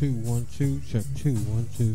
two, one, two, check two, one, two.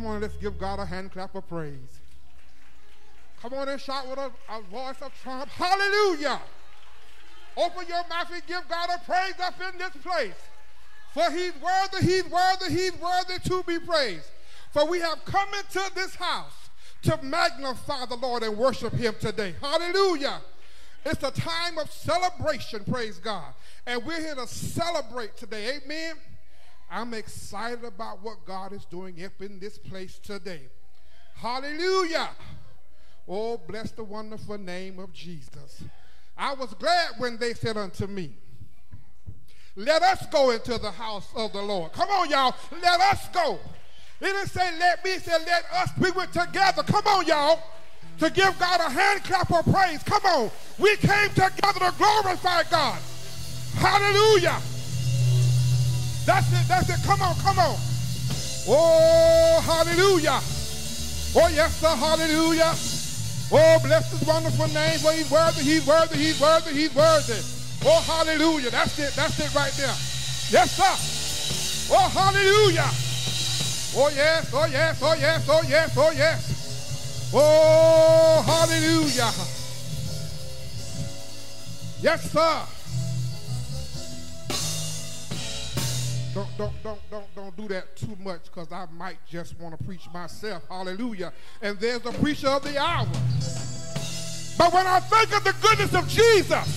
Come on, let's give God a hand clap of praise. Come on and shout with a, a voice of triumph. Hallelujah. Open your mouth and give God a praise up in this place. For he's worthy, he's worthy, he's worthy to be praised. For we have come into this house to magnify the Lord and worship him today. Hallelujah. It's a time of celebration, praise God. And we're here to celebrate today. Amen. I'm excited about what God is doing up in this place today. Hallelujah. Oh, bless the wonderful name of Jesus. I was glad when they said unto me, Let us go into the house of the Lord. Come on, y'all. Let us go. He didn't say let me, said let us. We went together. Come on, y'all. To give God a hand clap of praise. Come on. We came together to glorify God. Hallelujah. That's it. That's it. Come on. Come on. Oh, hallelujah. Oh, yes, sir. Hallelujah. Oh, bless his wonderful name. For he's worthy. He's worthy. He's worthy. He's worthy. Oh, hallelujah. That's it. That's it right there. Yes, sir. Oh, hallelujah. Oh, yes. Oh, yes. Oh, yes. Oh, yes. Oh, yes. Oh, hallelujah. Yes, sir. Don't, don't, don't, don't, don't that too much because I might just want to preach myself. Hallelujah. And there's the preacher of the hour. But when I think of the goodness of Jesus,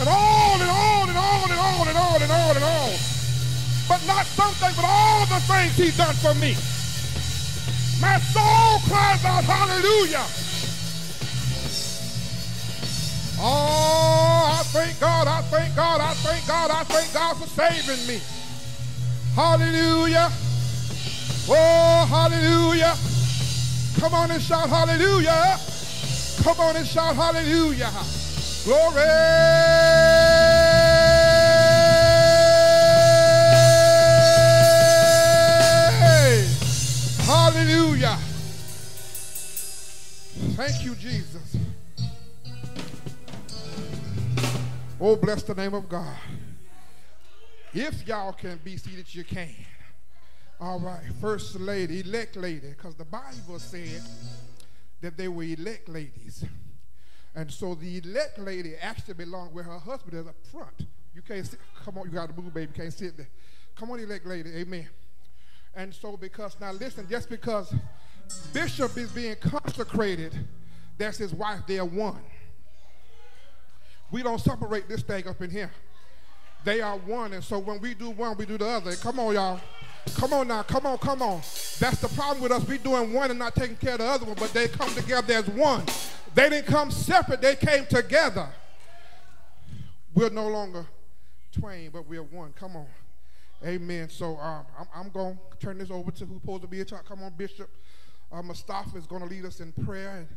and on and on and on and on and on and on and on, but not something, but all the things he's done for me. My soul cries out, hallelujah. Oh, I thank God, I thank God, I thank God, I thank God for saving me. Hallelujah. Oh, hallelujah. Come on and shout hallelujah. Come on and shout hallelujah. Glory. Hallelujah. Thank you, Jesus. Oh, bless the name of God. If y'all can be seated, you can. All right, first lady, elect lady, because the Bible said that they were elect ladies. And so the elect lady actually belonged where her husband is up front. You can't sit, come on, you got to move, baby, you can't sit there. Come on, elect lady, amen. And so because, now listen, just because Bishop is being consecrated, that's his wife, they're one. We don't separate this thing up in here. They are one, and so when we do one, we do the other. Come on, y'all. Come on now, come on, come on. That's the problem with us. We doing one and not taking care of the other one, but they come together as one. They didn't come separate, they came together. We're no longer twain, but we're one. Come on. Amen. So uh, I'm, I'm going to turn this over to who's supposed to be a child. Come on, Bishop. Uh, Mustafa is going to lead us in prayer. And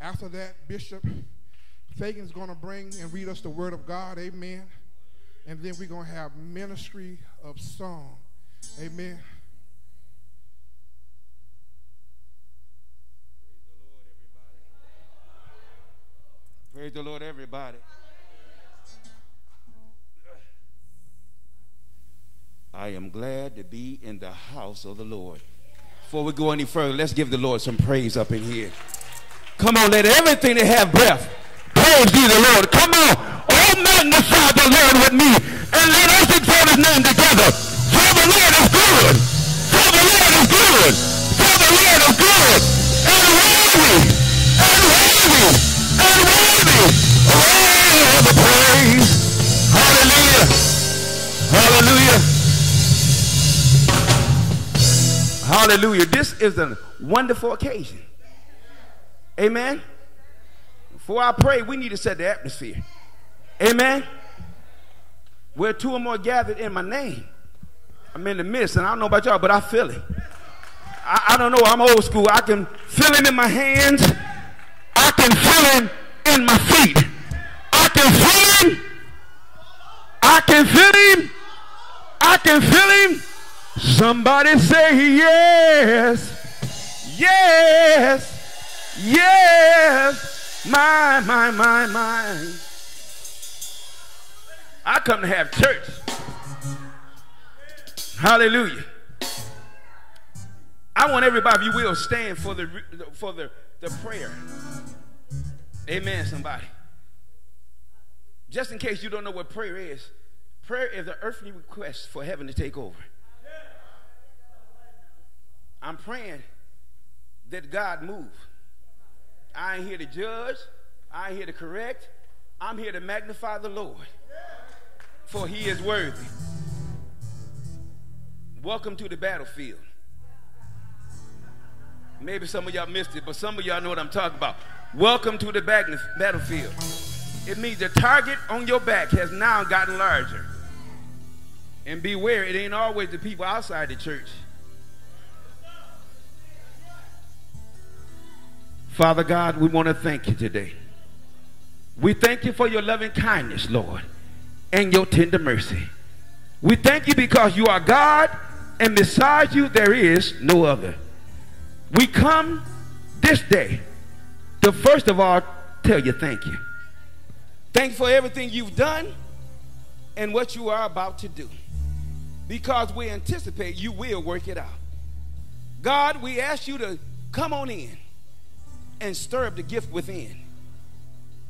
after that, Bishop Fagan is going to bring and read us the word of God. Amen. And then we're going to have ministry of song. Amen. Praise the Lord, everybody. Praise the Lord, everybody. I am glad to be in the house of the Lord. Before we go any further, let's give the Lord some praise up in here. Come on, let everything that have breath praise ye the Lord. Come on, all magnify the Lord with me, and let us exalt his name together. For the Lord is good. For the Lord is good. For the Lord is good. And worthy. And worthy. And worthy. Oh, the praise. Hallelujah. Hallelujah. Hallelujah. This is a wonderful occasion. Amen. Before I pray, we need to set the atmosphere. Amen. Where two or more gathered in my name. I'm in the midst, and I don't know about y'all, but I feel it. I, I don't know. I'm old school. I can feel him in my hands. I can feel him in my feet. I can feel him. I can feel him. I can feel him. Somebody say yes. Yes. Yes. My, my, my, my. I come to have church. Hallelujah. I want everybody, if you will, stand for the for the, the prayer. Amen, somebody. Just in case you don't know what prayer is, prayer is an earthly request for heaven to take over. I'm praying that God move. I ain't here to judge. I ain't here to correct. I'm here to magnify the Lord. For he is worthy. Welcome to the battlefield. Maybe some of y'all missed it, but some of y'all know what I'm talking about. Welcome to the battlefield. It means the target on your back has now gotten larger. And beware, it ain't always the people outside the church. Father God, we want to thank you today. We thank you for your loving kindness, Lord, and your tender mercy. We thank you because you are God, and besides you, there is no other. We come this day to first of all tell you thank you. Thank you for everything you've done and what you are about to do. Because we anticipate you will work it out. God, we ask you to come on in and stir up the gift within.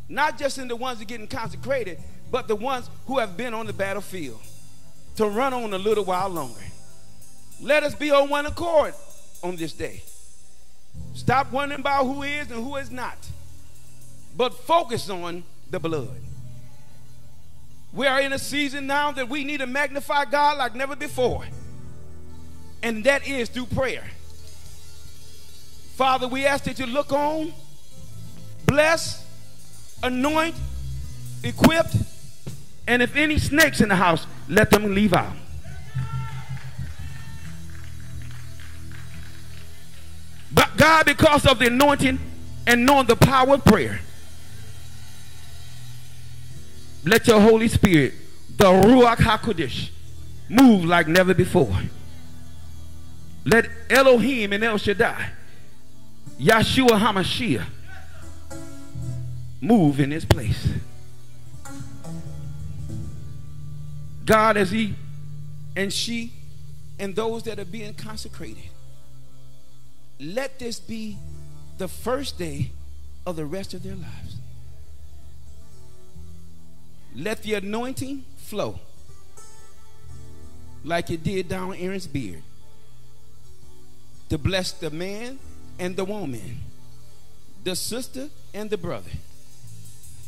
Not just in the ones that are getting consecrated, but the ones who have been on the battlefield to run on a little while longer. Let us be on one accord on this day. Stop wondering about who is and who is not, but focus on the blood. We are in a season now that we need to magnify God like never before, and that is through prayer. Father, we ask that you look on, bless, anoint, equip, and if any snakes in the house, let them leave out. But God, because of the anointing and knowing the power of prayer, let your Holy Spirit, the Ruach HaKodesh, move like never before. Let Elohim and El Shaddai, Yeshua HaMashiach, move in this place. God, as He and she and those that are being consecrated, let this be the first day of the rest of their lives. Let the anointing flow like it did down Aaron's beard to bless the man and the woman, the sister and the brother,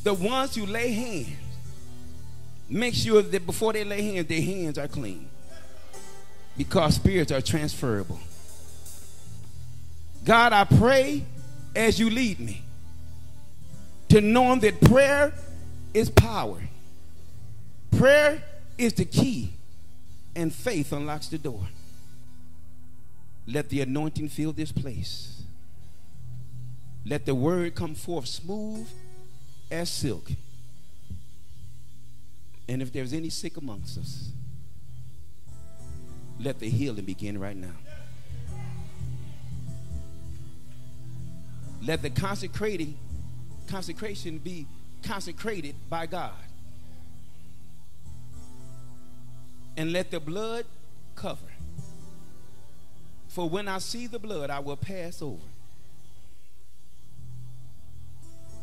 the ones who lay hands. Make sure that before they lay hands, their hands are clean because spirits are transferable. God, I pray as you lead me to knowing that prayer is power. Prayer is the key, and faith unlocks the door. Let the anointing fill this place. Let the word come forth smooth as silk. And if there's any sick amongst us, let the healing begin right now. Let the consecrating consecration be consecrated by God. And let the blood cover. For when I see the blood, I will pass over.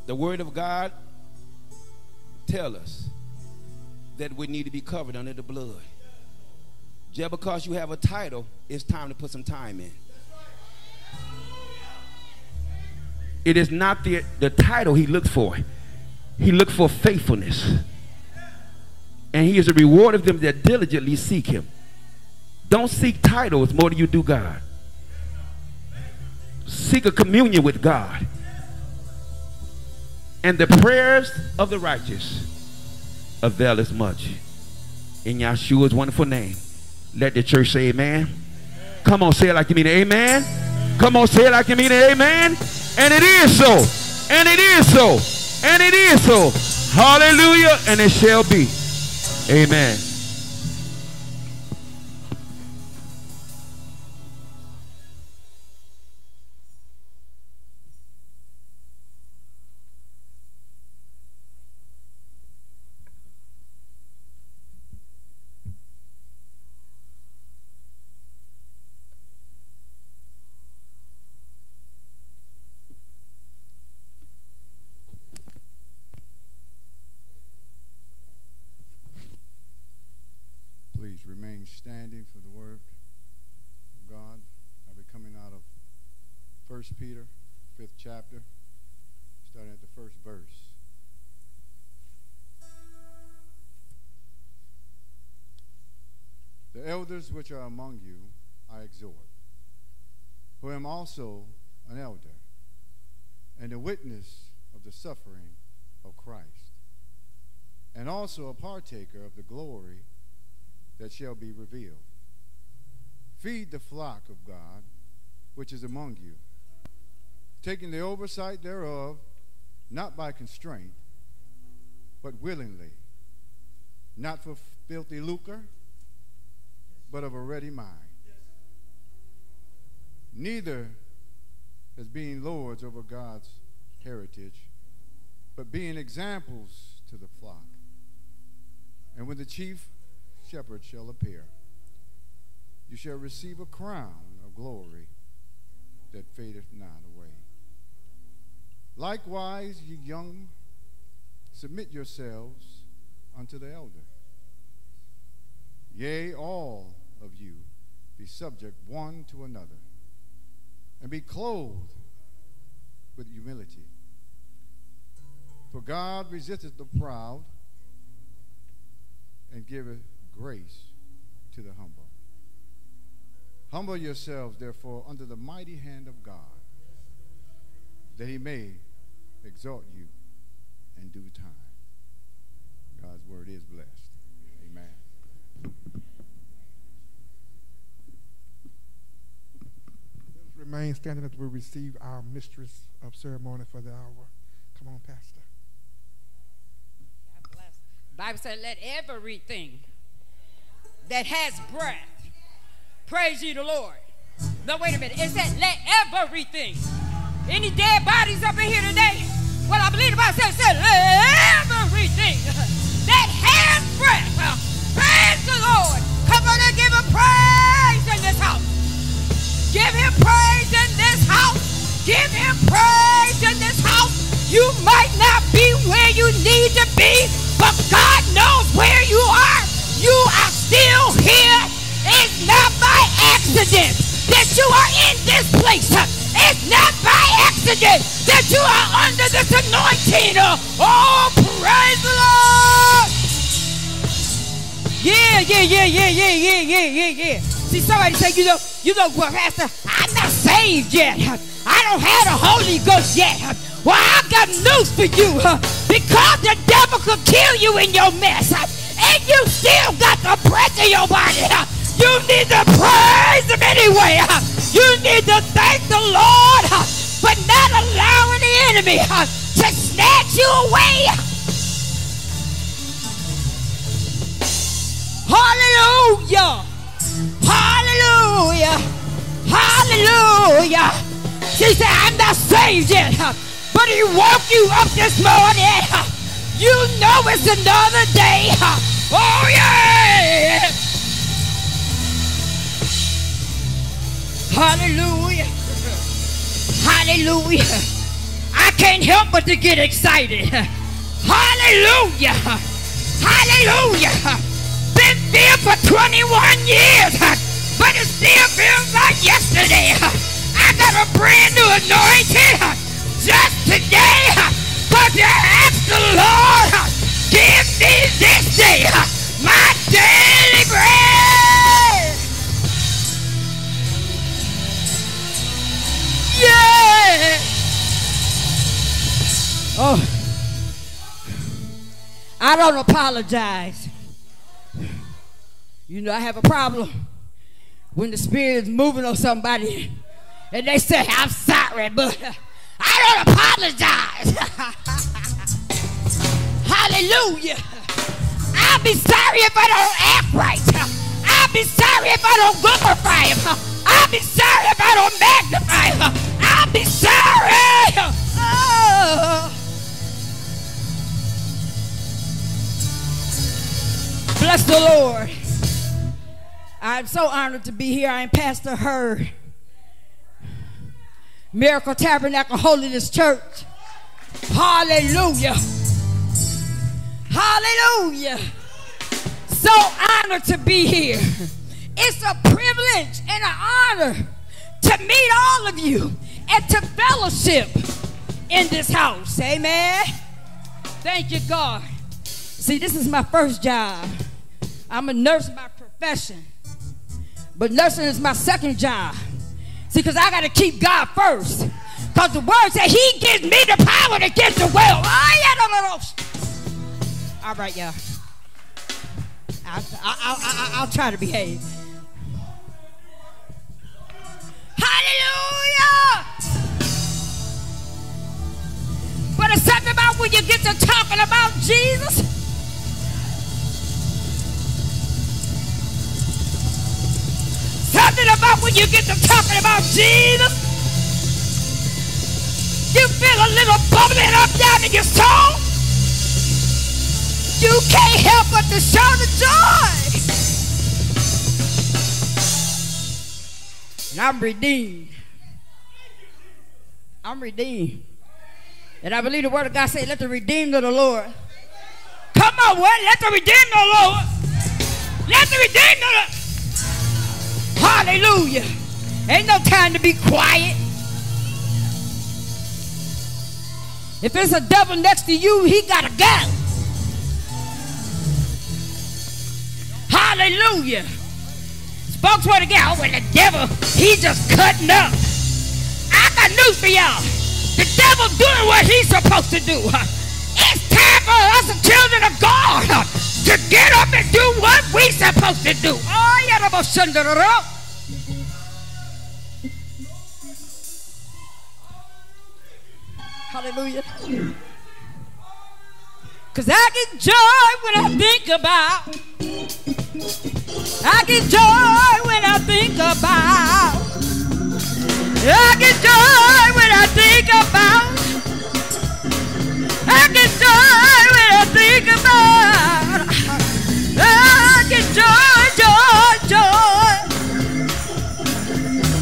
The word of God tell us that we need to be covered under the blood. Just because you have a title, it's time to put some time in. It is not the, the title he looked for. He looked for faithfulness. And he is a reward of them that diligently seek him. Don't seek titles more than you do God. Seek a communion with God. And the prayers of the righteous avail as much. In Yeshua's wonderful name. Let the church say amen. Come on, say it like you mean it. Amen. Come on, say it like you mean it. Amen. And it is so. And it is so. And it is so. Hallelujah. And it shall be. Amen. 1 Peter, 5th chapter, starting at the first verse. The elders which are among you I exhort, who am also an elder and a witness of the suffering of Christ, and also a partaker of the glory that shall be revealed. Feed the flock of God which is among you, taking the oversight thereof, not by constraint, but willingly, not for filthy lucre, but of a ready mind. Neither as being lords over God's heritage, but being examples to the flock. And when the chief shepherd shall appear, you shall receive a crown of glory that fadeth not. Likewise, ye young, submit yourselves unto the elder. Yea, all of you be subject one to another, and be clothed with humility. For God resisteth the proud and giveth grace to the humble. Humble yourselves, therefore, under the mighty hand of God, that he may exalt you in due time. God's word is blessed. Amen. Remain standing as we receive our mistress of ceremony for the hour. Come on, Pastor. God bless. Bible said, let everything that has breath praise ye the Lord. No, wait a minute. It said, let everything. Any dead bodies up in here today? Well, I believe the Bible said, said everything that has breath praise the Lord. Come on and give him praise in this house. Give him praise in this house. Give him praise in this house. You might not be where you need to be, but God knows where you are. You are still here. It's not by accident that you are in this place. It's not by accident that you are under this anointing. Oh, praise the Lord. Yeah, yeah, yeah, yeah, yeah, yeah, yeah, yeah, yeah. See, somebody say, you know, you know, well, Pastor, I'm not saved yet. I don't have the Holy Ghost yet. Well, I got news for you. Because the devil could kill you in your mess. And you still got the breath in your body. You need to praise him anyway. You need to thank the Lord for not allowing the enemy to snatch you away. Hallelujah. Hallelujah. Hallelujah. She said, I'm not saved yet, but he woke you up this morning. You know it's another day. Oh, yeah. Hallelujah. Hallelujah. I can't help but to get excited. Hallelujah. Hallelujah. Been there for 21 years, but it still feels like yesterday. I got a brand new anointing just today. But you ask the Lord, give me this day I don't apologize. You know, I have a problem when the spirit is moving on somebody and they say, I'm sorry, but I don't apologize. Hallelujah. I'll be sorry if I don't act right. I'll be sorry if I don't glorify him. I'll be sorry if I don't magnify him. I'll be sorry. Oh. Bless the Lord. I'm so honored to be here. I'm Pastor Hurd, Miracle Tabernacle Holiness Church. Hallelujah. Hallelujah. So honored to be here. It's a privilege and an honor to meet all of you and to fellowship in this house. Amen. Thank you, God. See, this is my first job. I'm a nurse by profession, but nursing is my second job. See, because I got to keep God first. Because the word said He gives me the power to get the well. Oh, yeah. All right, y'all. I'll, I'll, I'll, I'll try to behave. Hallelujah! But it's something about when you get to talking about Jesus. Something about when you get to talking about Jesus. You feel a little bubbling up down in your soul. You can't help but to show the joy. And I'm redeemed. I'm redeemed. And I believe the word of God said, let the redeemed of the Lord. Come on, what? Let the redeemed of the Lord. Let the redeemed of the Hallelujah. Ain't no time to be quiet. If there's a devil next to you, he gotta go. Hallelujah. To get oh, when the devil, he just cutting up. I got news for y'all. The devil doing what he's supposed to do. It's time for us, the children of God, to get up and do what we supposed to do. Oh, yeah. Hallelujah. Cause I get joy when I think about. I get joy when I think about. I get joy when I think about. I get joy when I think about. I get joy, joy, joy.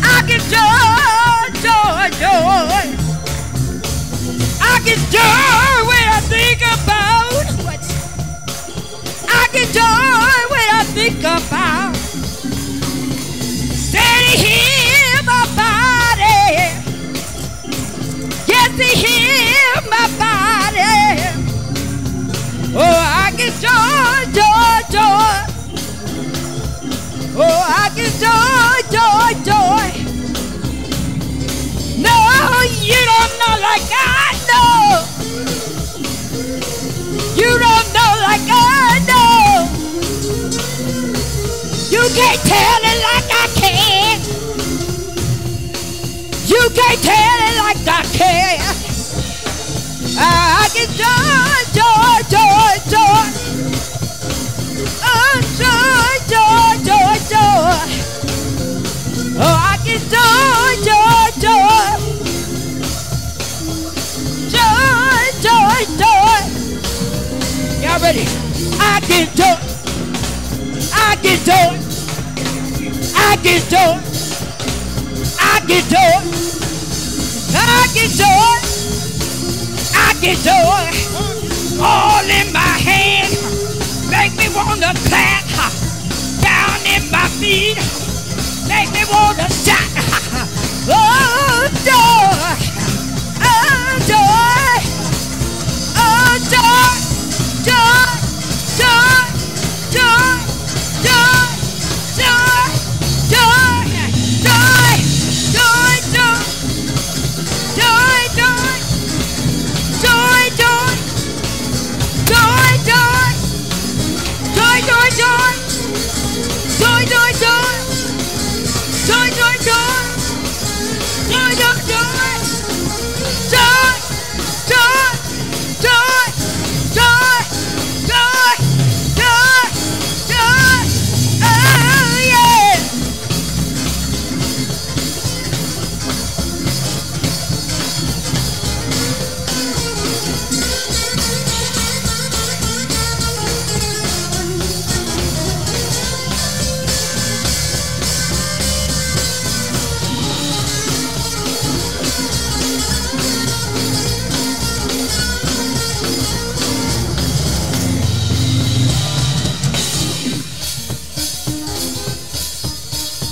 I joy, joy, joy. I joy when I think about I joy when I think about my body. He my body. Oh, I get joy, joy. Oh, I get joy, joy, joy. No, you don't know like I know. You don't know like I know. You can't tell it like I can. You can't tell it like I can. I get joy, joy, joy, joy. Oh, joy, joy, joy, joy. Joy, joy, joy. Y'all ready? I get joy. I get joy. I get joy. I get joy. I get joy. I get joy. All in my hand. Make me wanna clap. Down in my feet. Make me wanna shout. Oh, joy. Oh, joy. Oh. Joy. Joy.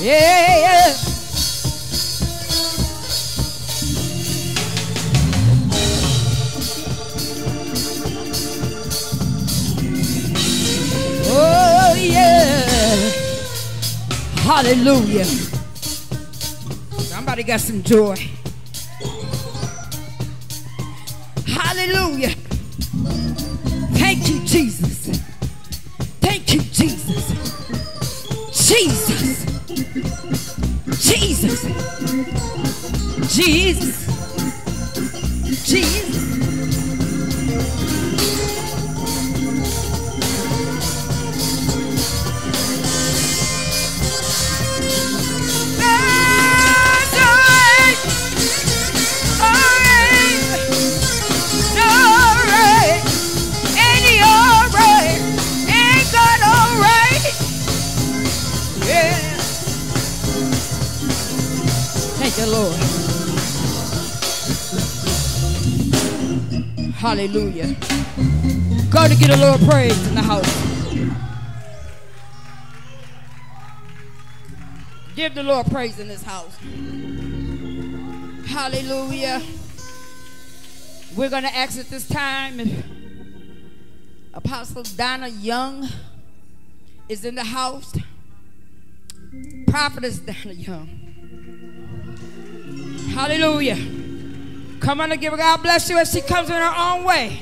Yeah, yeah. Oh, yeah. Hallelujah. Somebody got some joy. Praise in this house. Hallelujah. We're going to at this time Apostle Donna Young is in the house. Prophetess Donna Young. Hallelujah. Come on and give her God bless you as she comes in her own way.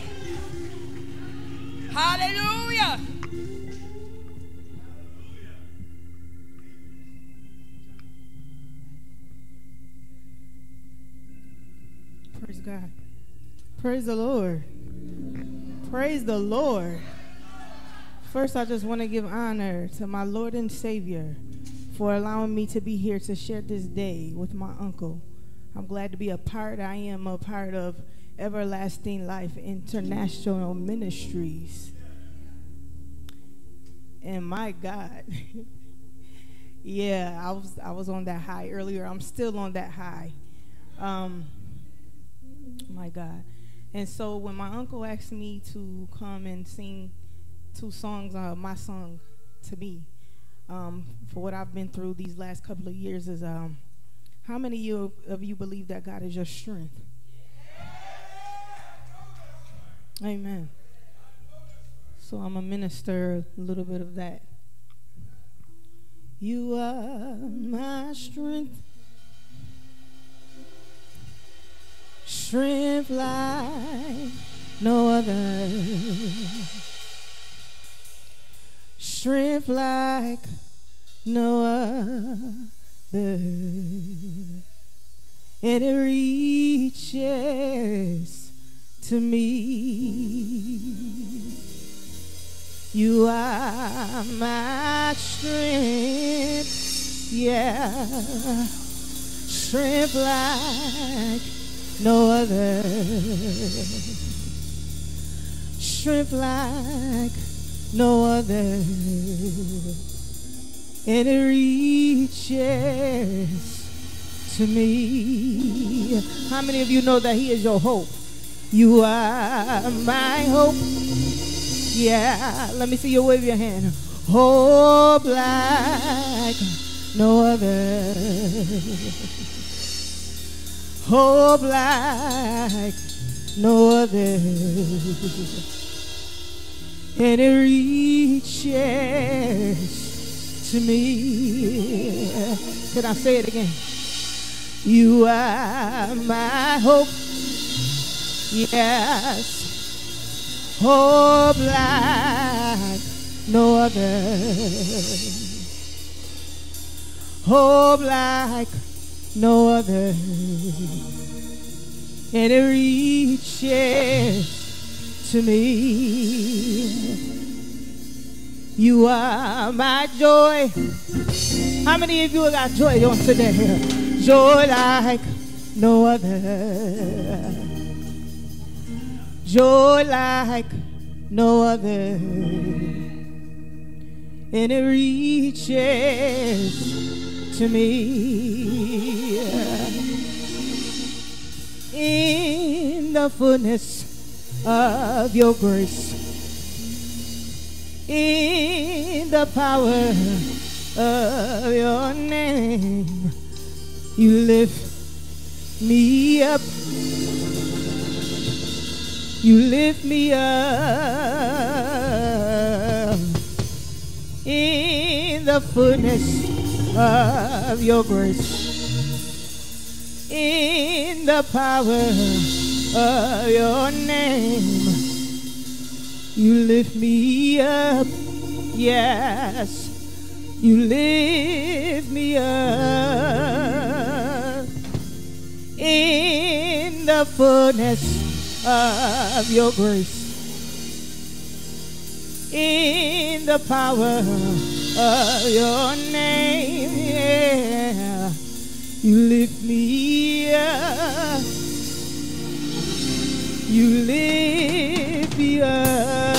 Hallelujah. Praise the Lord. Praise the Lord. First, I just want to give honor to my Lord and Savior for allowing me to be here to share this day with my uncle. I'm glad to be a part. I am a part of Everlasting Life International Ministries. And my God, yeah, I was I was on that high earlier. I'm still on that high. Um, my God. And so when my uncle asked me to come and sing two songs, uh, my song to me, um, for what I've been through these last couple of years is um, how many of you, of you believe that God is your strength? Amen. So I'm a minister a little bit of that. You are my strength. Strength like no other. Shrimp like no other. And it reaches to me. You are my strength, yeah. Shrimp like no other. Strength like no other. And it reaches to me. How many of you know that He is your hope? You are my hope. Yeah, let me see you wave your hand. Hope like no other hope like no other. And it reaches to me. Can I say it again? You are my hope. Yes. Hope like no other. Hope like no other. And it reaches to me. You are my joy. How many of you got joy on today? Joy like no other. Joy like no other. And it reaches to me in the fullness of your grace, in the power of your name. You lift me up. You lift me up in the fullness of your grace. In the power of your name. You lift me up. Yes. You lift me up in the fullness of your grace. In the power of your name, yeah. You lift me up. You lift me up.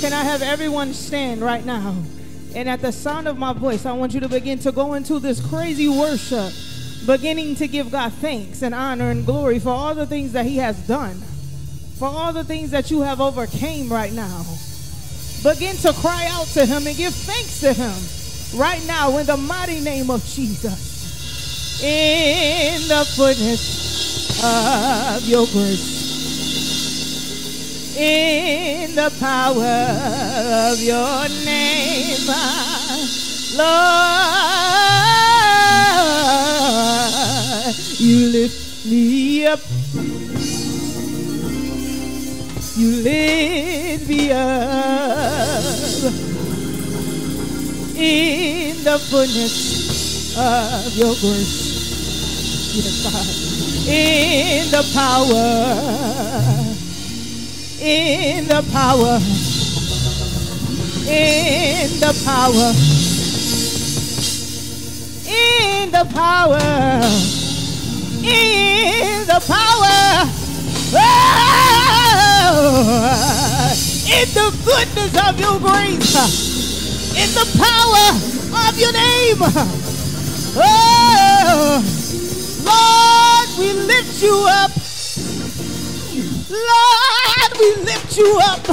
Can I have everyone stand right now? And at the sound of my voice, I want you to begin to go into this crazy worship, beginning to give God thanks and honor and glory for all the things that He has done, for all the things that you have overcame right now. Begin to cry out to Him and give thanks to Him right now in the mighty name of Jesus. In the goodness of your grace in the power of your name, Lord. You lift me up. You up in the fullness of your grace. Yes. In the power in the power, in the power, in the power, in the power, oh, in the goodness of your grace, in the power of your name. Oh, Lord, we lift you up. Lord, we lift you up.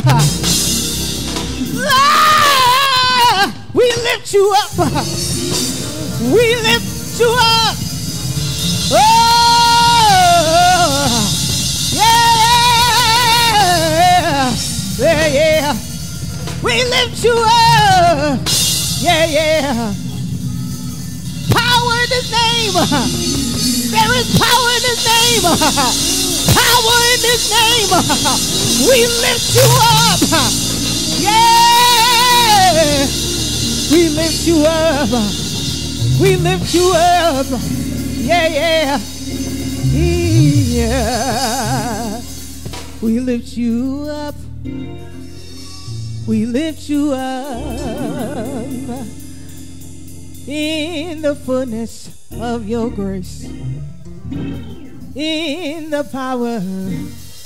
Lord, we lift you up. We lift you up. Oh, yeah, yeah, yeah. We lift you up. Yeah, yeah. Power in His name. There is power in His name power in His name. We lift you up. Yeah. We lift you up. We lift you up. Yeah, yeah. We lift you up. We lift you up in the fullness of your grace in the power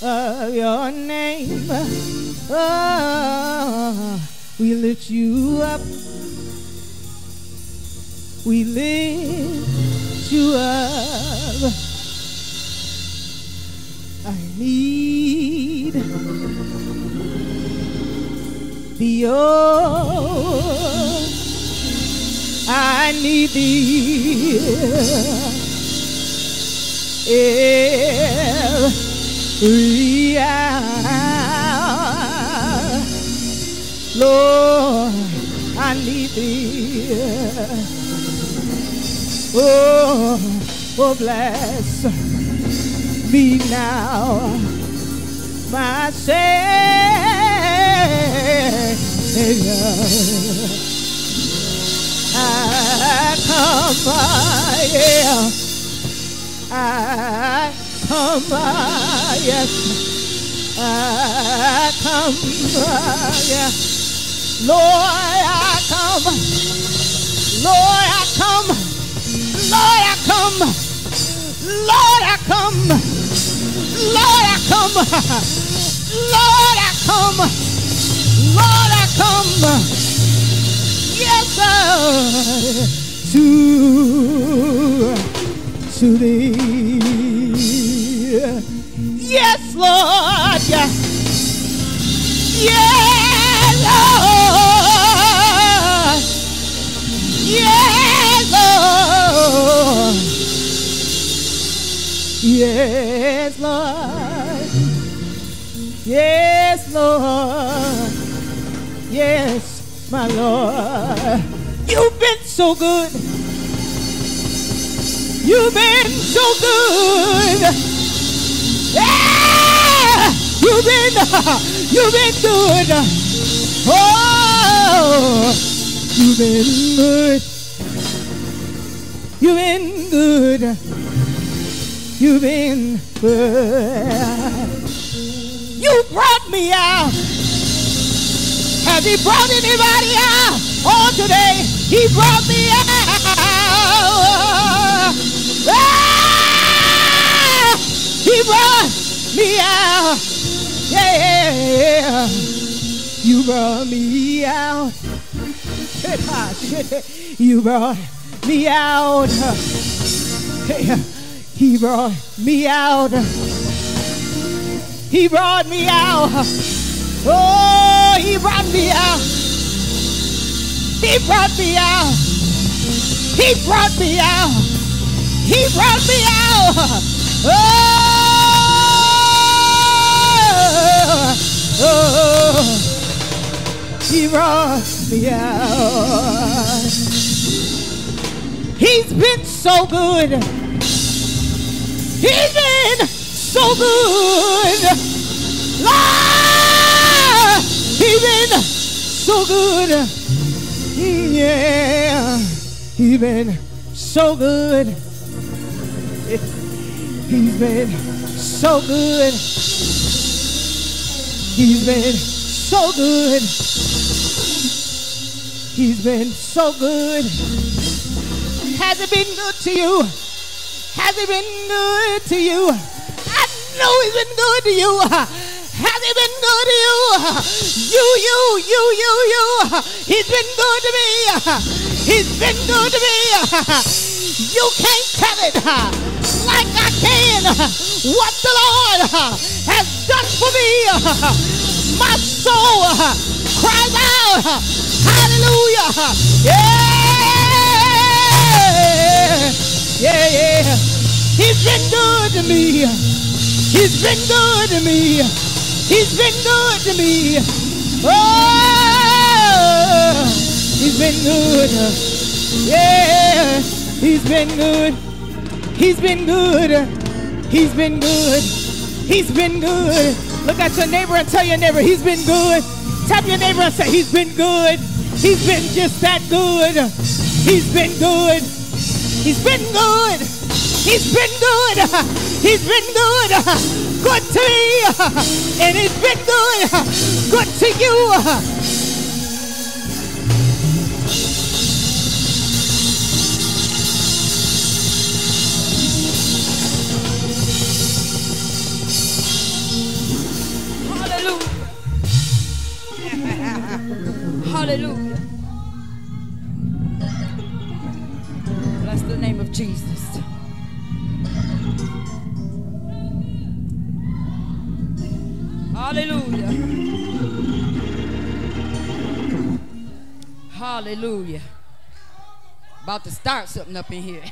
of your name. Oh, we lift you up. We lift you up. I need the oh, I need thee every hour. Lord, I need thee. Oh, oh, bless me now, my Savior. I come, yeah. I come, yes, I come, yes. Lord, I come, Lord, I come, Lord, I come, Lord, I come. Lord, I come. Lord, I come. Lord, I come. Yes, sir. To, to thee. Yes, Lord. Yeah, Lord. Yeah, Lord. Yes, Lord. Yes, Lord. Yes, my Lord. You've been so good. You've been so good. Yeah! You've been, you've been good. Oh, you've been good. You've been good. You've been good. You brought me out. Has he brought anybody out? Oh, today he brought me out. Ah! He brought me out. Yeah, you brought me out. You brought me out. He brought me out. He brought me out. Oh, he brought me out. He brought me out. He brought me out. He brought me out. Oh, oh, he brought me out. He's been so good. He's been so good. Lord, he's been so good. Yeah, he's been so good. He's been so good. He's been so good. He's been so good. Has it been good to you? Has he been good to you? I know he's been good to you. Has he been good to you? You, you, you, you, you. He's been good to me. He's been good to me. You can't tell it like I can what the Lord has done for me. My soul cries out, hallelujah. Yeah, yeah, yeah. He's been good to me. He's been good to me. He's been good to me. Oh, he's been good. Yeah, he's been good. He's been good. He's been good. He's been good. Look at your neighbor and tell your neighbor he's been good. Tap your neighbor and say he's been good. He's been just that good. He's been good. He's been good. He's been good. He's been good. Good to me. And he's been good. Good to you. Hallelujah. Hallelujah. Jesus. Hallelujah. Hallelujah. About to start something up in here.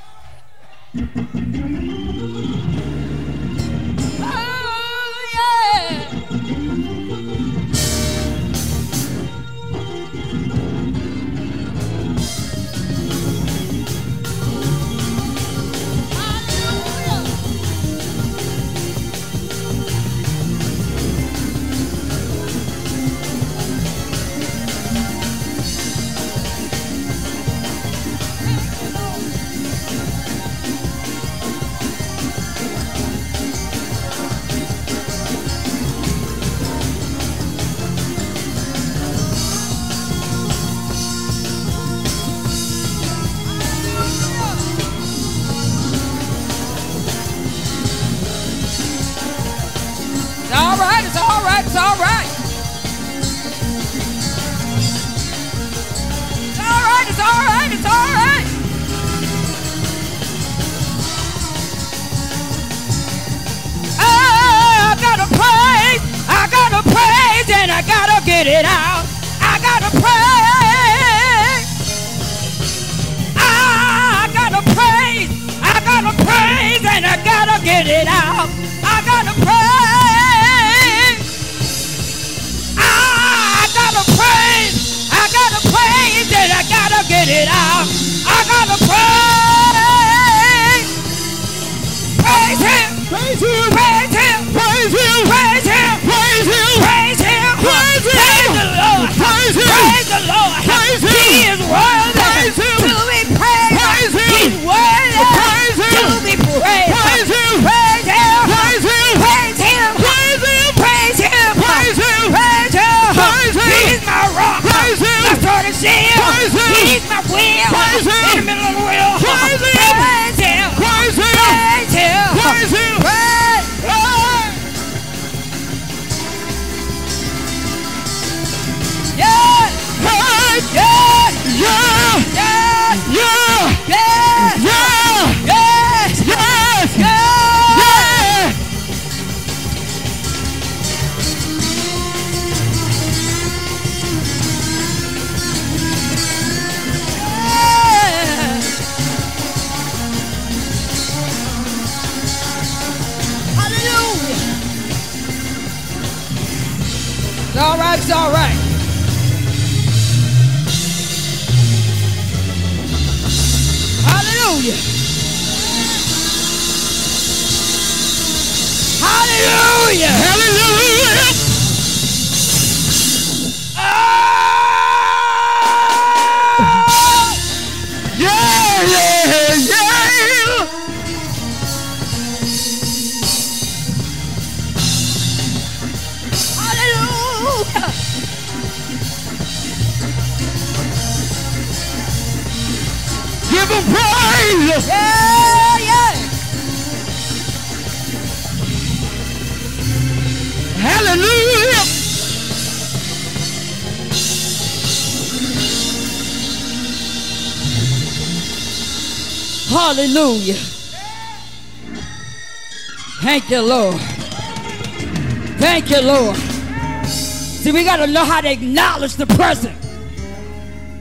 Got to know how to acknowledge the present.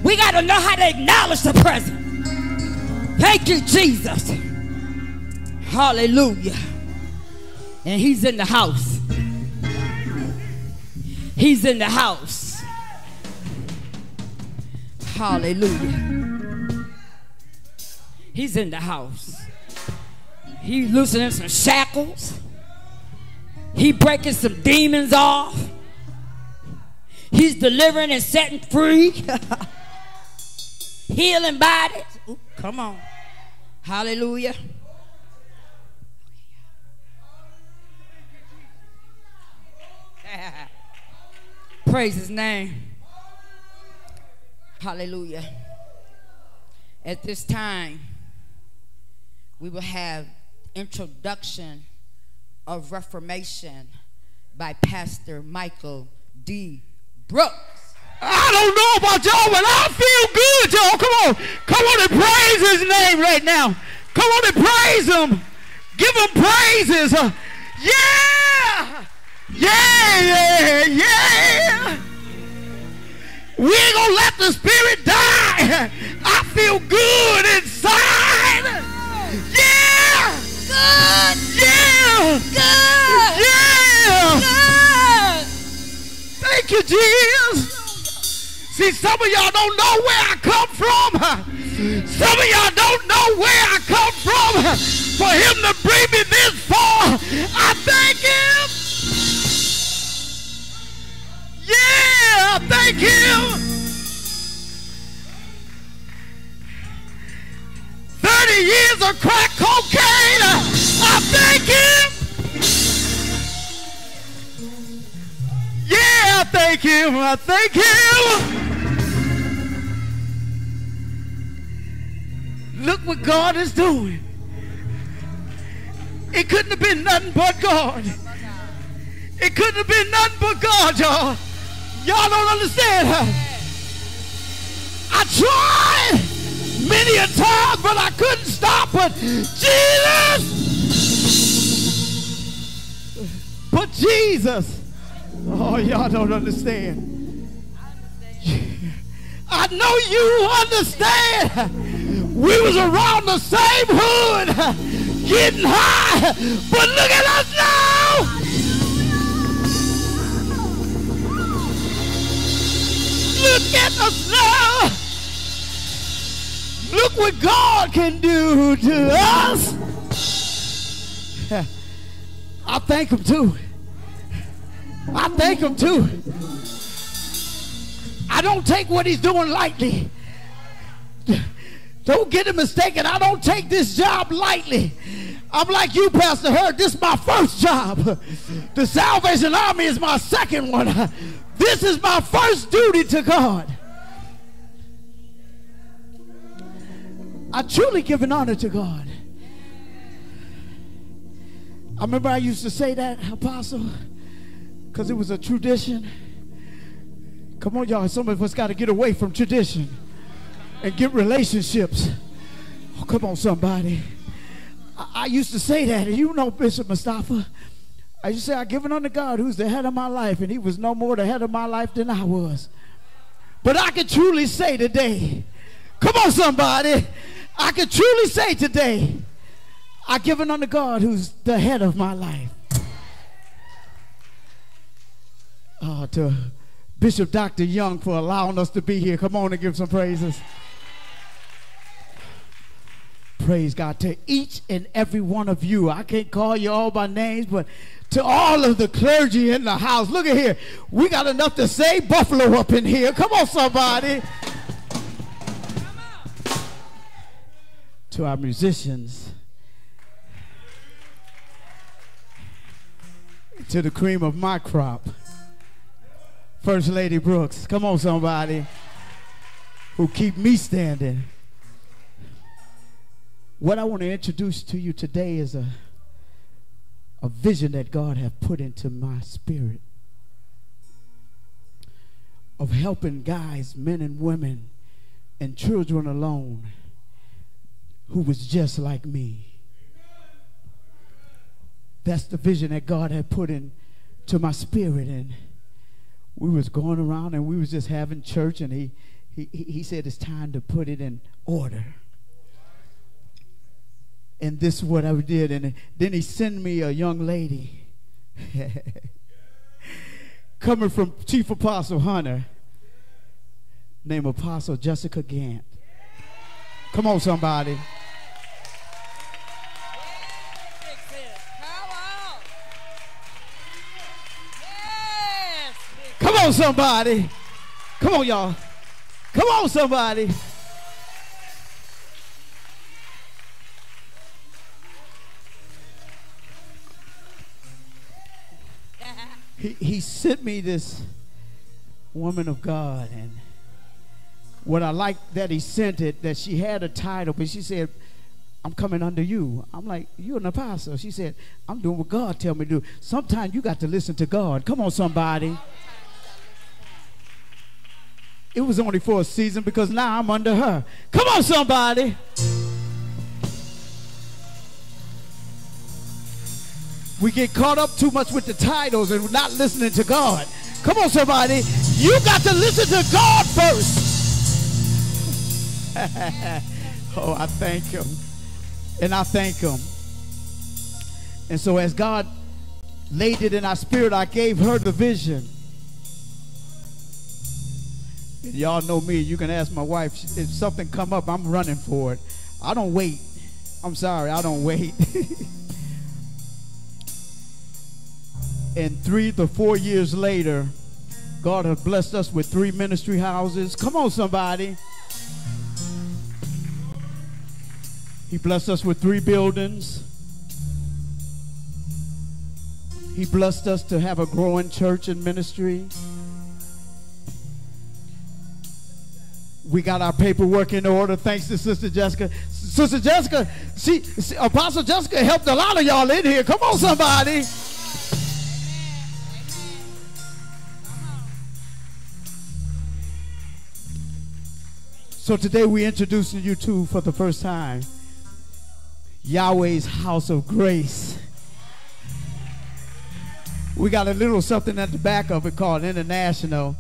We got to know how to acknowledge the present. Thank you, Jesus. Hallelujah. And he's in the house. He's in the house. Hallelujah. He's in the house. He's loosening some shackles. He breaking some demons off. He's delivering and setting free. Healing bodies. Ooh, come on. Hallelujah. Praise his name. Hallelujah. At this time, we will have introduction of Reformation by Pastor Michael D. Brooks. I don't know about y'all, but I feel good, y'all. Come on. Come on and praise his name right now. Come on and praise him. Give him praises. Uh, yeah. Yeah, yeah, yeah. We ain't gonna let the spirit die. I feel good inside. Yeah. Good, Yeah. good, Yeah. good. Thank you, Jesus. See, some of y'all don't know where I come from. Some of y'all don't know where I come from. For him to bring me this far, I thank him. Yeah, I thank him. 30 years of crack cocaine, I thank him. Yeah, I thank him. I thank him. Look what God is doing. It couldn't have been nothing but God. It couldn't have been nothing but God, y'all. Y'all don't understand. I tried many a time, but I couldn't stop it. Jesus! But Jesus. Oh, y'all don't understand. I know you understand. We was around the same hood, getting high, but look at us now. Look at us now. look what God can do to us. I thank him too. I thank him too. I don't take what he's doing lightly. Don't get it mistaken. I don't take this job lightly. I'm like you, Pastor Heard. This is my first job. The Salvation Army is my second one. This is my first duty to God. I truly give an honor to God. I remember I used to say that, Apostle, because it was a tradition. Come on, y'all. Some of us got to get away from tradition and get relationships. Oh, come on, somebody. I, I used to say that, you know Bishop Mustafa. I used to say, I give it unto God who's the head of my life, and he was no more the head of my life than I was. But I can truly say today, come on, somebody. I can truly say today, I give it unto God who's the head of my life. Oh, to Bishop Dr. Young for allowing us to be here. Come on and give some praises. Praise God to each and every one of you. I can't call you all by names, but to all of the clergy in the house. Look at here. We got enough to say Buffalo up in here. Come on, somebody. To our musicians. To the cream of my crop. First Lady Brooks. Come on, somebody. Who keep me standing. What I want to introduce to you today is a, a vision that God have put into my spirit of helping guys, men and women, and children alone who was just like me. That's the vision that God had put into my spirit and we was going around and we was just having church and he he, he said it's time to put it in order and this is what I did. And then he sent me a young lady coming from Chief Apostle Hunter named Apostle Jessica Gant. Come on, somebody. Come on, somebody. Come on, y'all. Come on, somebody. he, he sent me this woman of God. And what I like that he sent it, that she had a title, but she said, I'm coming under you. I'm like, you're an apostle. She said, I'm doing what God tell me to do. Sometimes you got to listen to God. Come on, somebody. It was only for a season because now I'm under her. Come on, somebody. We get caught up too much with the titles and not listening to God. Come on, somebody. You got to listen to God first. oh, I thank Him. And I thank Him. And so, as God laid it in our spirit, I gave her the vision. And y'all know me. You can ask my wife. If something come up, I'm running for it. I don't wait. I'm sorry, I don't wait. and three to four years later, God has blessed us with three ministry houses. Come on, somebody. He blessed us with three buildings. He blessed us to have a growing church and ministry. We got our paperwork in order thanks to Sister Jessica. Sister Jessica, she, Apostle Jessica helped a lot of y'all in here. Come on, somebody. So today we're introducing you to, for the first time, Yahweh's House of Grace. We got a little something at the back of it called International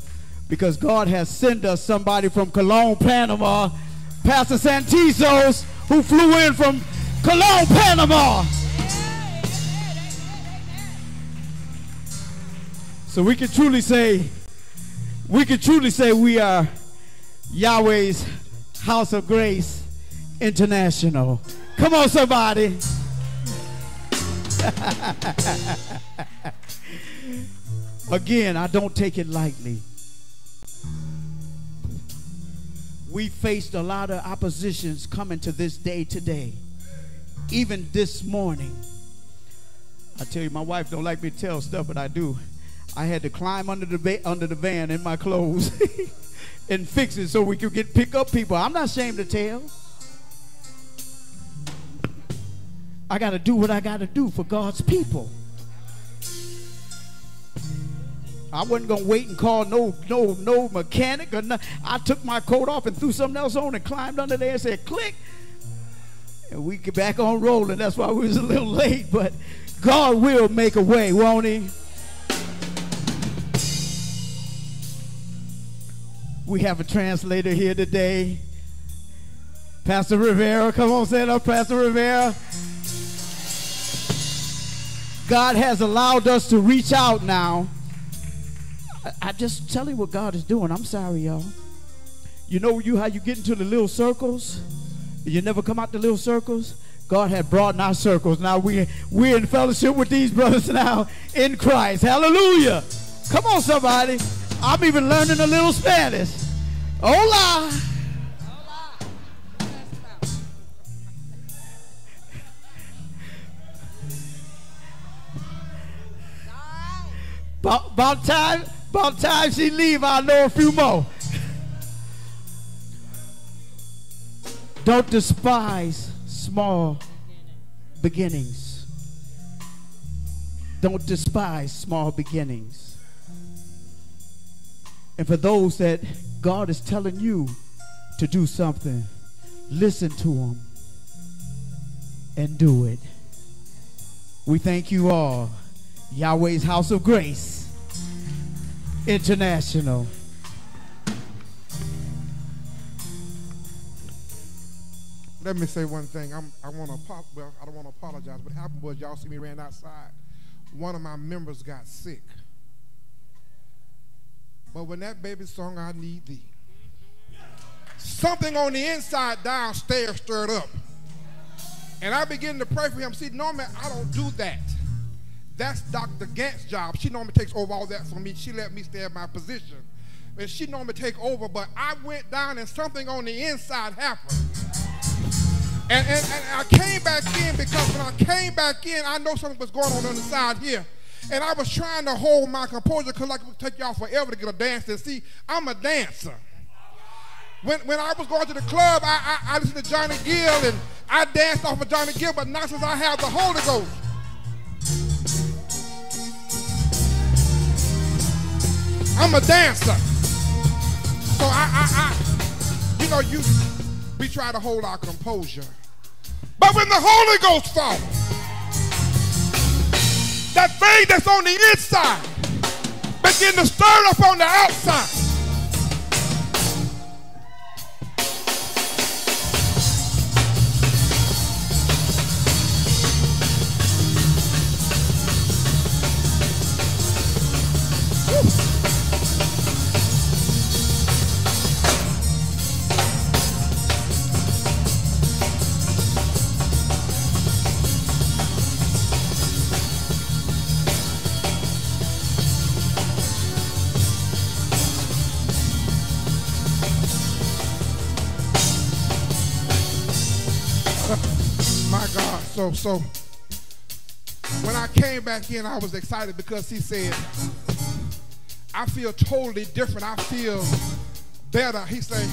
because God has sent us somebody from Colon, Panama, Pastor Santizos, who flew in from Colon, Panama. So we can truly say, we can truly say we are Yahweh's house of grace. International. Come on, somebody. Again, I don't take it lightly. We faced a lot of oppositions coming to this day today. Even this morning. I tell you, my wife don't like me to tell stuff, but I do. I had to climb under the under the van in my clothes and fix it so we could get pick up people. I'm not ashamed to tell. I got to do what I got to do for God's people. I wasn't gonna wait and call no no no mechanic or no. I took my coat off and threw something else on and climbed under there and said click, and we get back on rolling. That's why we was a little late, but God will make a way, won't He? We have a translator here today. Pastor Rivera, come on, it up, Pastor Rivera. God has allowed us to reach out now. I, just tell you what God is doing. I'm sorry, y'all. You know you how you get into the little circles? You never come out the little circles? God had broadened our circles. Now we we're in fellowship with these brothers now in Christ. Hallelujah. Come on, somebody. I'm even learning a little Spanish. Hola. About, about time, about time she leave, I know a few more. Don't despise small beginnings. Don't despise small beginnings. And for those that God is telling you to do something, listen to Him and do it. We thank you all. Yahweh's House of Grace International. Let me say one thing. I'm, I want to well, I don't want to apologize. What happened was y'all see me ran outside. One of my members got sick. But when that baby song, "I Need Thee," something on the inside downstairs stirred up, and I began to pray for him. See, normally I don't do that. That's Dr. Gant's job. She normally takes over all that for me. She let me stay at my position. And she normally take over, but I went down and something on the inside happened. And, and, and I came back in because when I came back in, I know something was going on on the side here. And I was trying to hold my composure because like it would take y'all forever to get a dance. And see, I'm a dancer. When, when I was going to the club, I, I, I listened to Johnny Gill and I danced off of Johnny Gill, but not since I have the Holy Ghost. I'm a dancer. So I, I, I, you know, you, we try to hold our composure. But when the Holy Ghost falls, that thing that's on the inside begin to stir up on the outside. My So so when I came back in, I was excited because he said, I feel totally different. I feel better. He said,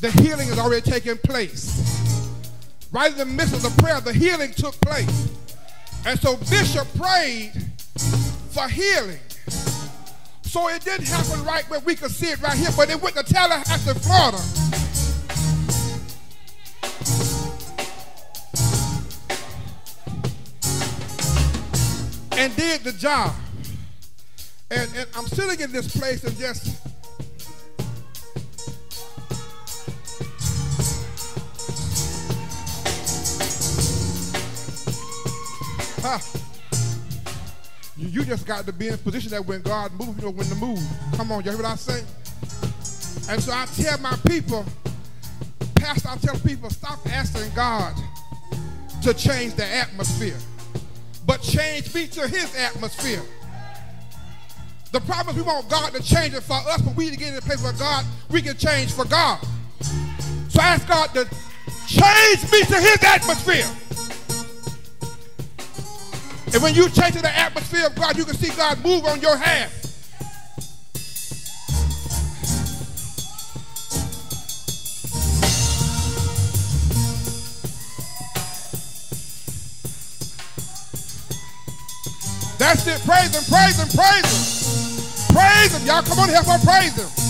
the healing has already taken place. Right in the midst of the prayer, the healing took place. And so Bishop prayed for healing. So it didn't happen right where we could see it right here, but it went to Tallahassee, Florida. And did the job. And, and I'm sitting in this place and just Huh. You, just got to be in a position that when God moves, you know when to move. Come on, you hear what I say? And so I tell my people, pastor, I tell people stop asking God to change the atmosphere, but change me to his atmosphere. The problem is we want God to change it for us, but we need to get in a place where God, we can change for God. So I ask God to change me to his atmosphere. And when you change to the atmosphere of God, you can see God move on your half. It. Praise him, praise him, praise him. Praise him. Y'all come on, help her praise him.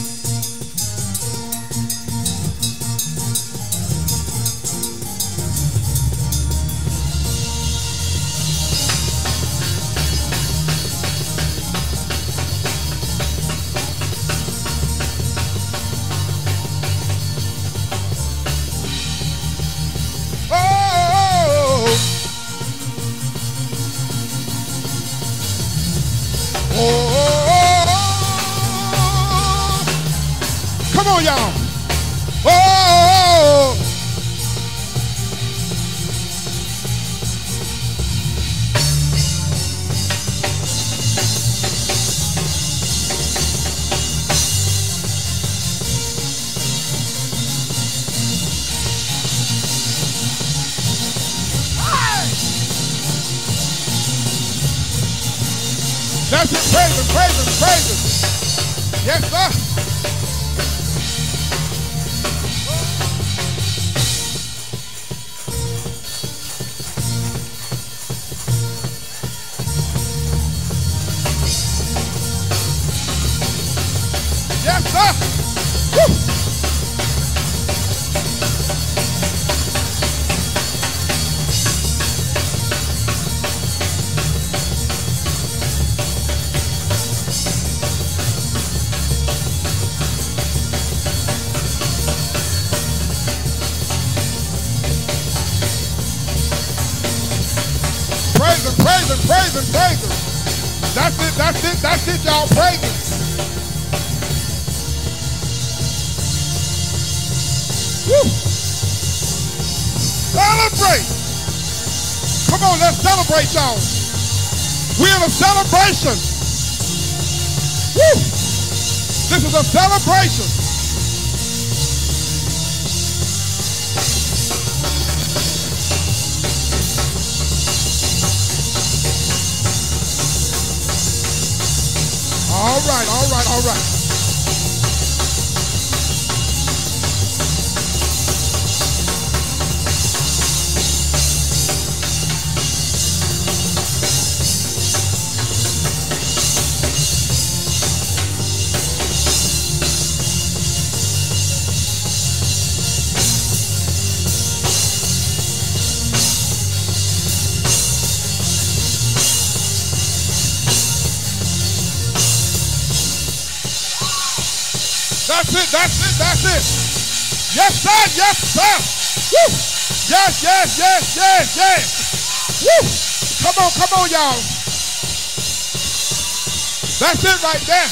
Yes. Woo. Come on, come on, y'all. That's it right there.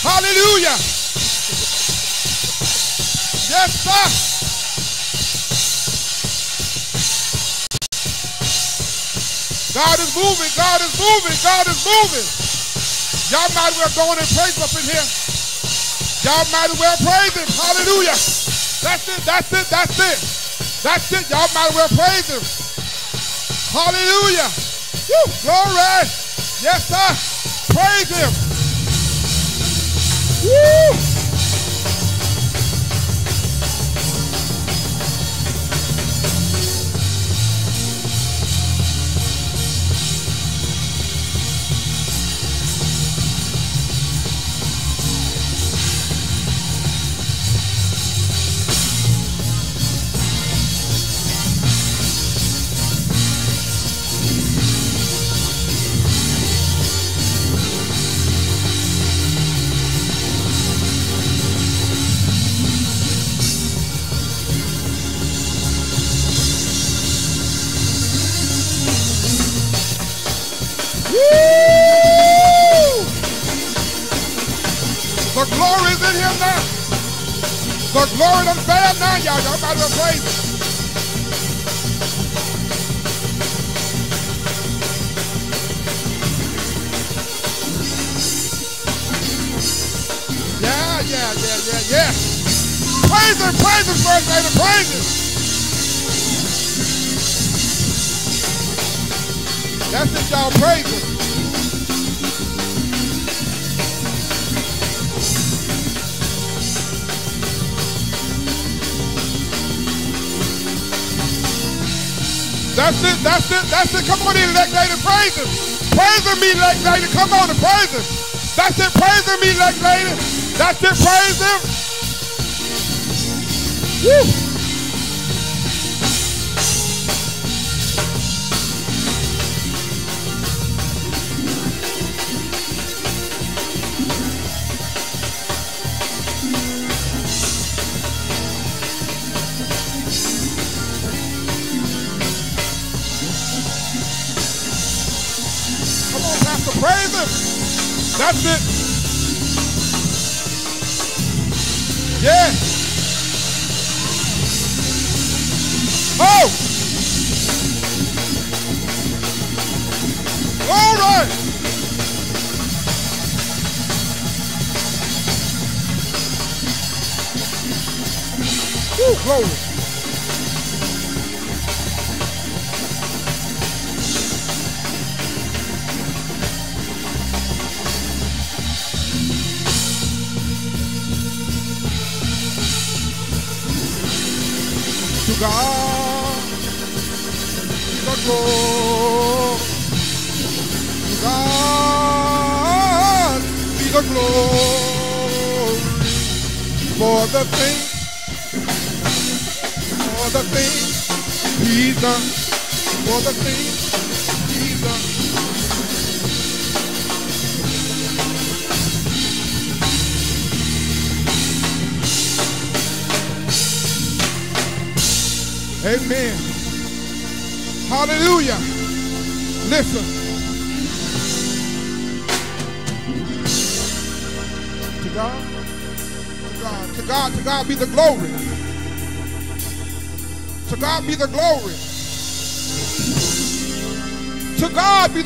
Hallelujah. Yes, sir. God is moving, God is moving, God is moving. Y'all might as well go on and praise up in here. Y'all might as well praise him. Hallelujah. That's it. That's it. That's it. That's it. Y'all might as well praise him. Hallelujah. Woo, glory. Yes, sir. Praise him. Woo. Y'all. Y'all it. Yeah, yeah, yeah, yeah, yeah. Praise him, praise him, first lady, praise him. That's it, y'all, praise him. That's it, that's it, that's it. Come on, in, elect lady, praise him. Praise him, elect lady. Come on and praise him. That's it, praise him, elect lady. That's it, praise him. Woo!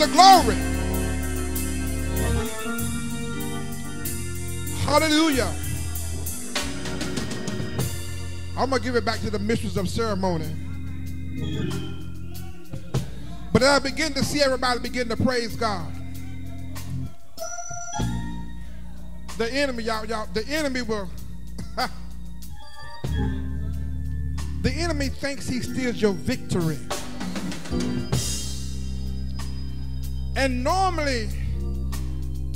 The glory. Hallelujah. I'm going to give it back to the mistress of ceremony. But I begin to see everybody begin to praise God, the enemy, y'all, y'all, the enemy will. the enemy thinks he steals your victory. And normally,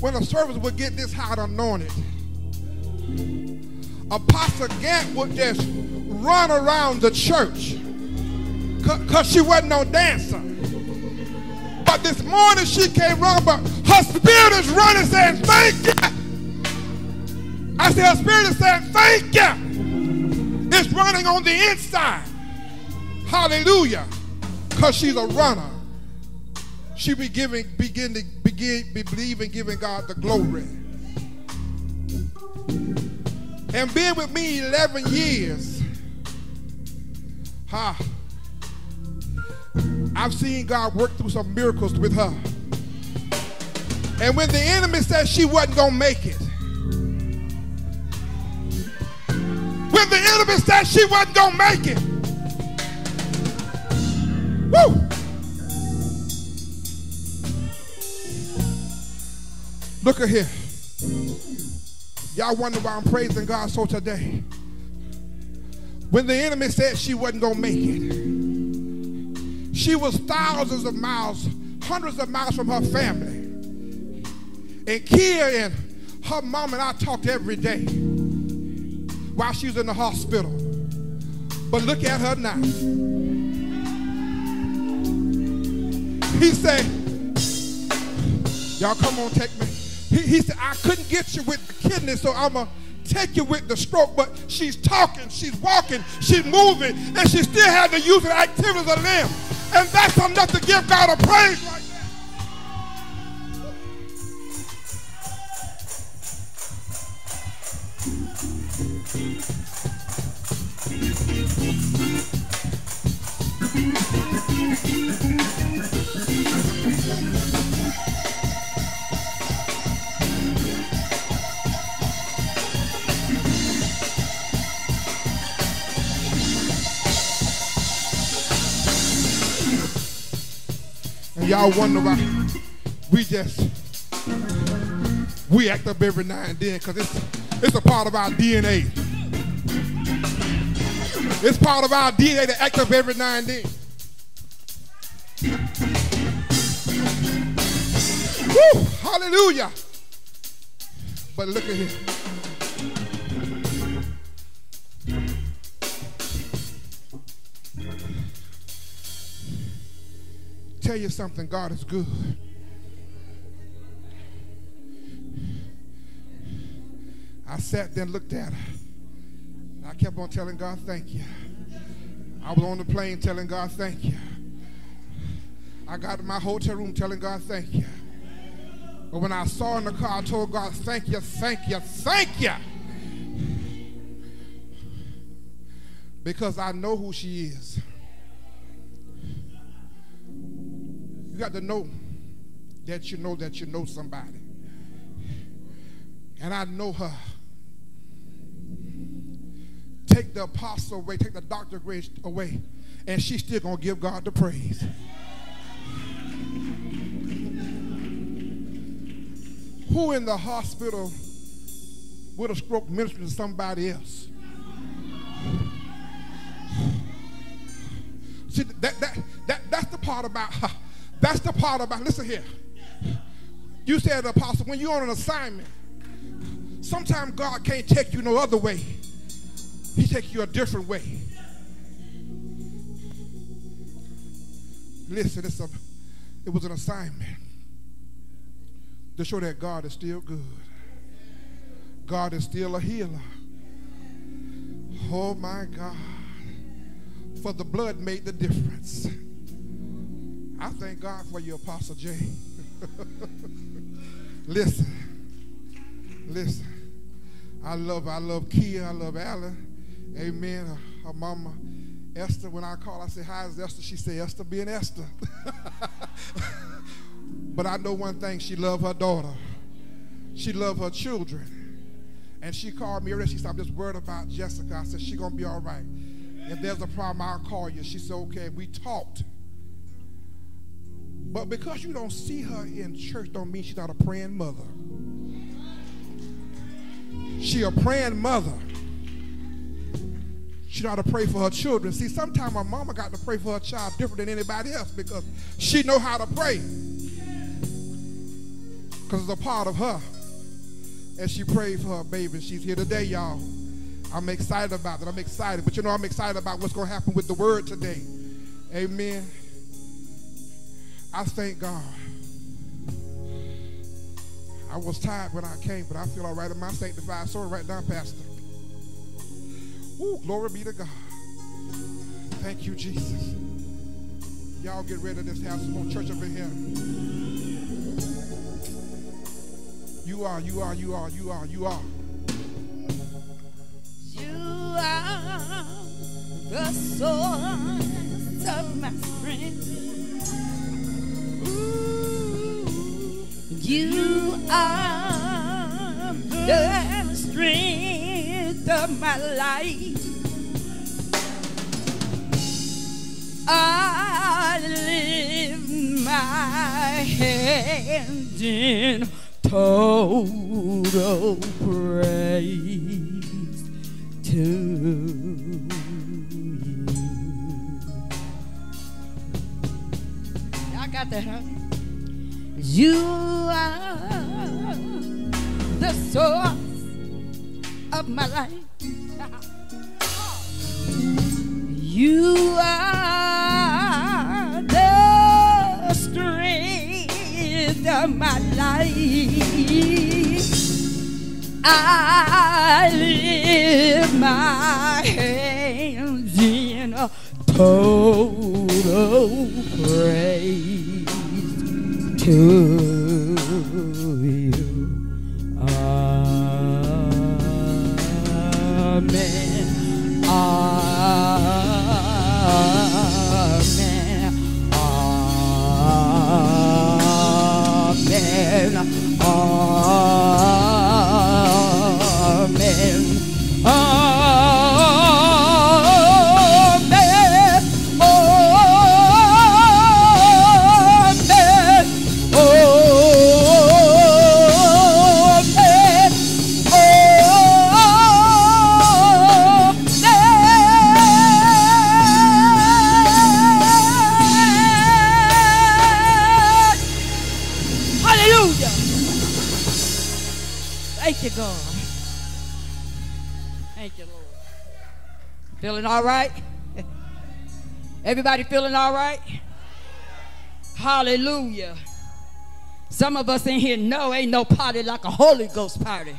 when a service would get this hot anointed, Apostle Gant would just run around the church because she wasn't no dancer. But this morning she came running, but her spirit is running saying, thank you. I said, her spirit is saying, thank you. It's running on the inside. Hallelujah. Because she's a runner. She be giving, begin to begin, be believing, giving God the glory and being with me 11 years, ha, I've seen God work through some miracles with her. And when the enemy said she wasn't going to make it, when the enemy said she wasn't going to make it, woo! Look at here. Y'all wonder why I'm praising God so today. When the enemy said she wasn't going to make it, she was thousands of miles, hundreds of miles from her family. And Kia and her mom and I talked every day while she was in the hospital. But look at her now. He said, Y'all come on, take me. He, he said, I couldn't get you with the kidney, so I'm going to take you with the stroke. But she's talking, she's walking, she's moving, and she still has the use the activities of limb. And that's enough to give God a praise right there. And y'all wonder why we just we act up every now and then because it's it's a part of our DNA. It's part of our DNA to act up every now and then. Woo! Hallelujah. But look at here. Tell you something, God is good. I sat there and looked at her. I kept on telling God, thank you. I was on the plane telling God, thank you. I got in my hotel room telling God, thank you. But when I saw in the car, I told God, thank you, thank you, thank you. Because I know who she is. You got to know that you know that you know somebody. And I know her. Take the apostle away, take the doctor away, and she's still going to give God the praise. Who in the hospital would have stroke ministering to somebody else? See, that, that, that, that's the part about, that's the part about, listen here. You said, Apostle, when you're on an assignment, sometimes God can't take you no other way. He takes you a different way. Listen, it's a, it was an assignment to show that God is still good. God is still a healer. Oh my God. For the blood made the difference. I thank God for you, Apostle J. listen, listen. I love, I love Kia, I love Alan. Amen. Her, her mama, Esther. When I call, I say, "Hi, is Esther?" She say, "Esther being Esther." but I know one thing: she loved her daughter. She loved her children. And she called me earlier. She said, "I'm just worried about Jessica." I said, "She gonna be all right. If there's a problem, I'll call you." She said, "Okay." We talked. But because you don't see her in church, don't mean she's not a praying mother. She a praying mother. She know how to pray for her children. See, sometimes my mama got to pray for her child different than anybody else because she know how to pray. Because it's a part of her. And she prayed for her baby. She's here today, y'all. I'm excited about it. I'm excited. But you know, I'm excited about what's going to happen with the word today. Amen. I thank God. I was tired when I came, but I feel all right in my sanctified soul right now, Pastor. Ooh, glory be to God. Thank you, Jesus. Y'all get ready to just have some more church up in here. You are, you are, you are, you are, you are. You are the source of my strength. Ooh, you are the strength of my life. I lift my hands in total praise to got that, huh? You are the source of my life. You are the strength of my life. I lift my hands in a total praise to you. Amen. Amen. Amen. Amen. Feeling all right? Everybody feeling all right? Hallelujah. Some of us in here know ain't no party like a Holy Ghost party.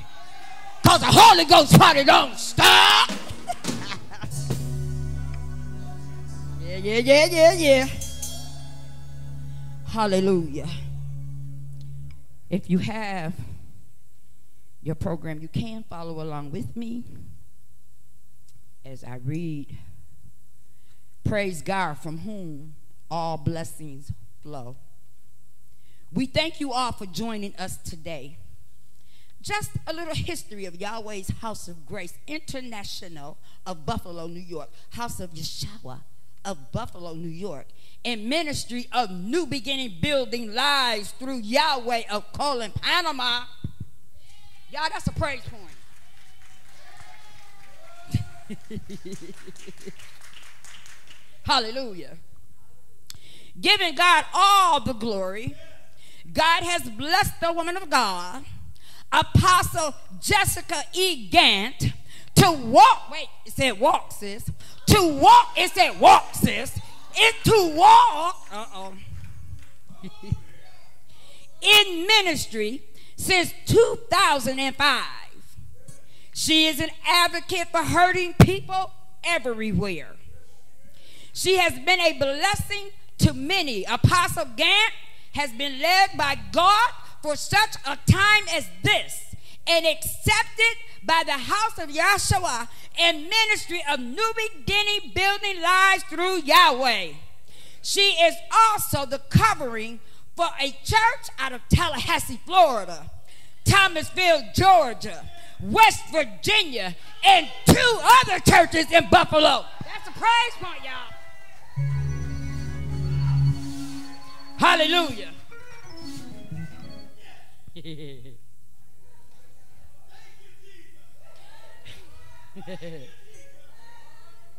Because a Holy Ghost party don't stop. yeah, yeah, yeah, yeah, yeah. Hallelujah. If you have your program, you can follow along with me as I read. Praise God from whom all blessings flow. We thank you all for joining us today. Just a little history of Yahweh's House of Grace International of Buffalo, New York, House of Yeshua of Buffalo, New York, and Ministry of New Beginning Building Lives through Yahweh of Colon, Panama. Y'all, that's a praise point. Hallelujah. Giving God all the glory. God has blessed the woman of God, Apostle Jessica E. Gant, to walk. Wait, it said walk, sis. To walk, it said walk, sis. It to walk. Uh oh. in ministry since 2005. She is an advocate for hurting people everywhere. She has been a blessing to many. Apostle Gant has been led by God for such a time as this and accepted by the house of Yahshua and ministry of new beginning building lives through Yahweh. She is also the covering for a church out of Tallahassee, Florida, Thomasville, Georgia, West Virginia, and two other churches in Buffalo. That's a praise point, y'all. Hallelujah.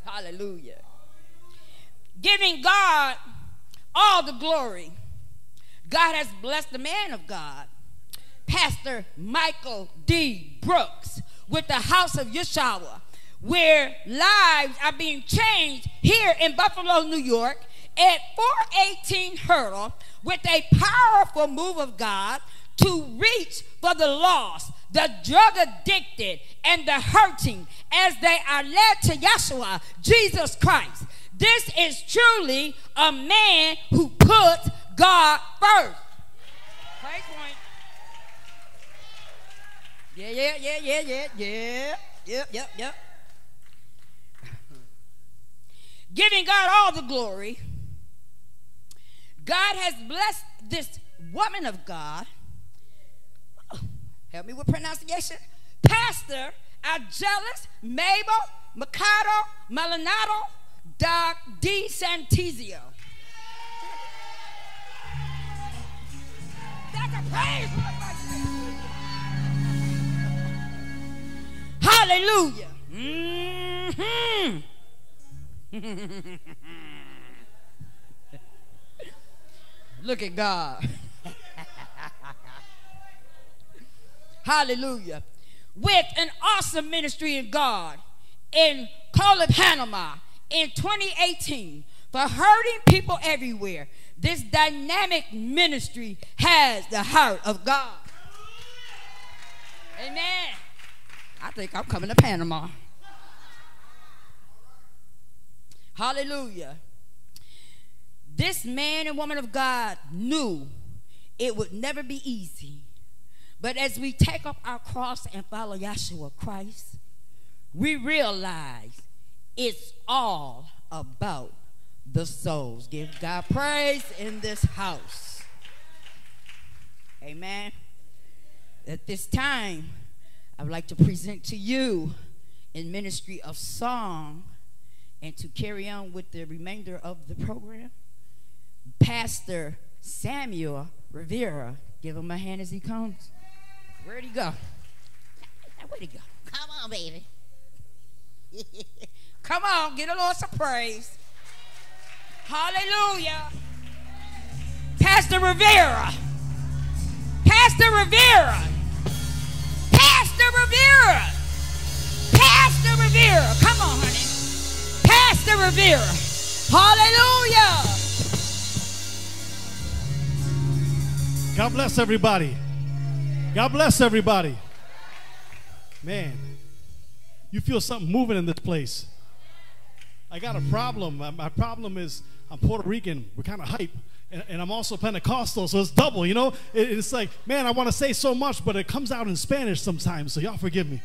Hallelujah. Giving God all the glory. God has blessed the man of God, Pastor Michael D. Brooks, with the House of Yeshua, where lives are being changed here in Buffalo, New York, at 418 Hertel, with a powerful move of God to reach for the lost, the drug addicted, and the hurting as they are led to Yeshua, Jesus Christ. This is truly a man who puts God first. Point. Yeah, yeah, yeah, yeah, yeah, yeah. Yep, yep, yep. Giving God all the glory. God has blessed this woman of God. Help me with pronunciation. Pastor Angelus Mabel Mikado Malinado Doc D. Santizio. That's a praise Hallelujah. Mhm. Look at God. Hallelujah. With an awesome ministry in God in Colon, Panama in 2018 for hurting people everywhere. This dynamic ministry has the heart of God. Amen. I think I'm coming to Panama. Hallelujah. This man and woman of God knew it would never be easy. But as we take up our cross and follow Yahshua Christ, we realize it's all about the souls. Give God praise in this house. Amen. At this time, I would like to present to you in ministry of song and to carry on with the remainder of the program, Pastor Samuel Rivera. Give him a hand as he comes. Where'd he go? Where'd he go? Come on, baby. Come on, get a Lord some praise. Hallelujah. Pastor Rivera. Pastor Rivera. Pastor Rivera. Pastor Rivera. Come on, honey. Pastor Rivera. Hallelujah. God bless everybody. God bless everybody. Man, you feel something moving in this place. I got a problem. My, problem is I'm Puerto Rican. We're kind of hype. And, and, I'm also Pentecostal, so it's double, you know? It, it's like, man, I want to say so much, but it comes out in Spanish sometimes, so y'all forgive me.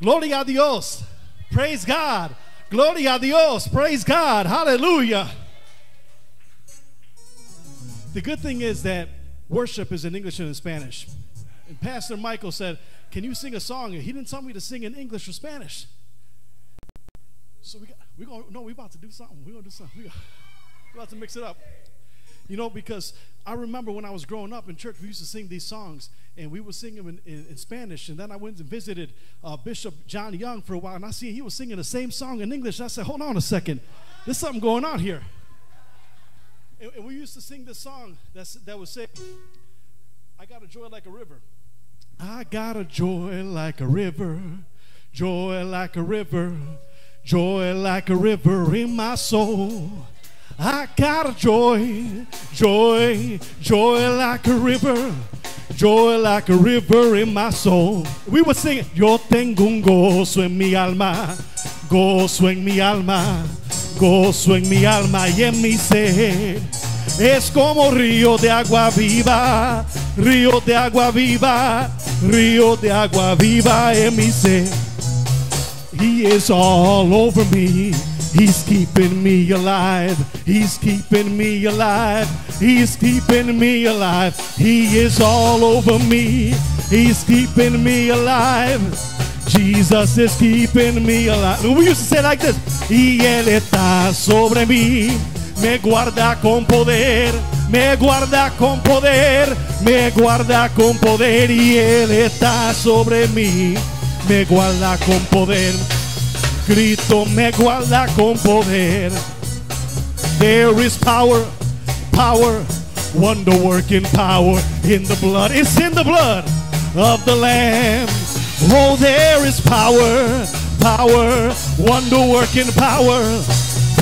Gloria a Dios. Praise God. Gloria a Dios. Praise God. Hallelujah. The good thing is that worship is in English and in Spanish. And Pastor Michael said, Can you sing a song? He didn't tell me to sing in English or Spanish. So we got, we're going, no, we're about to do something. We're going to do something. We're about to mix it up. You know, because I remember when I was growing up in church, we used to sing these songs, and we would sing them in, in, in Spanish. And then I went and visited uh, Bishop John Young for a while, and I see he was singing the same song in English. I said, hold on a second. There's something going on here. And, and we used to sing this song that's, that would say, I got a joy like a river. I got a joy like a river, joy like a river, joy like a river in my soul. I got joy, joy, joy like a river, joy like a river in my soul. We were singing, Yo tengo un gozo en mi alma, gozo en mi alma, gozo en mi alma y en mi ser. Es como río de agua viva, río de agua viva, río de agua viva en mi ser. He is all over me. He's keeping me alive. He's keeping me alive. He's keeping me alive. He is all over me. He's keeping me alive. Jesus is keeping me alive. We used to say like this. Y Él está sobre mí. Me guarda con poder. Me guarda con poder. Me guarda con poder. Y Él está sobre mí. Me guarda con poder. Cristo me guarda con poder. There is power, power, wonder working power in the blood. It's in the blood of the Lamb. Oh, there is power, power, wonder working power.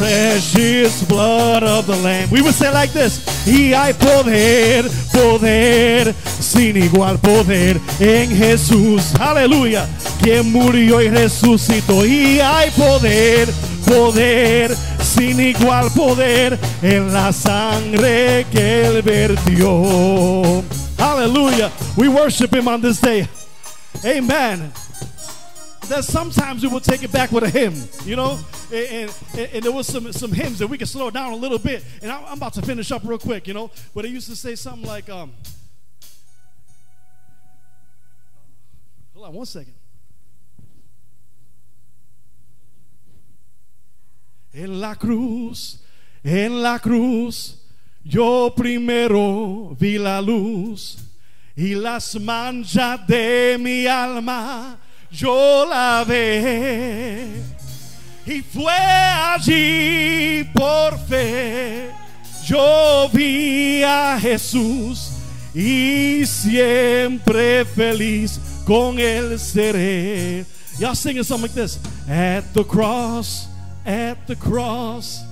Precious blood of the Lamb. We would say like this. Y hay poder, poder, sin igual poder en Jesús. Aleluya. Quien murió y resucitó. Y hay poder, poder, sin igual poder en la sangre que él vertió. Hallelujah. We worship him on this day. Amen. That sometimes we will take it back with a hymn, you know, and, and, and there was some some hymns that we could slow down a little bit. And I'm, about to finish up real quick, you know. But they used to say something like, um, hold on one second. En la cruz, en la cruz, yo primero vi la luz y las manchas de mi alma yo la ve. Y fue allí por fe, yo vi a Jesús y siempre feliz con él seré. Y'all singing something like this. At the cross, at the cross.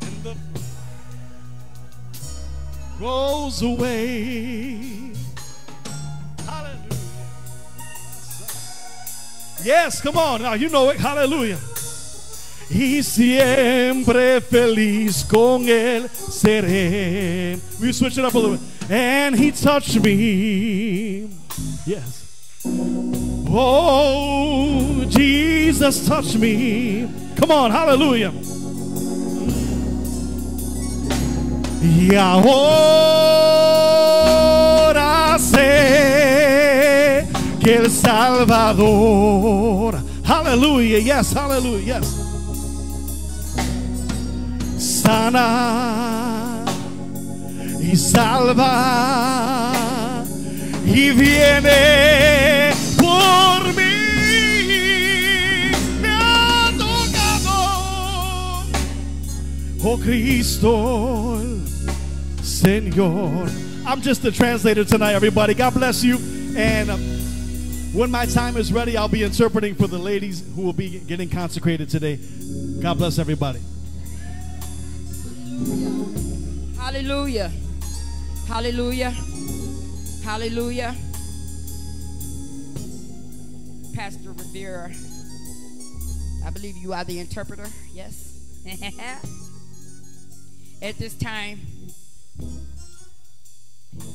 And the rolls away. Yes, come on now. You know it. Hallelujah. Y siempre feliz con él seré. We switch it up a little bit. And he touched me. Yes. Oh, Jesus, touched me. Come on, hallelujah. Y ahora sé el Salvador, hallelujah, yes, hallelujah, yes, sana y salva y viene por mí. Me ha tocado, oh Cristo, Señor. I'm just the translator tonight, everybody. God bless you. And um, when my time is ready, I'll be interpreting for the ladies who will be getting consecrated today. God bless everybody. Hallelujah. Hallelujah. Hallelujah. Pastor Rivera, I believe you are the interpreter. Yes. at this time,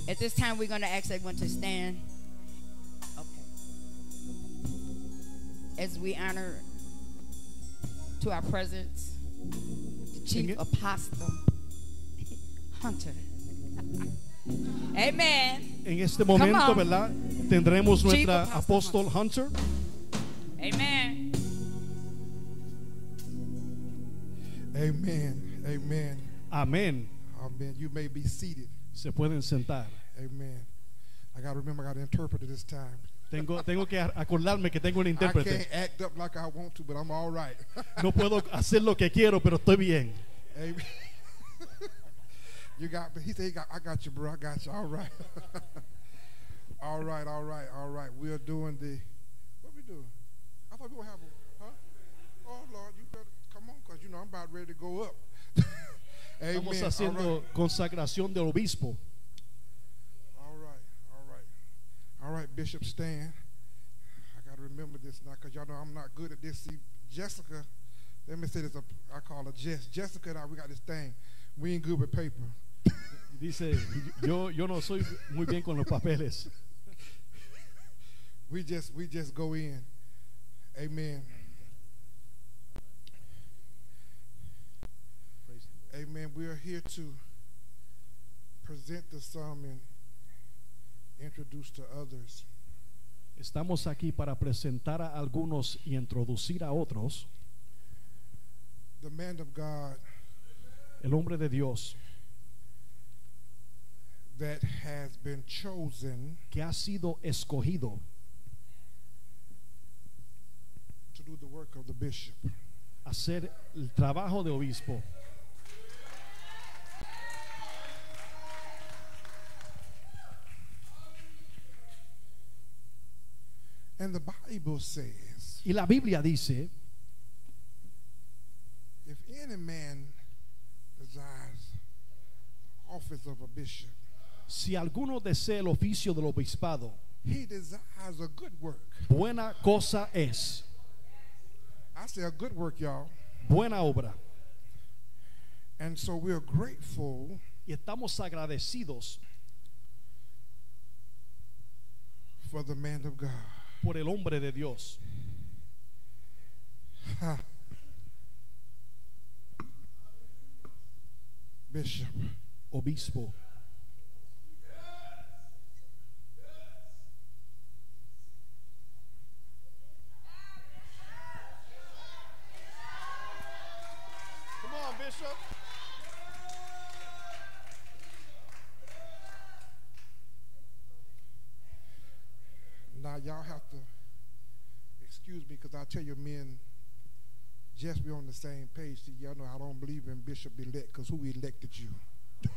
at this time, we're going to ask everyone to stand. As we honor to our presence, the chief apostle, Hunter. Amen. En este momento, ¿verdad? Tendremos Chief nuestra Apostle apóstol Hunter. Amen. Amen. Amen. Amén. Amen. You may be seated. Se pueden sentar. Amen. I got to remember I got to interpret it this time. Tengo, tengo que acordarme que tengo un intérprete. No puedo hacer lo que quiero, pero estoy bien. Amen. you got, he said, he got, I got you, bro. I got you. All right. all right, all right, all right. We are doing the, what we doing? I thought we were having, huh? Oh, Lord, you better come on, because, you know, I'm about ready to go up. Estamos haciendo right. consagración del obispo. All right, Bishop Stan. I got to remember this now because y'all know I'm not good at this. See, Jessica, let me say this. I call her Jess. Jessica and I, we got this thing. We ain't good with paper. Dice, yo, yo no soy muy bien con los papeles. We just we just go in. Amen. Amen. We are here to present the and introduce to others. Estamos aquí para presentar a algunos y introducir a otros. The man of God El hombre de Dios that has been chosen que ha sido escogido to do the work of the bishop. hacer el trabajo de obispo. And the Bible says, Y la Biblia dice, if any man desires office of a bishop, si alguno desea el oficio del obispado, he desires a good work. buena cosa es, I say a good work, y'all. buena obra. And so we're grateful Y estamos agradecidos for the man of God. Por el hombre de Dios. Ha. Bishop. Obispo. Come on, Bishop. Now y'all have to excuse me because I tell you, men, just be on the same page. See, y'all know I don't believe in bishop elect because who elected you?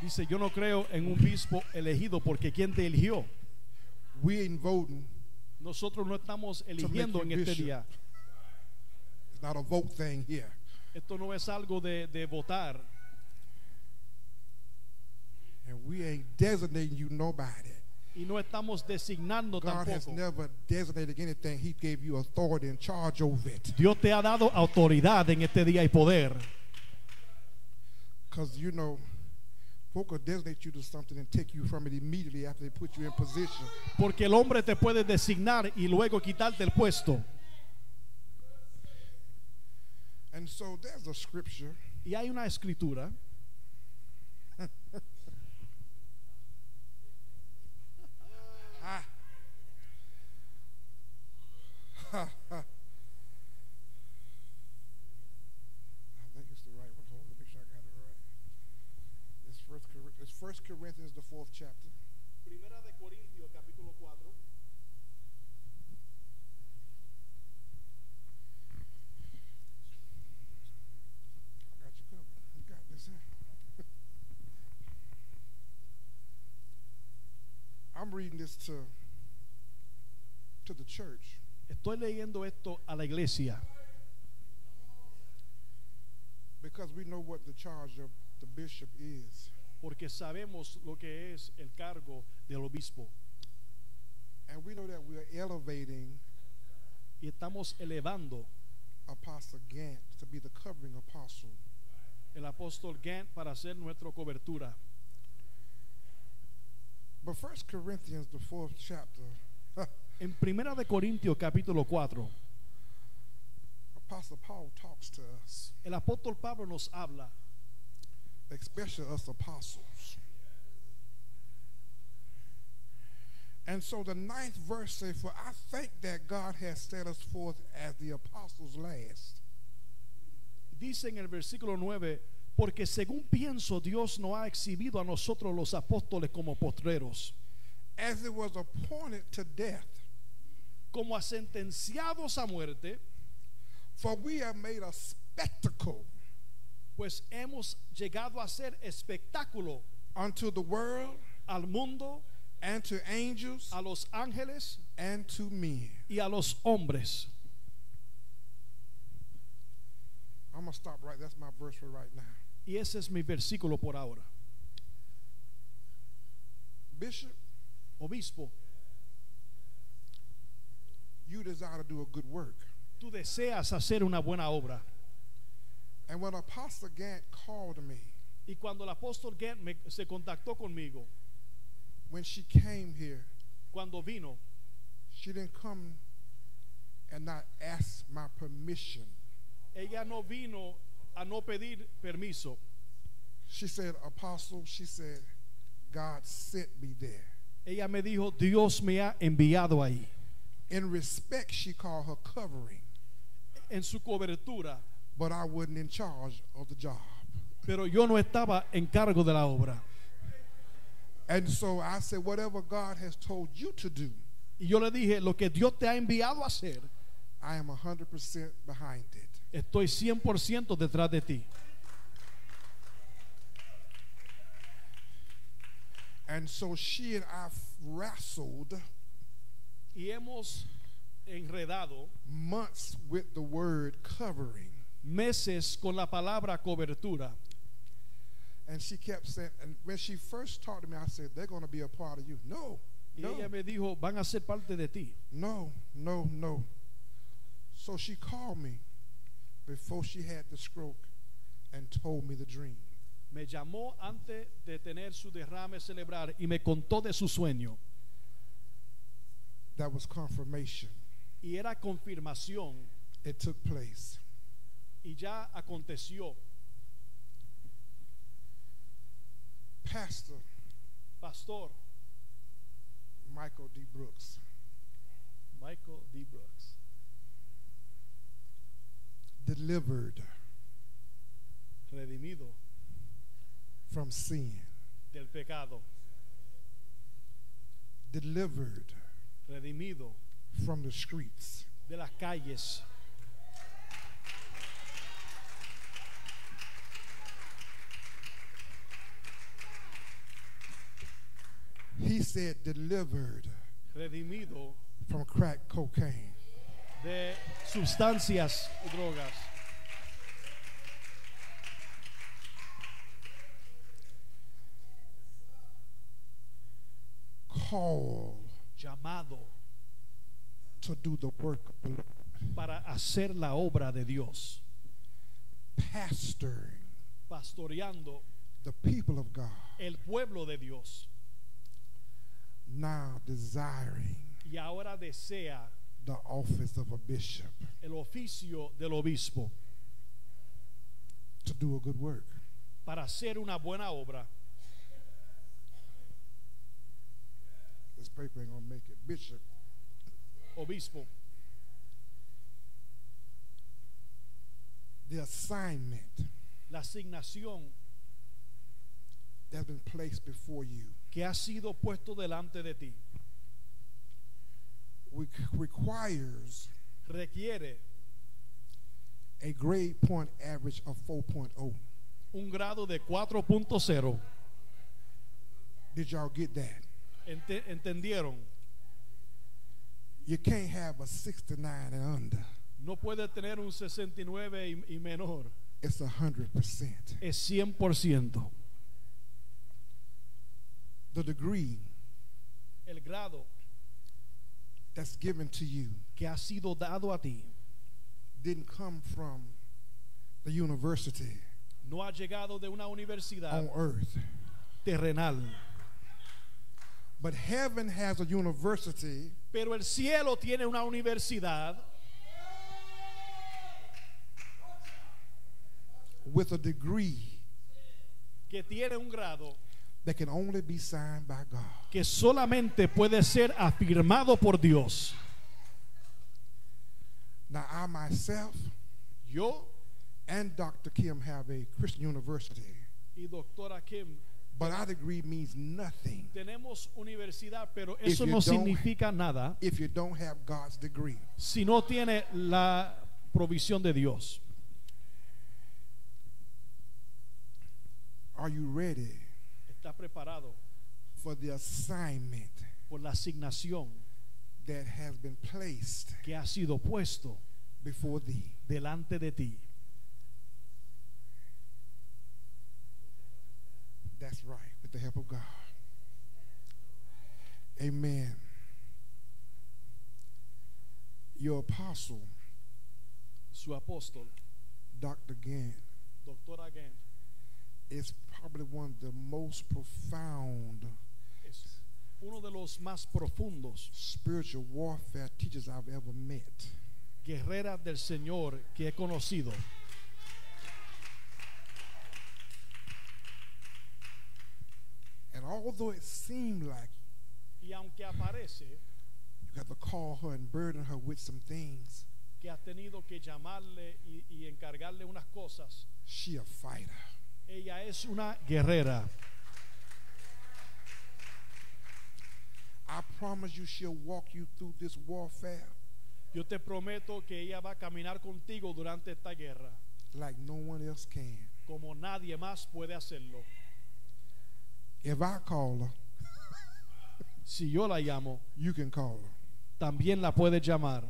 Dice, yo no creo en un obispo elegido porque ¿quién te eligió? We ain't voting. Nosotros no estamos eligiendo en este bishop. día. It's not a vote thing here. Esto no es algo de, de votar. And we ain't designating you nobody. Y no estamos designando God has tampoco. never designated anything. He gave you authority and charge over it. Dios te ha dado autoridad en este día y poder. Because, you know, Folk will designate you to something and take you from it immediately after they put you in position. Porque el hombre te puede designar y luego quitarte el puesto. And so there's a scripture Y hay una escritura Ah. I think it's the right one. Hold on, make sure I got it right. It's First, Cor- it's First Corinthians, the fourth chapter. Primera de Corintios capítulo 4. I got you covered. You got this here. I'm reading this to to the church Estoy leyendo esto a la iglesia because we know what the charge of the bishop is. porque sabemos lo que es el cargo del obispo And we know that we are elevating y estamos elevando Apostle Gant to be the covering apostle. el apóstol Gant para ser nuestra cobertura. But First Corinthians, the fourth chapter, En Primera de Corintios capítulo 4, Apostle Paul talks to us, el apóstol Pablo nos habla, especially us apostles. And so the ninth verse says, For I think that God has set us forth as the apostles last. dice en el versículo 9, porque según pienso Dios nos ha exhibido a nosotros los apóstoles como postreros, As it was appointed to death, como a sentenciados a muerte, for we have made a spectacle pues hemos llegado a ser espectáculo unto the world al mundo, and to angels a los ángeles and to men. y a los hombres. I'm going to stop right. That's my verse for right now. Y ese es mi versículo por ahora. Bishop, Obispo, you desire to do a good work. tú deseas hacer una buena obra. And when Apostle Gant called me, Y cuando el apóstol Gant me- se contactó conmigo, when she came here, cuando vino, she didn't come and not ask my permission. ella no vino a no pedir permiso. She said, Apostle, she said, God sent me there. Ella me dijo, Dios me ha enviado ahí. In respect, she called her covering, En su cobertura, but I wasn't in charge of the job. pero yo no estaba en cargo de la obra. And so I said, whatever God has told you to do, Y yo le dije, lo que Dios te ha enviado a hacer, I am 100% behind it. Estoy 100% detrás de ti. And so she and I wrestled Y hemos enredado months with the word covering. meses con la palabra cobertura. And she kept saying, and when she first talked to me, I said, they're going to be a part of you. No, Y no, ella me dijo, van a ser parte de ti. no, no, no. So she called me before she had the stroke and told me the dream. Me llamó antes de tener su derrame cerebral y me contó de su sueño. That was confirmation. Y era confirmación It took place. y ya aconteció. Pastor Pastor Michael D. Brooks, Michael D. Brooks, delivered redimido. from sin, del pecado, delivered redimido. from the streets, de las calles. he said, delivered redimido. from crack cocaine. De sustancias y drogas. Called Llamado to do the work of the Lord. para hacer la obra de Dios. Pastoring, Pastoreando, the people of God el pueblo de Dios, now desiring y ahora desea the office of a bishop el oficio del obispo to do a good work. para hacer una buena obra. This paper ain't gonna make it. Bishop, Obispo, the assignment la asignación that's been placed before you que ha sido puesto delante de ti requires requiere a grade point average of 4.0. un grado de 4.0. Did y'all get that? Ente- ¿Entendieron? You can't have a 69 and under. No puede tener un 69 y, y menor. It's 100%. Es 100%. The degree El grado that's given to you que ha sido dado a ti didn't come from the university no ha llegado de una universidad on earth. terrenal. But heaven has a university Pero el cielo tiene una universidad with a degree que tiene un grado that can only be signed by God. que solamente puede ser afirmado por Dios. Now, I myself Yo and Dr. Kim have a Christian university, y doctora Kim but our degree means nothing tenemos universidad, pero eso no significa nada if you don't have God's degree. si no tiene la provisión de Dios. Are you ready Está preparado for the assignment por la asignación that has been placed que ha sido puesto before thee? delante de ti. That's right, with the help of God. Amen. Your apostle, Su apóstol, Dr. Gant, doctora Gant, is probably one of the most profound es uno de los más profundos spiritual warfare teachers I've ever met. guerreras del Señor que he conocido. And although it seemed like Y aunque aparece you got to call her and burden her with some things, que has tenido que llamarle y, y encargarle unas cosas, she a fighter. Ella es una guerrera. I promise you she'll walk you through this warfare Yo te prometo que ella va a caminar contigo durante esta guerra, like no one else can. como nadie más puede hacerlo. If I call her, Si yo la llamo, you can call her. también la puedes llamar.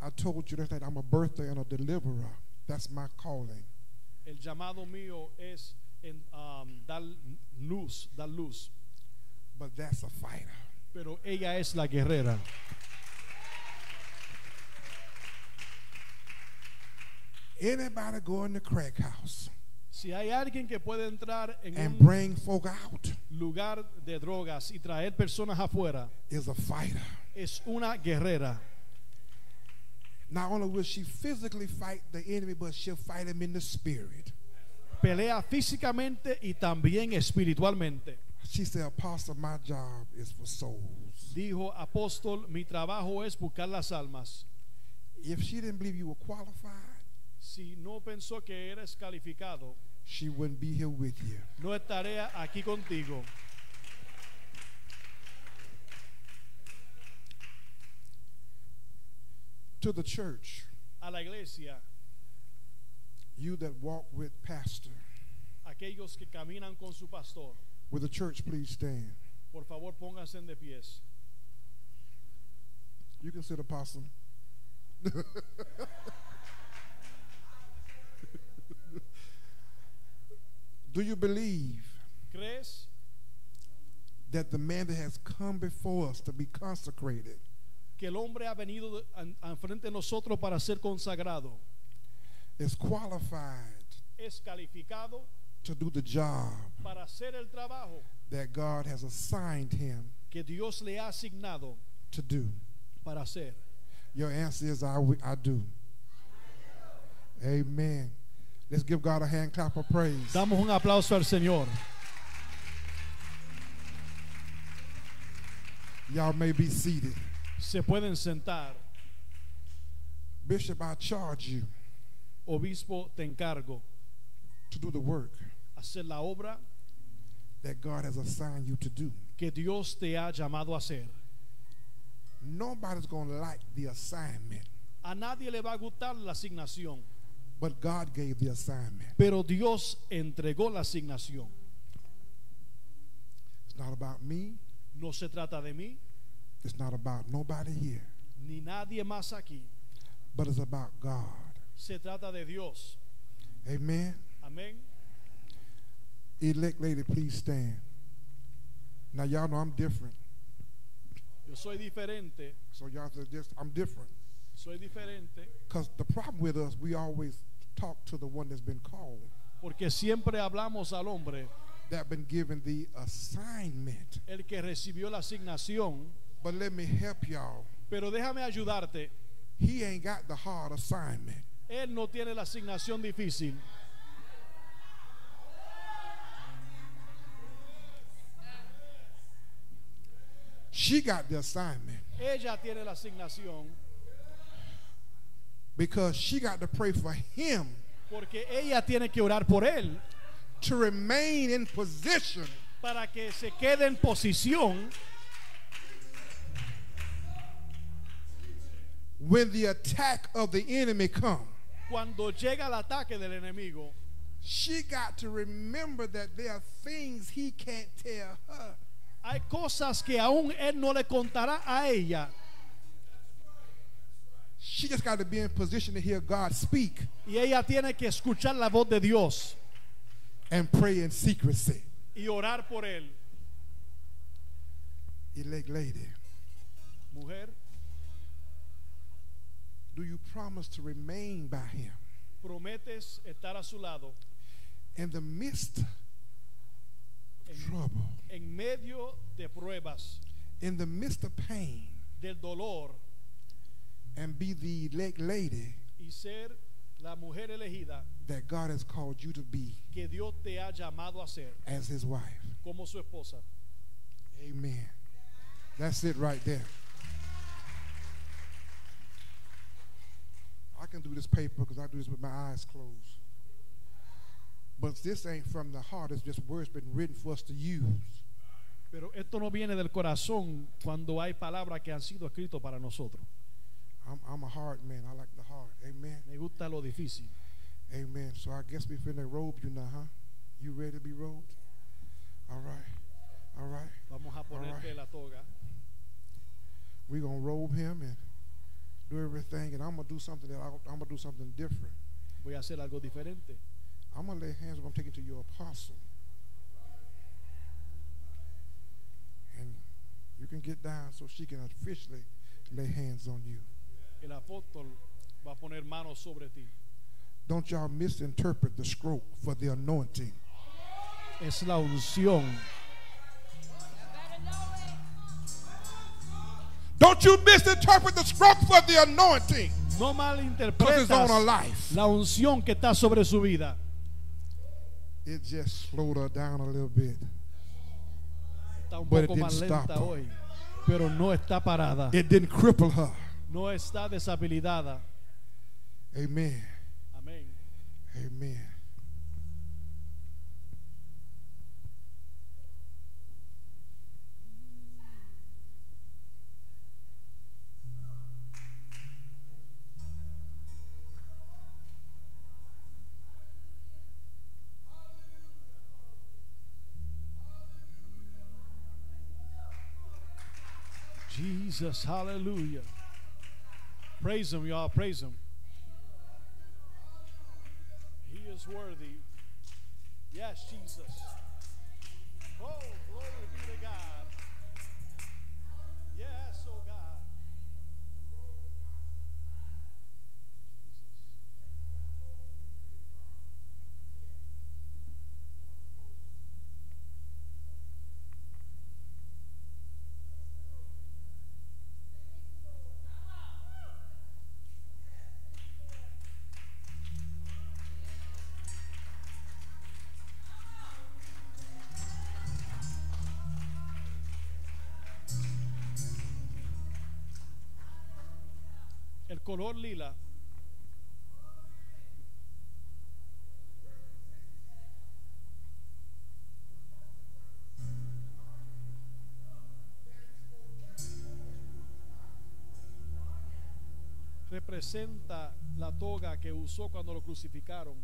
I told you that I'm a birther and a deliverer. That's my calling. El llamado mío es en, um, dar luz, dar luz. But that's a fighter. Pero ella es la guerrera. Anybody go in the crack house Si hay alguien que puede entrar en and un bring folk out lugar de drogas y traer personas afuera, is a fighter. es una guerrera. Not only will she physically fight the enemy, but she'll fight him in the spirit. Pelea físicamente y también espiritualmente. She said, Apostle, my job is for souls. Dijo apóstol, mi trabajo es buscar las almas. If she didn't believe you were qualified, Si no pensó que eres calificado, she wouldn't be here with you. no estaré aquí contigo. To the church, A la iglesia, you that walk with pastor, aquellos que caminan con su pastor, will the church please stand? por favor pónganse de pies. You can sit, Apostle. Do you believe ¿Crees that the man that has come before us to be consecrated que el hombre ha venido de- an- an frente de nosotros para ser consagrado? is qualified ¿Es calificado to do the job para hacer el trabajo that God has assigned him que Dios le ha asignado to do? para hacer? Your answer is I, I do. Amen. Let's give God a hand clap of praise. Damos un aplauso al Señor. Y'all may be seated. Se pueden sentar. Bishop, I charge you Obispo, te encargo to do the work hacer la obra that God has assigned you to do. que Dios te ha llamado a hacer. Nobody's going to like the assignment, A nadie le va a gustar la asignación, but God gave the assignment. pero Dios entregó la asignación. It's not about me. No se trata de mí It's not about nobody here, ni nadie más aquí. but it's about God. Se trata de Dios. Amen. Amén. Elect lady, please stand. Now y'all know I'm different, Yo soy diferente. so y'all say this. I'm different. Soy diferente Because the problem with us, we always talk to the one that's been called, porque siempre hablamos al hombre, that been given the assignment. el que recibió la asignación. But let me help y'all. Pero déjame ayudarte. He ain't got the hard assignment. Él no tiene la asignación difícil. She got the assignment Ella tiene la asignación because she got to pray for him porque ella tiene que orar por él to remain in position para que se quede en posición when the attack of the enemy come. cuando llega el ataque del enemigo. She got to remember that there are things he can't tell her. Hay cosas que aún él no le contará a ella. She just got to be in position to hear God speak Y ella tiene que escuchar la voz de Dios and pray in secrecy. y orar por él. Elect lady, Mujer, do you promise to remain by him prometes estar a su lado in the midst of trouble, en medio de pruebas, in the midst of pain, del dolor and be the lady y ser la mujer elegida that God has called you to be que Dios te ha llamado a ser as his wife? como su esposa. Amen. That's it right there. I can do this paper because I do this with my eyes closed. But this ain't from the heart, it's just words been written for us to use. Pero esto no viene del corazón cuando hay palabras que han sido escritas para nosotros. I'm, I'm a hard man. I like the hard. Amen. Me gusta lo difícil. Amen. So I guess we finna robe you now, huh? You ready to be robed? All right. All right. Vamos a ponerte right. la toga. We're gonna robe him and do everything, and I'm gonna do something that I, I'm gonna do something different. Voy a hacer algo diferente. I'm gonna lay hands. I'm taking to your apostle, and you can get down so she can officially lay hands on you. El apóstol va a poner manos sobre ti. Don't y'all misinterpret the stroke for the anointing. Es la unción. Don't you misinterpret the stroke for the anointing. No life. la unción que está sobre su vida. It just slowed her down a little bit. Está un But poco más lenta hoy, pero no está parada. It didn't cripple her. No está deshabilitada. Amen. Amén. Amen. Jesus, hallelujah. Praise him, y'all. Praise him. He is worthy. Yes, Jesus. Oh, color lila representa la toga que usó cuando lo crucificaron.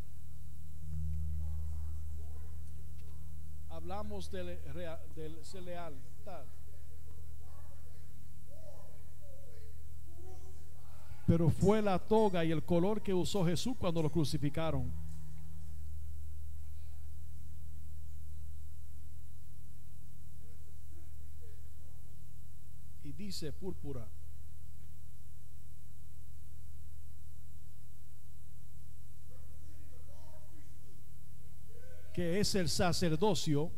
Hablamos del, rea- del ser lealtad. Pero fue la toga y el color que usó Jesús cuando lo crucificaron. Y dice púrpura. que es el sacerdocio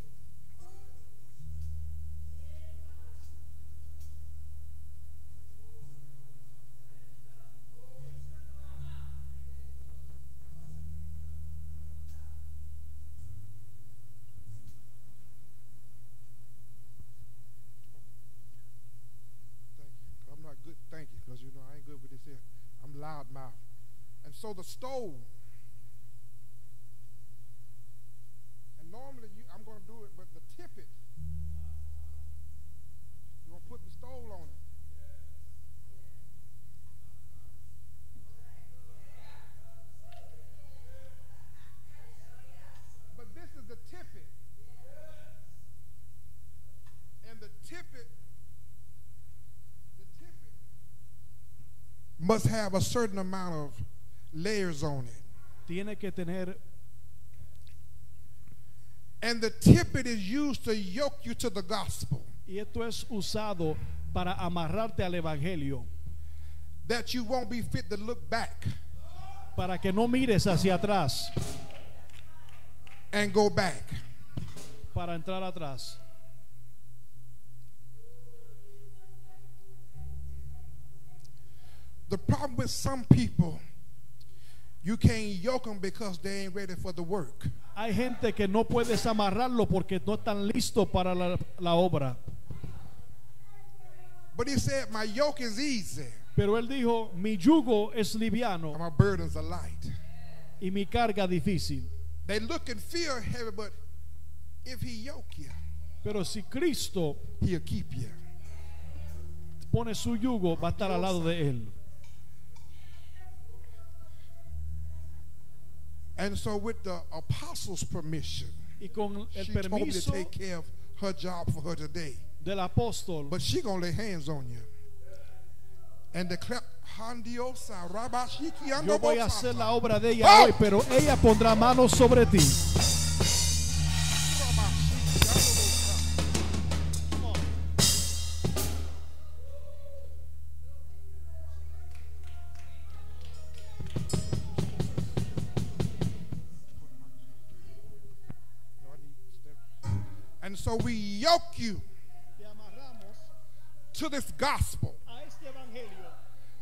must have a certain amount of layers on it. tiene que tener And the tippet is used to yoke you to the gospel. y esto es usado para amarrarte al evangelio That you won't be fit to look back para que no mires hacia atrás and go back. para entrar atrás. The problem with some people, you can't yoke them because they ain't ready for the work. Hay gente que no puedes amarrarlo porque no están listos para la, la obra. But he said, My yoke is easy Pero él dijo, mi yugo es liviano and my burdens are light. y mi carga difícil. They look and feel heavy, but if he yoke you, Pero si Cristo he'll keep you. pone su yugo, va a estar al lado de él. And so, with the apostles' permission, Y con el she told me to permiso take care of her job for her today. del apóstol, But she gonna lay hands on you and declare Handiosa Rabashiki yo voy a hacer la obra de ella hoy, pero ella pondrá manos sobre ti. So we yoke you to this gospel a este evangelio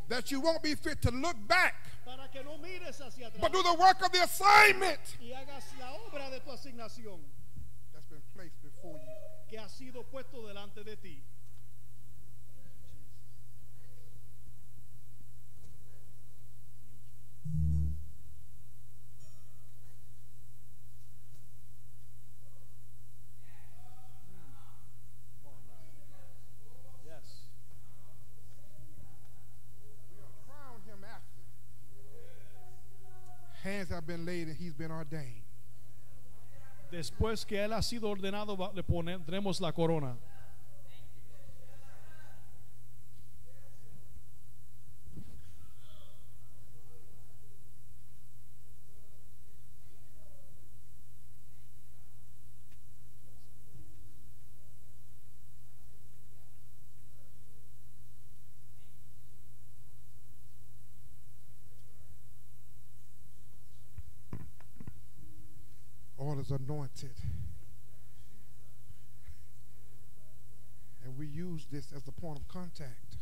that you won't be fit to look back, para que no mires hacia atrás but do the work of the assignment y hagas la obra de tu that's been placed before you. Hands have been laid and he's been ordained. Después que él ha sido ordenado, le pondremos la corona. Anointed. And we use this as a point of contact.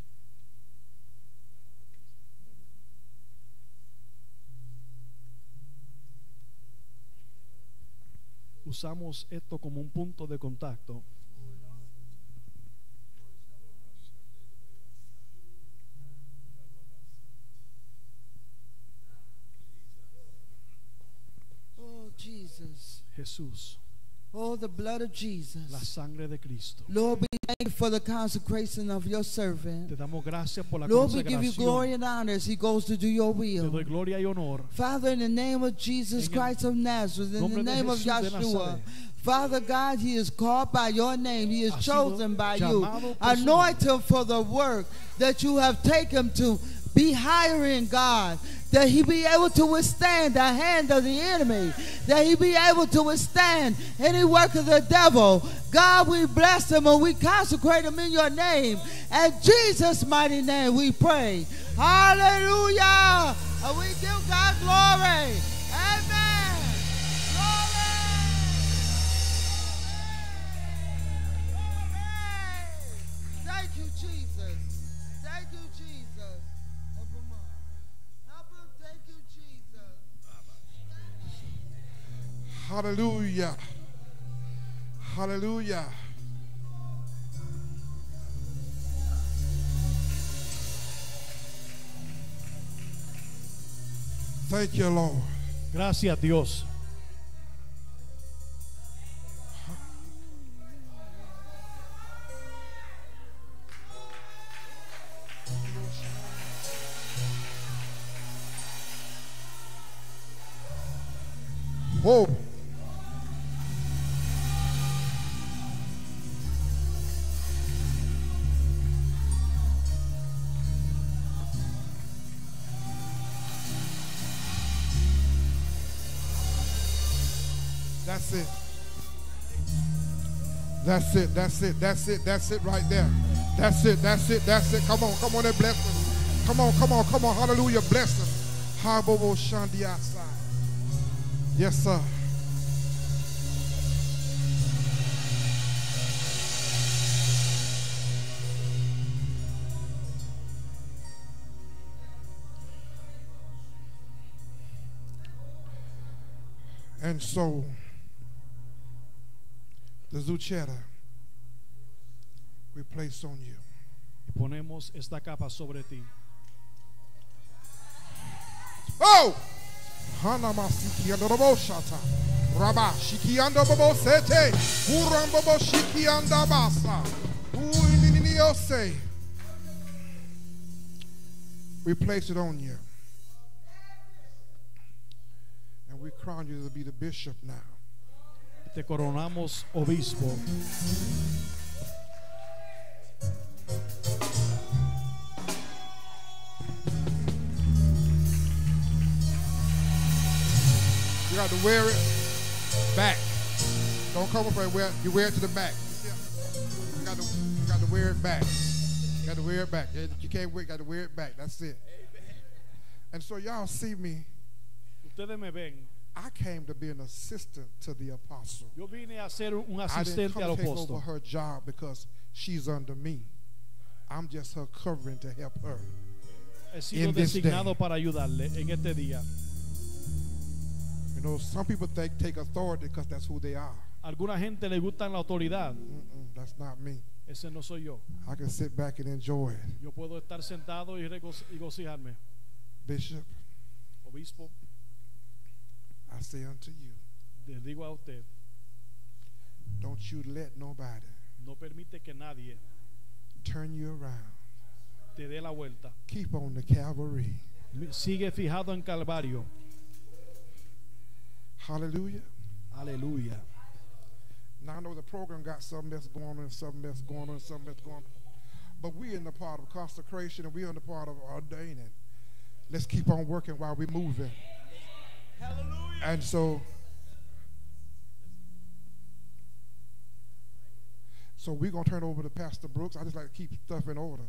Usamos esto como un punto de contacto. Jesús, Oh, the blood of Jesus. la sangre de Cristo. Lord, we thank you for the consecration of your Te servant. damos gracias por la Lord, we give you glory and honor as he goes to do your Te will. doy gloria y honor. Father, in the name of Jesus En Christ of Nazareth, in the name of Jesús de Yeshua, Nazaret. Father God, he is called by your name. He is chosen by you. Anoint him for the work that you have taken to be hiring, God. That he be able to withstand the hand of the enemy. That he be able to withstand any work of the devil. God, we bless him and we consecrate him in your name. In Jesus' mighty name we pray. Hallelujah. And we give God glory. Amen. Hallelujah. Hallelujah. Thank you, Lord. Gracias Dios. Whoa. That's it. That's it. That's it. That's it. That's it right there. That's it. That's it. That's it. Come on. Come on and bless us. Come on. Come on. Come on. Hallelujah. Bless us. Habobo Shandiasa. Yes, sir. And so, the zucchetto we place on you. Y ponemos esta capa sobre ti. Oh! Hanamasiki and Shata. Rabba Shiki and Bobo Sete. Urambobo Shiki and Basa. Uininiose. We place it on you. And we crown you to be the bishop now. Te coronamos obispo. You got to wear it back. Don't come up and wear you wear it to the back. You got to, you got to wear it back. You got to wear it back. You can't wear. You got to wear it back. That's it. And so y'all see me. Ustedes me ven. I came to be an assistant to the apostle. Yo vine a ser un I didn't come take over her job because she's under me. I'm just her covering to help her. He sido in this designado day. para ayudarle en este día. You know, some people think, take authority because that's who they are. Alguna gente le gustan la autoridad. Mm-mm, that's not me. Ese no soy yo. I can sit back and enjoy it. Yo puedo estar sentado y, y gocijarme. Bishop, Obispo, I say unto you, les digo a usted, don't you let nobody no permite que nadie turn you around. te dé la vuelta. Keep on the Calvary. Sigue fijado en Calvario. Hallelujah. Aleluya. Now I know the program got something that's going on and something that's going on something that's going on. But we're in the part of consecration and we're in the part of ordaining. Let's keep on working while we're moving. And so So we're gonna turn over to Pastor Brooks. I just like to keep stuff in order.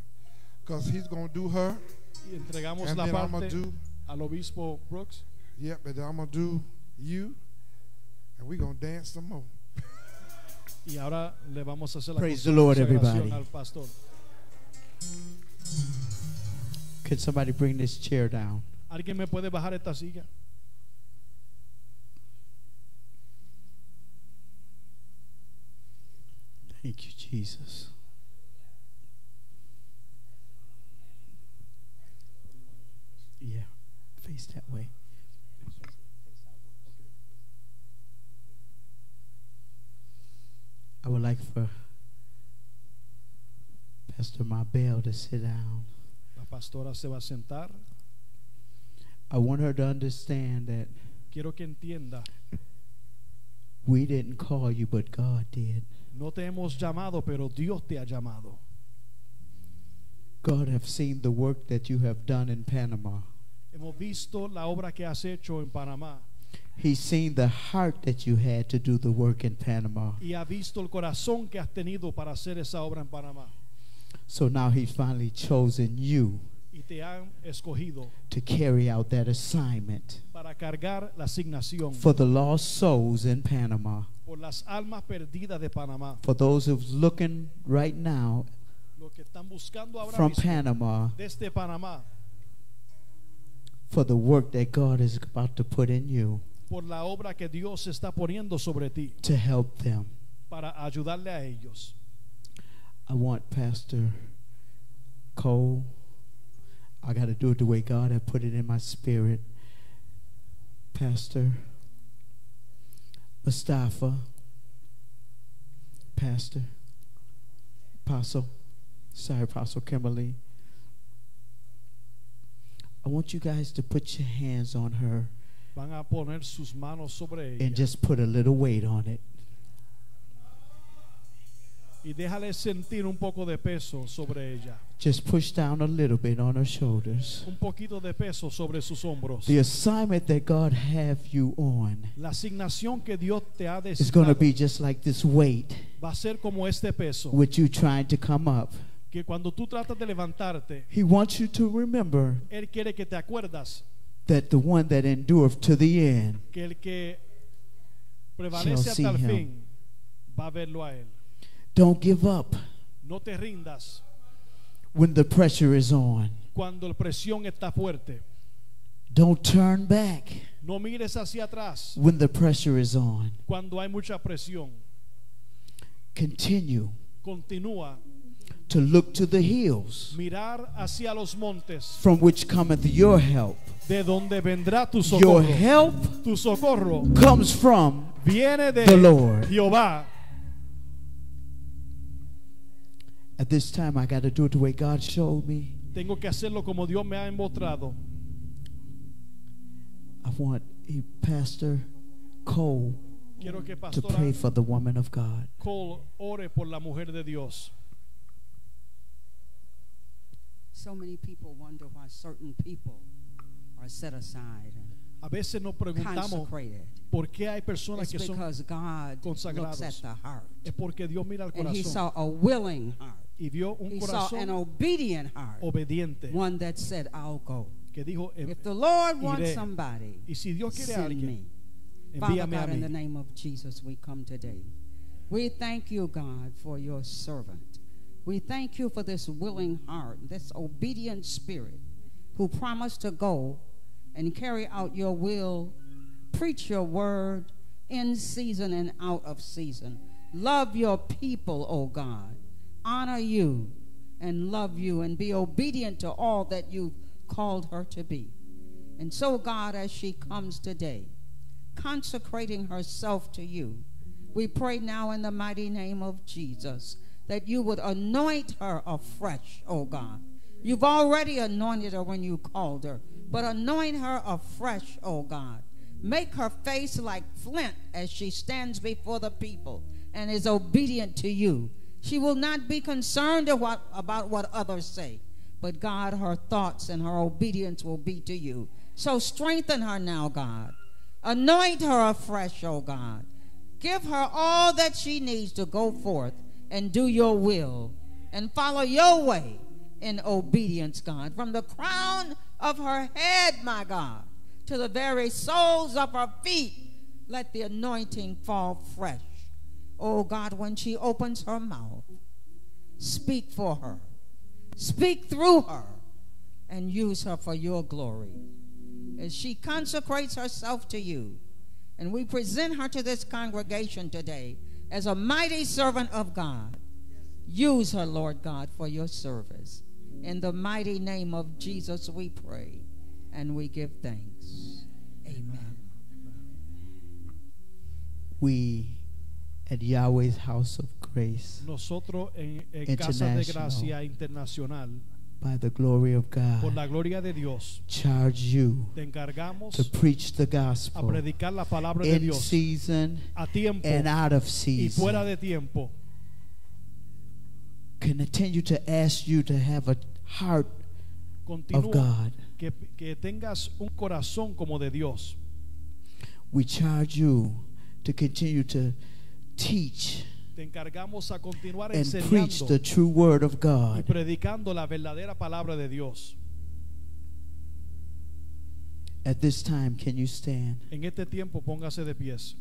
Because he's gonna do her. Y entregamos And la then I'm gonna do al obispo Brooks. Yep, and then I'm gonna do you. And we're gonna dance some more. Y ahora le vamos a hacer la Praise the Lord, consagración everybody. al pastor. Could somebody bring this chair down? ¿Alguien me puede bajar esta silla? Thank you, Jesus. Yeah, face that way. I would like for Pastor Marbell to sit down. La pastora se va a sentar. I want her to understand that Quiero que entienda, we didn't call you, but God did. No te hemos llamado, pero Dios te ha llamado. God have seen the work that you have done in Panama. Hemos visto la obra que has hecho en Panamá He's seen the heart that you had to do the work in Panama. y ha visto el corazón que has tenido para hacer esa obra en Panamá. So now he's finally chosen you Y te han escogido to carry out that assignment para cargar la asignación for the lost souls in Panama. Por las almas perdidas de Panamá. For those who's looking right now Los que están buscando ahora from mismo Panama desde Panamá for the work that God is about to put in you por la obra que Dios está poniendo sobre ti to help them. para ayudarle a ellos. I want Pastor Cole. I got to do it the way God had put it in my spirit. Pastor Mustafa, Pastor Apostle, sorry, Apostle Kimberly. I want you guys to put your hands on her Van a poner sus manos sobre ella and just put a little weight on it. Y déjale sentir un poco de peso sobre ella. Just push down a little bit on her shoulders. Un poquito de peso sobre sus hombros. The assignment that God have you on La asignación que Dios te ha is going to be just like this weight va a ser como este peso with you trying to come up. que cuando tú tratas de levantarte, He wants you to remember Él quiere que te acuerdas that the one that endureth to the end que el que prevalece hasta el fin va a verlo a Él. Don't give up No te rindas when the pressure is on. cuando la presión está fuerte. Don't turn back No mires hacia atrás when the pressure is on. cuando hay mucha presión. Continue Continúa to look to the hills mirar hacia los montes from which cometh your help. de donde vendrá tu Your help Tu socorro comes from viene de the Lord. Jehová. At this time, I got to do it the way God showed me. Tengo que hacerlo como Dios me ha mostrado. I want a Pastor Cole Quiero que to pray for the woman of God. Cole ore por la mujer de Dios. So many people wonder why certain people are set aside A veces nos preguntamos por qué hay personas It's que son because God looks at consagrados. the heart. Es porque Dios mira al And he corazón saw a willing y vio un He saw an obedient heart. obediente One that said, I'll go. que dijo, If the Lord wants somebody, Y si Dios quiere a send alguien, me. Father envíame a God, in the mí. name of Jesus, we come today. We thank you, God, for your servant. We thank you for this willing heart, this obedient spirit who promised to go and carry out your will, preach your word in season and out of season. Love your people, O God. Honor you and love you and be obedient to all that you've called her to be. And so, God, as she comes today, consecrating herself to you, we pray now in the mighty name of Jesus that you would anoint her afresh, oh God. You've already anointed her when you called her, but anoint her afresh, oh God. Make her face like flint as she stands before the people and is obedient to you. She will not be concerned about, about what others say, but God, her thoughts and her obedience will be to you. So strengthen her now, God. Anoint her afresh, oh God. Give her all that she needs to go forth and do your will and follow your way in obedience, God. From the crown of her head, my God, to the very soles of her feet, let the anointing fall fresh. Oh God, when she opens her mouth, speak for her, speak through her, and use her for your glory. As she consecrates herself to you, and we present her to this congregation today as a mighty servant of God. Use her, Lord God, for your service. In the mighty name of Jesus, we pray and we give thanks. Amen. We at Yahweh's house of Grace nosotros en, en Casa de International. Gracia Internacional, by the glory of por God la gloria de Dios, charge you te encargamos to preach the a gospel predicar la palabra de in Dios season a tiempo and out of y fuera season. de tiempo. Continue to ask you to have a heart of God. que, que tengas un corazón como de Dios. We charge you to continue to teach Te encargamos a continuar and preach the true word of y God. predicando la verdadera palabra de Dios. At this time, can you stand? En este tiempo póngase de pies.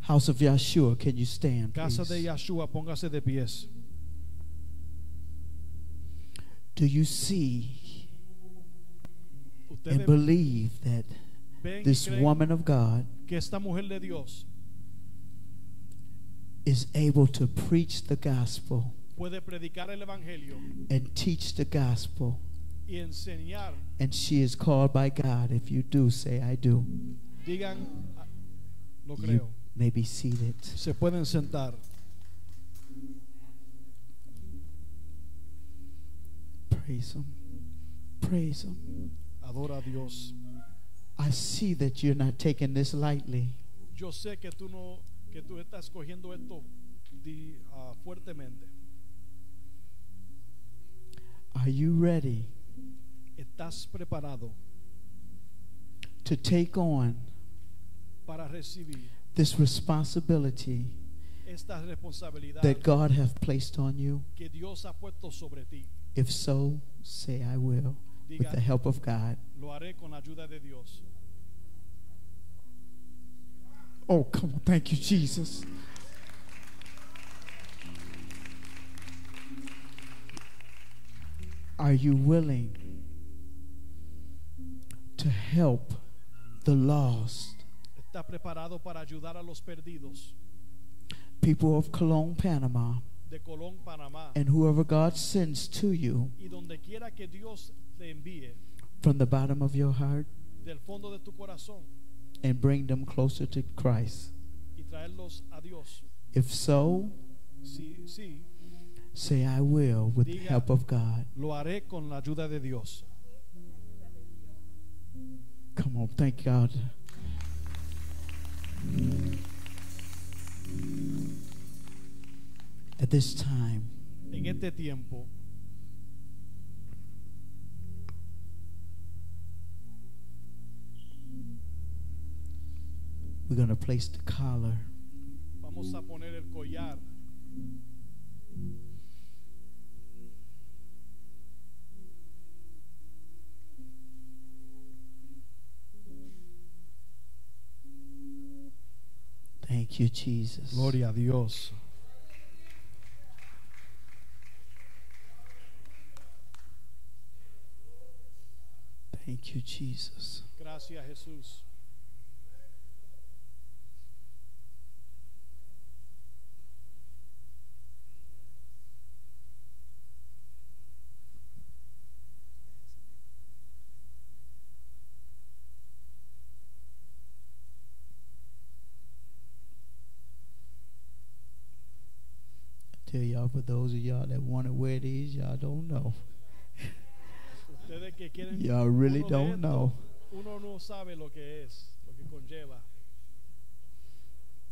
House of Yahshua, can you stand? Casa de please? Yahshua, póngase de pies. Do you see and believe that this woman of God que esta mujer de Dios is able to preach the gospel puede predicar el evangelio and teach the gospel? y enseñar. And she is called by God. If you do, say, I do. Digan, ah, lo You may be seated. Se pueden sentar. Praise Him. Praise Him. Adora a Dios. I see that you're not taking this lightly. Yo sé que tú no, que tú estás cogiendo esto di- ah, fuertemente. Are you ready Estás preparado to take on para recibir this responsibility esta responsabilidad that God hath placed on you? que Dios ha puesto sobre ti. If so, say I will with the help of God. Lo haré con ayuda de Dios. Oh, come on. Thank you, Jesus. Are you willing to help the lost Está preparado para ayudar a los perdidos people of Colon, Panama, de Colón, Panamá. and whoever God sends to you Y donde quiera que Dios te envíe from the bottom of your heart del fondo de tu corazón and bring them closer to Christ? y traerlos a Dios. If so, Sí, sí, say I will with the help of God. lo haré con la ayuda de Dios. Come on, thank God. At this time, En este tiempo we're going to place the collar vamos a poner el collar Thank you, Jesus. Gloria a Dios. Thank you, Jesus. Gracias Jesús. I tell y'all, for those of y'all that want to wear these, y'all don't know. Ustedes que quieren Y'all really don't know. Uno no sabe lo que es, lo que conlleva.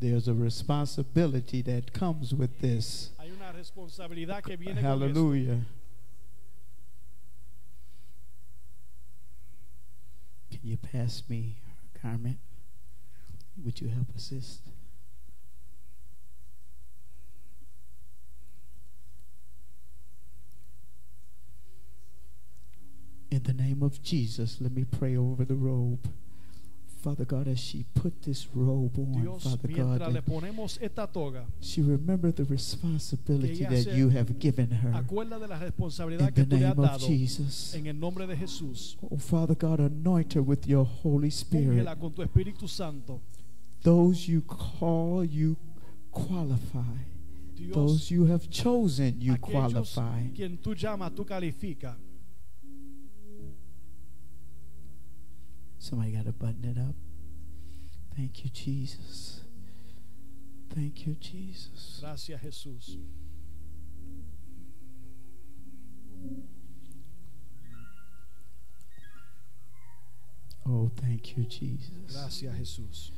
There's a responsibility that comes with this. Hay una responsabilidad que viene con esto. Hallelujah. Can you pass me her garment? Would you help assist? In the name of Jesus, let me pray over the robe. Father God, as she put this robe on, Dios, Father God, le ponemos esta toga, she remembered the responsibility that you have given her. de la responsabilidad In the tú le has name of Jesus. en el nombre de Jesús. Oh, Father God, anoint her with your Holy Spirit. Con tu Espíritu Santo. Those you call, you qualify. Dios, Those you have chosen, you qualify. quien tú llamas, tú calificas. Somebody got to button it up. Thank you, Jesus. thank you, Jesus. Gracias, Jesús. Oh, thank you, Jesus. Gracias, Jesús.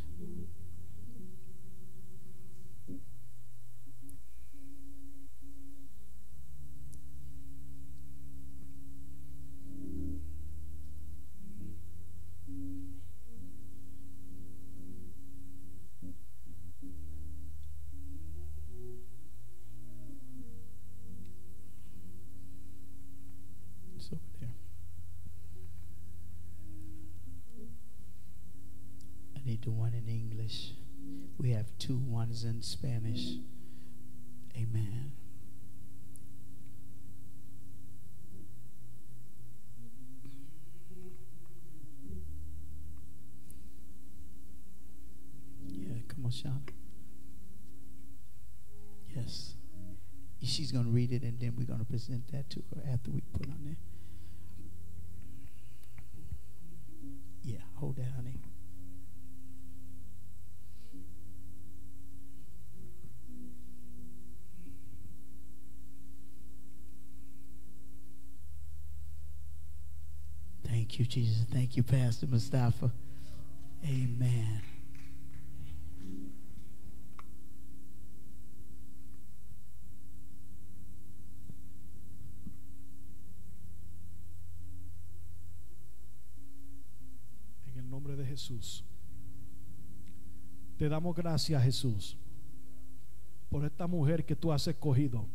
The one in English. We have two ones in Spanish. Amen. Yeah, come on, Sean. Yes. She's going to read it and then we're going to present that to her after we put on there. Yeah, hold that, honey. Thank you, Jesus. Thank you, Pastor Mustafa. Amen. En el nombre de Jesús. Te damos gracias, Jesús, por esta mujer que tú has escogido.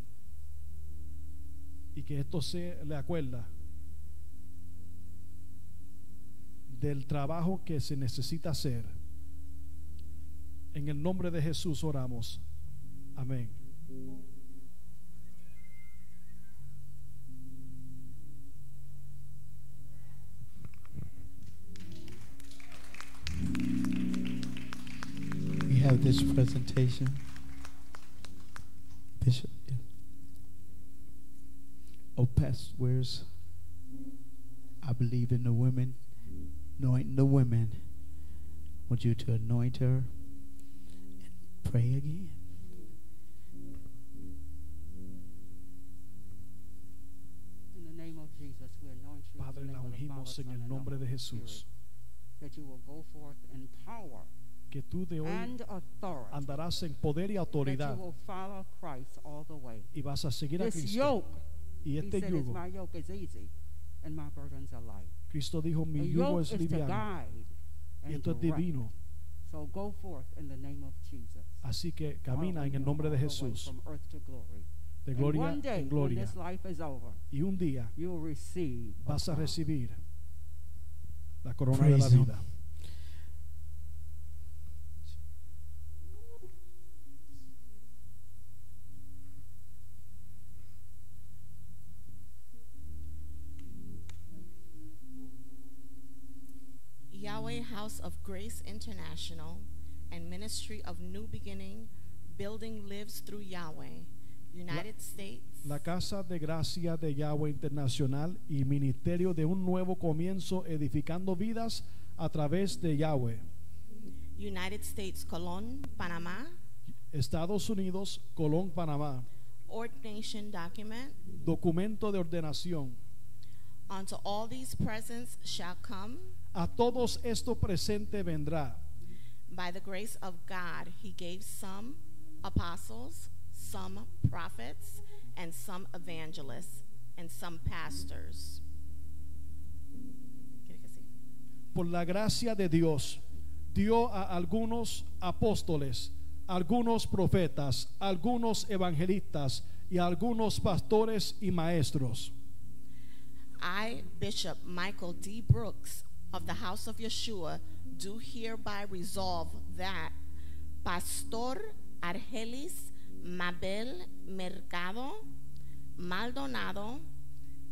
Y que esto se le acuerda del trabajo que se necesita hacer. En el nombre de Jesús oramos. Amén. We have this presentation. Bishop. Oh, where's I believe in the women, anointing the women. I want you to anoint her and pray again. In the name of Jesus, we anoint you. in Padre, the la name ungimos Father, en el nombre de Jesús. That you will go forth in power Que tú de hoy and authority. andarás en poder y That autoridad you will follow Christ all the way. y vas a seguir a This Cristo. yoke, Y he este said, is yugo, my yoke is easy and my burdens are light. Cristo dijo, mi A yugo yoke es is to liviano guide y and esto es direct. divino. So go forth in the name of Jesus. Así que camina All en el the- nombre de all the way Jesús, From earth to glory. de And gloria one day, en when gloria. this life is over, Y un día you will receive a vas a crown. recibir la corona de la Praise him. House of Grace International and Ministry of New Beginning Building Lives Through Yahweh, United States, La Casa de Gracia de Yahweh Internacional y Ministerio de un Nuevo Comienzo edificando vidas a través de Yahweh. United States, Colon, Panama, Estados Unidos, Colón, Panamá. ordination document. Documento de ordenación. Unto all these presents shall come, A todos esto presente vendrá. by the grace of God, he gave some apostles, some prophets, and some evangelists, and some pastors. Por la gracia de Dios, dio a algunos apóstoles, algunos profetas, algunos evangelistas y algunos pastores y maestros. I, Bishop Michael D. Brooks of the House of Yeshua, do hereby resolve that Pastor Argelis Mabel Mercado Maldonado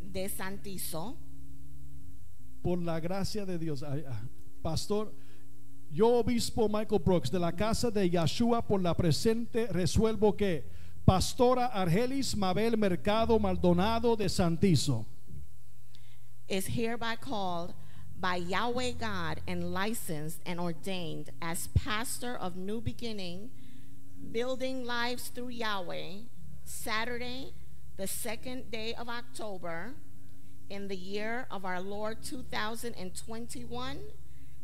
de Santizo, por la gracia de Dios. Ah, Pastor, yo obispo Michael Brooks de la casa de Yeshua por la presente resuelvo que Pastora Argelis Mabel Mercado Maldonado de Santizo is hereby called by Yahweh God and licensed and ordained as pastor of New Beginning Building Lives Through Yahweh, Saturday, the second day of October, in the year of our Lord 2021,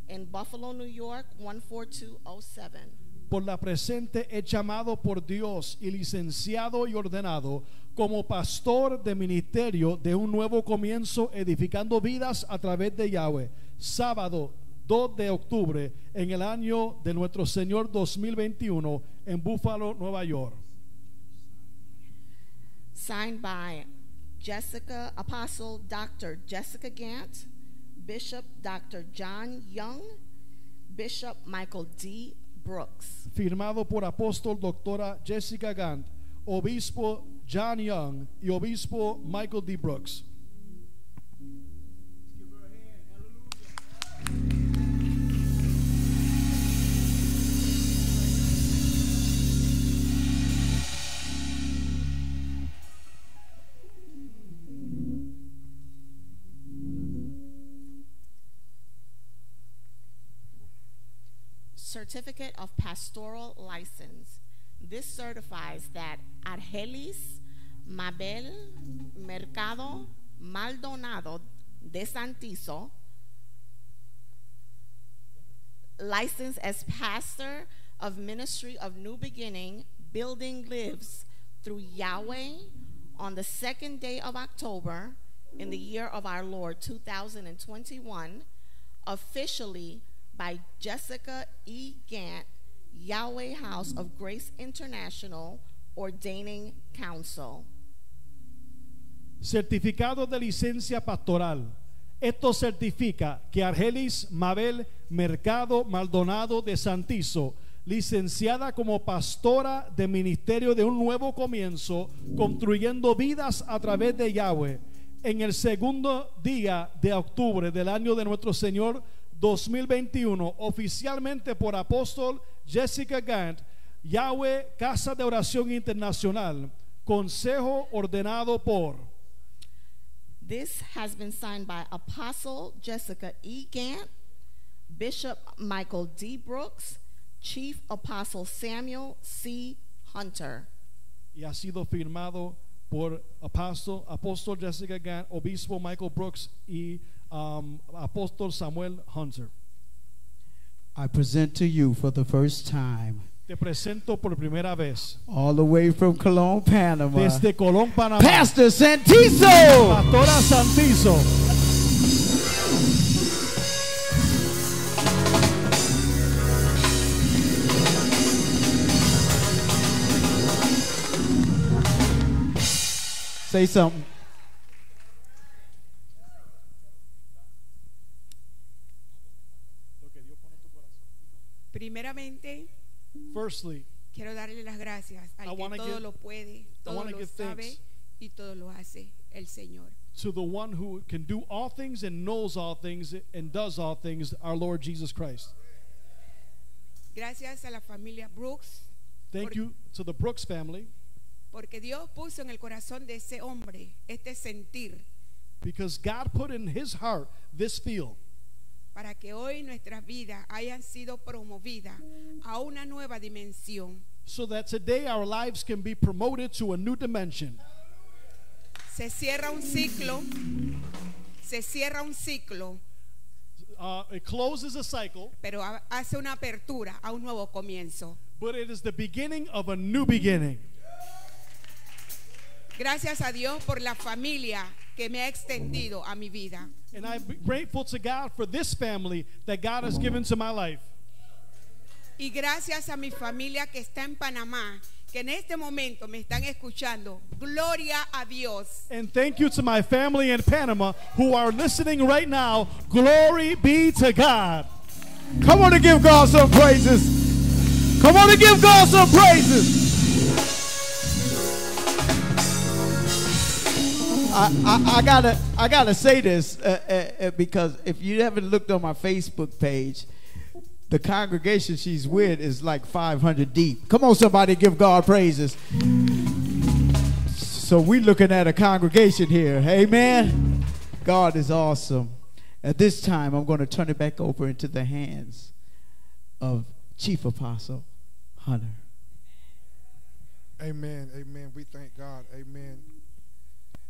in Buffalo, New York, 14207. Por la presente es llamado por Dios y licenciado y ordenado como pastor de ministerio de un nuevo comienzo edificando vidas a través de Yahweh. Sábado 2 de octubre en el año de nuestro Señor 2021 en Buffalo, Nueva York. Signed by Jessica Apostle Dr. Jessica Gant, Bishop Dr. John Young, Bishop Michael D. Brooks. Firmado por apóstol doctora Jessica Gant, obispo John Young y obispo Michael D. Brooks. Certificate of Pastoral License. This certifies that Argelis Mabel Mercado Maldonado de Santizo, licensed as pastor of Ministry of New Beginning, Building Lives through Yahweh on the second day of October in the year of our Lord 2021, officially by Jessica E. Gant, Yahweh House of Grace International, ordaining council. Certificado de licencia pastoral. Esto certifica que Argelis Mabel Mercado Maldonado de Santizo, licenciada como pastora de ministerio de un nuevo comienzo, construyendo vidas a través de Yahweh, en el segundo día de octubre del año de nuestro Señor 2021, oficialmente por apóstol Jessica Gant, Yahweh Casa de Oración Internacional, consejo ordenado por This has been signed by Apostle Jessica E. Gant, Bishop Michael D. Brooks, Chief Apostle Samuel C. Hunter. y ha sido firmado por apóstol, apóstol Jessica Gant, obispo Michael Brooks y um, apóstol Samuel Hunter. I present to you for the first time, Te presento por primera vez all the way from Colon, Panama, desde Colón, Panamá, Pastor Santizo. Pastora Santizo. Say something. Primeramente, Firstly, quiero darle las gracias I al que wanna todo give- lo puede, todo lo sabe y todo lo hace el Señor. to the one who can do all things and knows all things and does all things, our Lord Jesus Christ. Gracias a la familia Brooks, Thank you to the Brooks family porque Dios puso en el corazón de ese hombre este sentir because God put in his heart this feel para que hoy nuestras vidas hayan sido promovidas a una nueva dimensión. so that today our lives can be promoted to a new dimension. Se cierra un ciclo, se cierra un ciclo, Uh, it closes a cycle, pero ha- hace una apertura a un nuevo comienzo. but it is the beginning of a new beginning. Gracias a Dios por la familia que me ha extendido a mi vida. And I'm grateful to God for this family that God has given to my life. Y gracias a mi familia que está en Panamá, que en este momento me están escuchando. Gloria a Dios. And thank you to my family in Panama who are listening right now. Glory be to God. Come on and give God some praises. Come on and give God some praises. I, I, I gotta I gotta say this uh, uh, uh, because if you haven't looked on my Facebook page, the congregation she's with is like 500 deep. Come on, somebody, give God praises. So we're looking at a congregation here. Amen. God is awesome. At this time, I'm going to turn it back over into the hands of Chief Apostle Hunter. Amen. Amen. We thank God. Amen.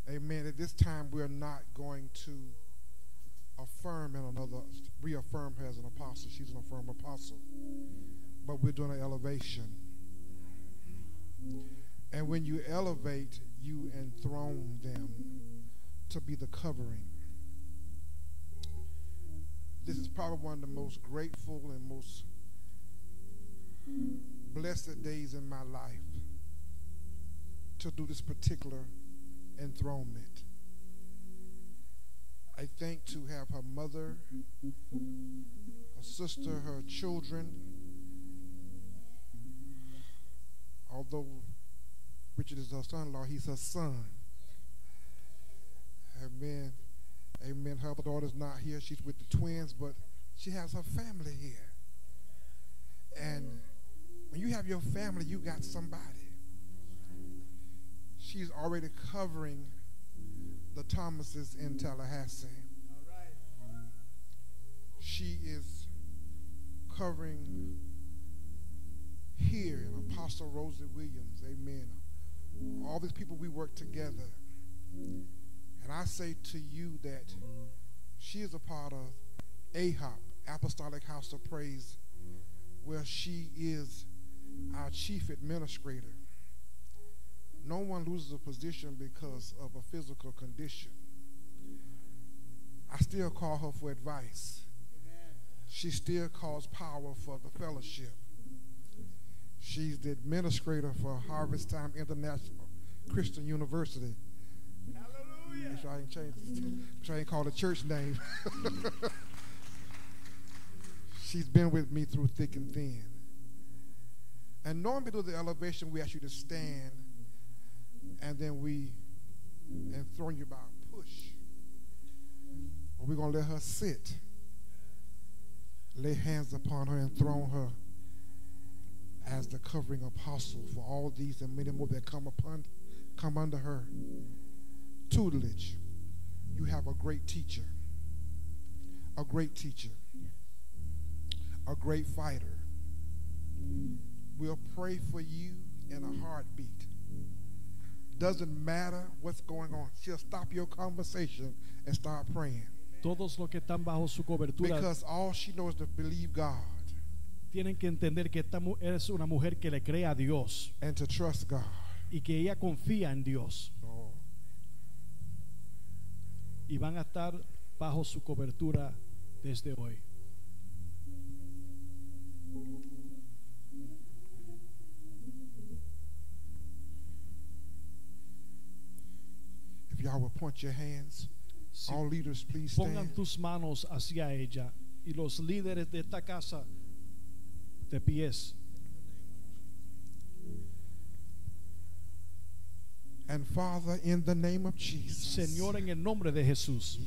Amen. At this time, we are not going to affirm in another, reaffirm her as an apostle. She's an affirmed apostle. But we're doing an elevation. And when you elevate, you enthrone them to be the covering. This is probably one of the most grateful and most blessed days in my life to do this particular enthronement. I think to have her mother, her sister, her children, although Richard is her son in law, he's her son. Amen. Amen. Her daughter's not here. She's with the twins, but she has her family here. And when you have your family, you got somebody. She's already covering the Thomases in Tallahassee. She is covering here in Apostle Rosie Williams. Amen. All these people we work together. And I say to you that she is a part of AHOP, Apostolic House of Praise, where she is our chief administrator. No one loses a position because of a physical condition. I still call her for advice. She still calls power for the fellowship. She's the administrator for Harvest Time International Christian University. Hallelujah. Make sure I ain't change. Make sure I ain't call the church name. She's been with me through thick and thin. And normally through the elevation, we ask you to stand, and then we enthrone you by a push. But we're going to let her sit, lay hands upon her, and throne her as the covering apostle for all these and many more that come upon, come under her tutelage. You have a great teacher, a great teacher, a great fighter. We'll pray for you in a heartbeat. Doesn't matter what's going on. She'll stop your conversation and start praying. Todos los que están bajo su cobertura Because all she knows is to believe God tienen que entender que esta es una mujer que le cree a Dios and to trust God. y que ella confía en Dios. Oh, Y van a estar bajo su cobertura desde hoy. Y'all will point your hands, Si all leaders, please Pongan stand. tus manos hacia ella. Y los líderes de esta casa de pies. And Father, in the name of Jesus, Señor, en el nombre de Jesús,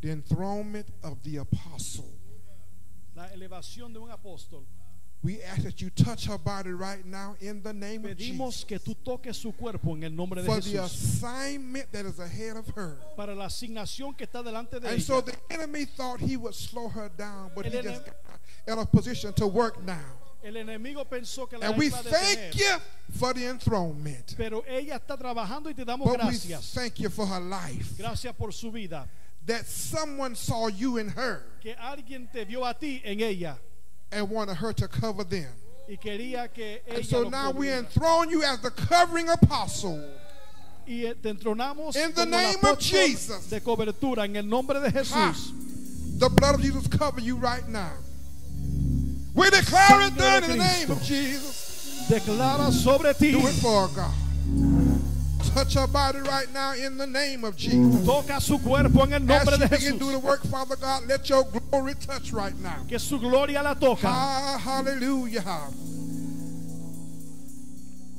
the enthronement of the apostle. la elevación de un apóstol, We ask that you touch her body right now in the name of pedimos Jesus que tú toques su cuerpo en el nombre de for the assignment that is ahead of her. para la asignación que está delante de And ella. so the enemy thought he would slow her down, but he El just got in a position to work now. El enemigo pensó que la And we thank you for the enthronement. pero ella está trabajando y te damos But we thank you for her life. Gracias por su vida. That someone saw you in her Que alguien te vio a ti en ella and wanted her to cover them. y que ella And so now we enthrone you as the covering apostle. y te entronamos In the name of Jesus. de cobertura en el nombre de Jesús. The blood of Jesus cover you right now. We declare it done in the name of Jesus. Declara sobre ti. Do it for God. Touch her body right now in the name of Jesus. Toca su cuerpo en el nombre As de you begin do the work, Father God, let your glory touch right now. Que su gloria la toca. Ah, hallelujah.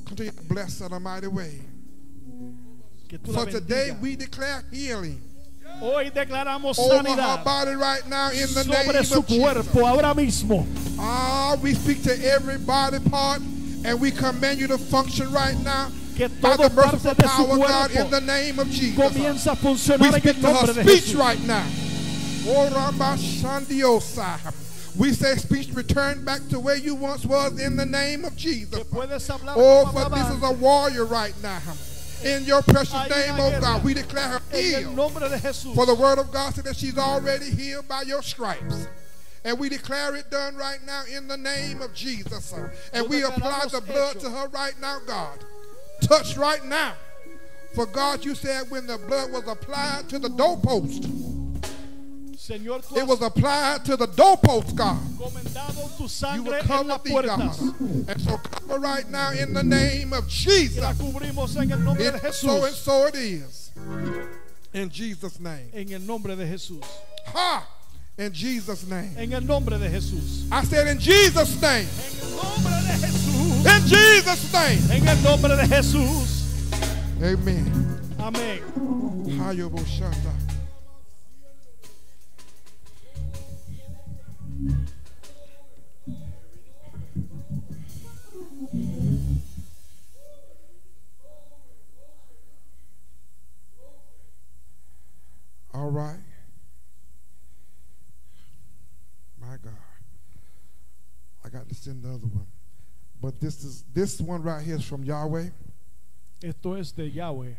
Continue to bless in a mighty way. Que tú la For today we declare healing Hoy declaramos sanidad body right now in the name sobre su of Jesus. cuerpo ahora mismo. Ah, we speak to every body part and we command you to function right now Que by todo the merciful parte de su power of God cuerpo in the name of Jesus. Comienza a funcionar We en el nombre de speech Jesús. right now. Oh. We say speech return back to where you once was in the name of Jesus. Oh, for this is a warrior right now. In your precious name, oh. God, we declare her healed. nombre de Jesús. For the word of God said that she's already healed by your stripes. And we declare it done right now in the name of Jesus. And we apply the blood to her right now, God. Touch right now. For God, you said when the blood was applied to the doorpost, Señor, it was applied to the doorpost, God. You will cover thee, God. And so cover right now in the name of Jesus. La cubrimos en el nombre de It, so and so it is. In Jesus' name. En el nombre de Jesús. Ha! In Jesus' name. En el nombre de Jesús. I said in Jesus' name. Nombre de Jesús. In Jesus' name. En el nombre de Jesús. Amen. Amén. All right. My God. I got to send the other one. But this is this one right here is from Yahweh. Esto es de Yahweh.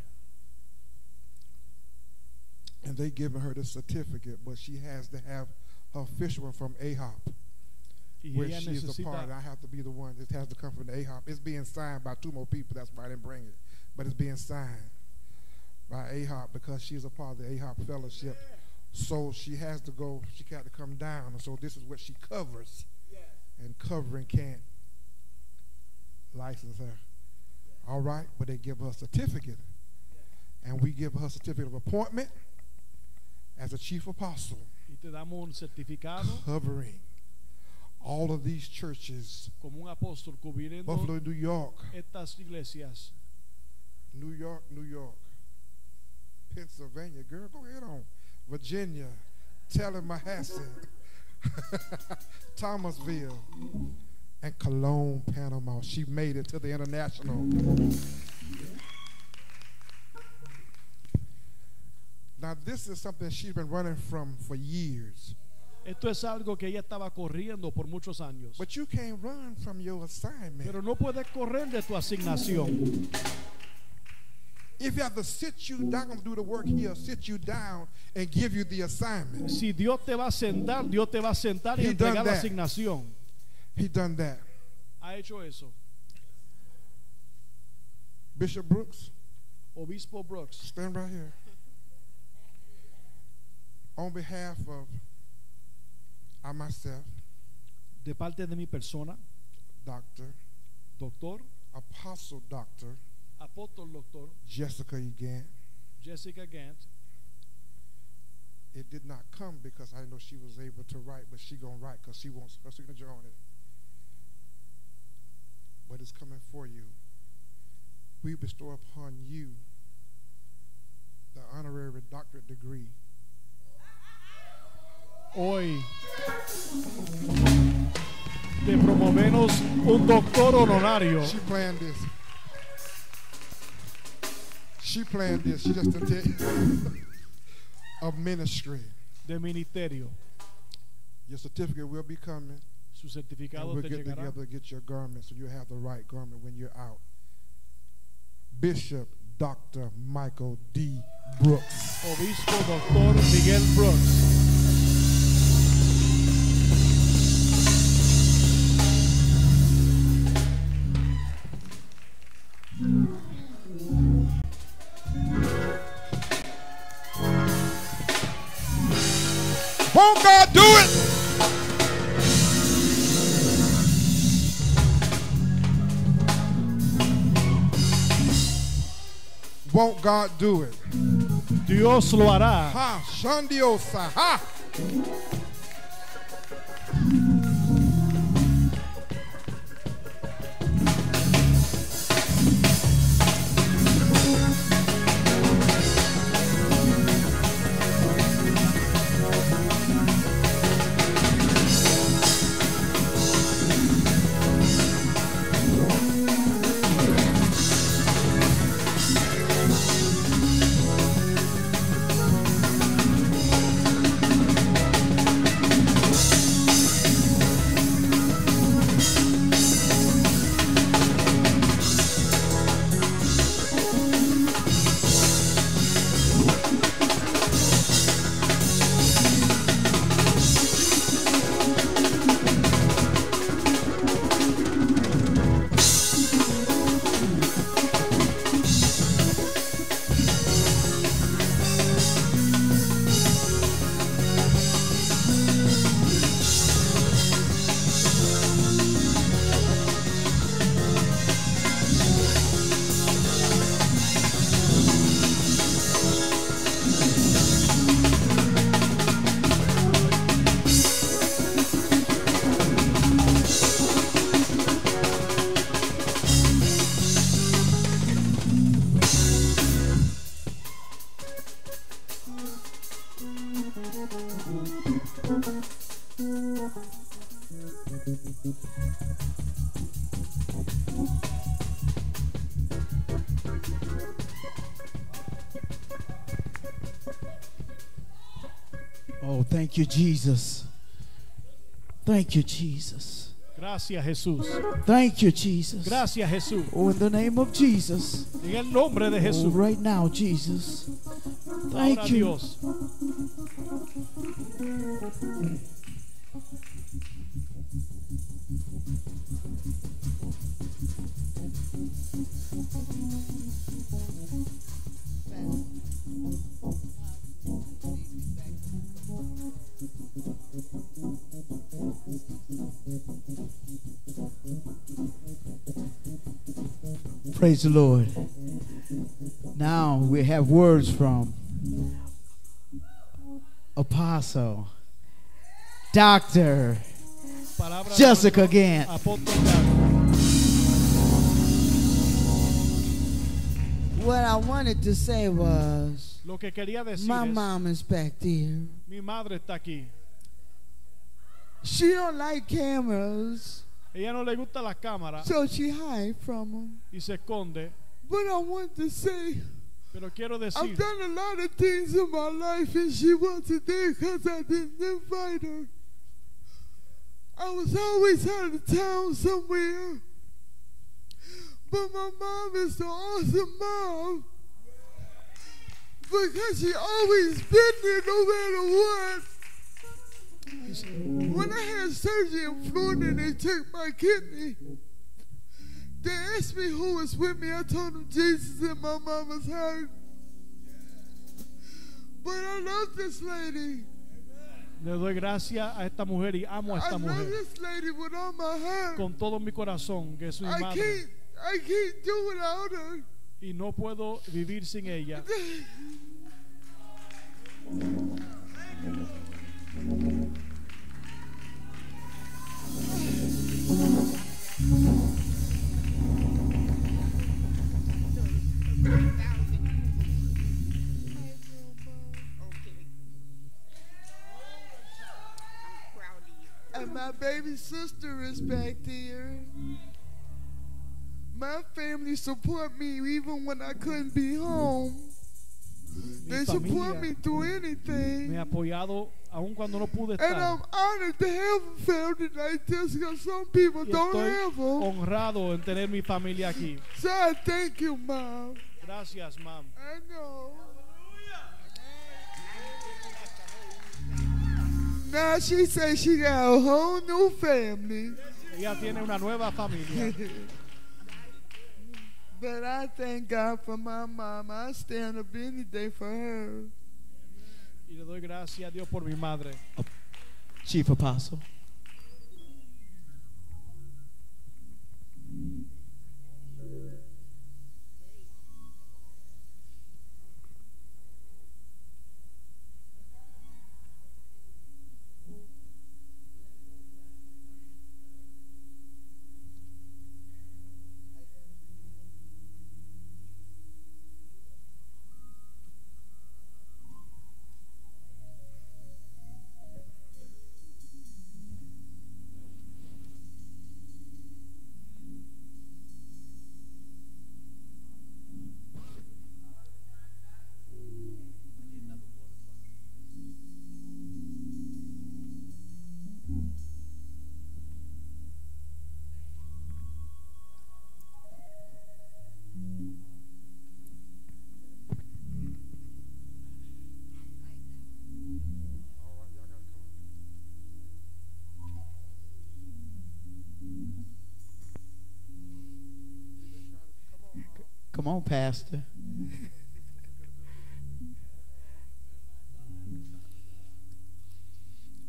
and they giving her the certificate, but she has to have her official one from AHOP. Y Where ella she's a part, I have to be the one. It has to come from the AHOP. It's being signed by two more people. That's why I didn't bring it, but it's being signed by AHOP because she's a part of the AHOP fellowship. So she has to go. She got to come down, and so this is what she covers, and covering can't license her. All right, but they give her a certificate, and we give her a certificate of appointment as a chief apostle, Y te damos un certificado covering all of these churches. como un apóstol cubriendo Buffalo, New York, estas iglesias. New York, New York, Pennsylvania, girl, go ahead on, Virginia, Tallahassee, Thomasville, and Colon, Panama. She made it to the international. Now, this is something she's been running from for years. Esto es algo que ella estaba corriendo por muchos años. But you can't run from your assignment. Pero no puedes correr de tu asignación. If you have to sit you down do the work, he'll sit you down and give you the assignment. Si Dios te va a sentar, Dios te va a sentar y He entregar la asignación. He done that. Ha hecho eso. Bishop Brooks, Obispo Brooks, stand right here. On behalf of I myself, de parte de mi persona, Doctor, doctor, Apostle Doctor apóstol doctor Jessica Gant. Jessica Gant, it did not come because I know she was able to write, but she gonna write because she wants her signature on it. But it's coming for you. We bestow upon you the honorary doctorate degree. hoy te promovemos un doctor honorario. She planned this. She planned this. She just you. of ministry. de ministerio. Your certificate will be coming. Su certificado te get llegará. together to get your garment so you have the right garment when you're out. Bishop Dr. Michael D. Brooks. Obispo doctor Miguel Brooks. Won't God do it? Dios lo hará. Ha, you, Jesus. Thank you, Jesus. Gracias, Jesús. Thank you, Jesus. Gracias, Jesús. Oh, in the name of Jesus. En el nombre de Oh, Jesús. right now, Jesus. Ahora, Thank you. Dios. Praise the Lord. Now we have words from Apostle, Doctor Jessica Gant. What I wanted to say was, Lo que quería decir my es, mom is back there. mi madre está aquí. She don't like cameras, Ella no le gusta las cámaras so she hide from them. y se esconde. But I want to say, Pero quiero I've done a lot of things in my life, and she wasn't there because I didn't invite her. I was always out of town somewhere. But my mom is the awesome mom. Because she always been there no matter what. When I had surgery in Florida and they took my kidney, they asked me who was with me. I told them Jesus and my mama's heart. But I love this lady. le doy gracias a esta mujer y amo a I esta love mujer this lady with all my heart. con todo mi corazón, que es mi I madre. can't, I can't do without her. Y no puedo vivir sin ella. And my baby sister is back there. My family support me even when I couldn't be home. They support me through anything. Me ha apoyado aun cuando no pude estar. And. I'm honored to have a family like this because some people Y don't have them. honrado en tener mi familia aquí. So I thank you, Mom. Gracias, mam. I know. Now she says she got a whole new family. Ella tiene una nueva familia. But I thank God for my mom. I stand up any day for her. Y le doy gracias a Dios por mi madre. Chief Apostle. Come on, Pastor.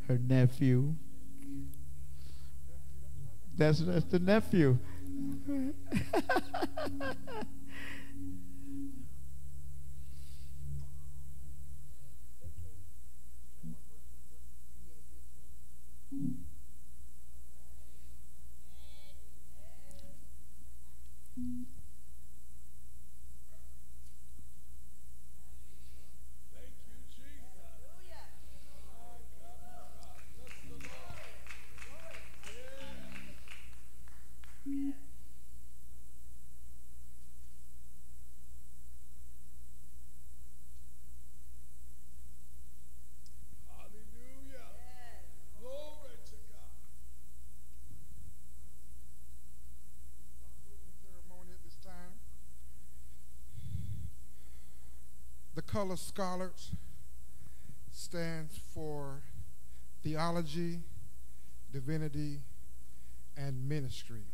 Her nephew. That's that's the nephew. color scholars stands for theology, divinity, and ministry.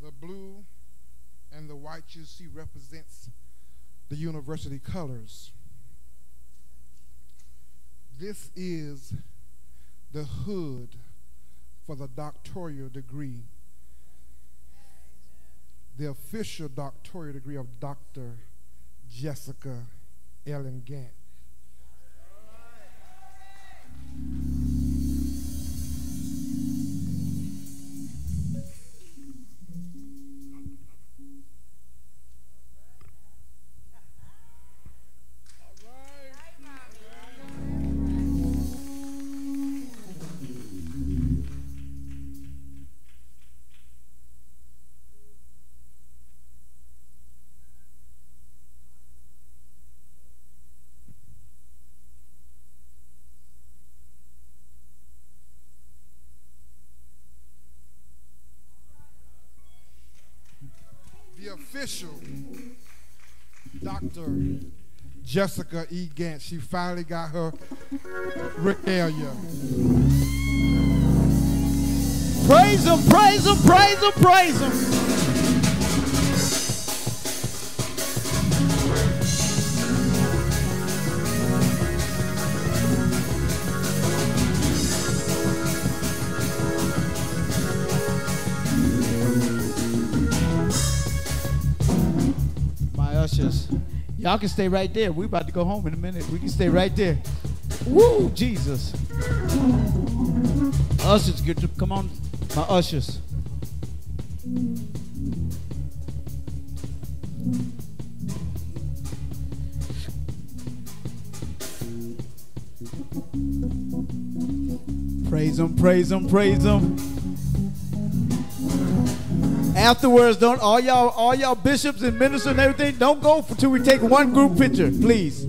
The blue and the white you see represents the university colors. This is the hood for the doctoral degree, the official doctoral degree of Dr. Jessica Ellen Gant. Official Dr. Jessica E. Gant. She finally got her regalia. Praise him, praise him, praise him, praise him. Ushers. Y'all can stay right there. We're about to go home in a minute. We can stay right there. Woo, Jesus. Ushers, get to, come on, my ushers. Praise him, praise him, praise him. Afterwards, don't all y'all, all y'all bishops and ministers and everything, don't go until we take one group picture, please.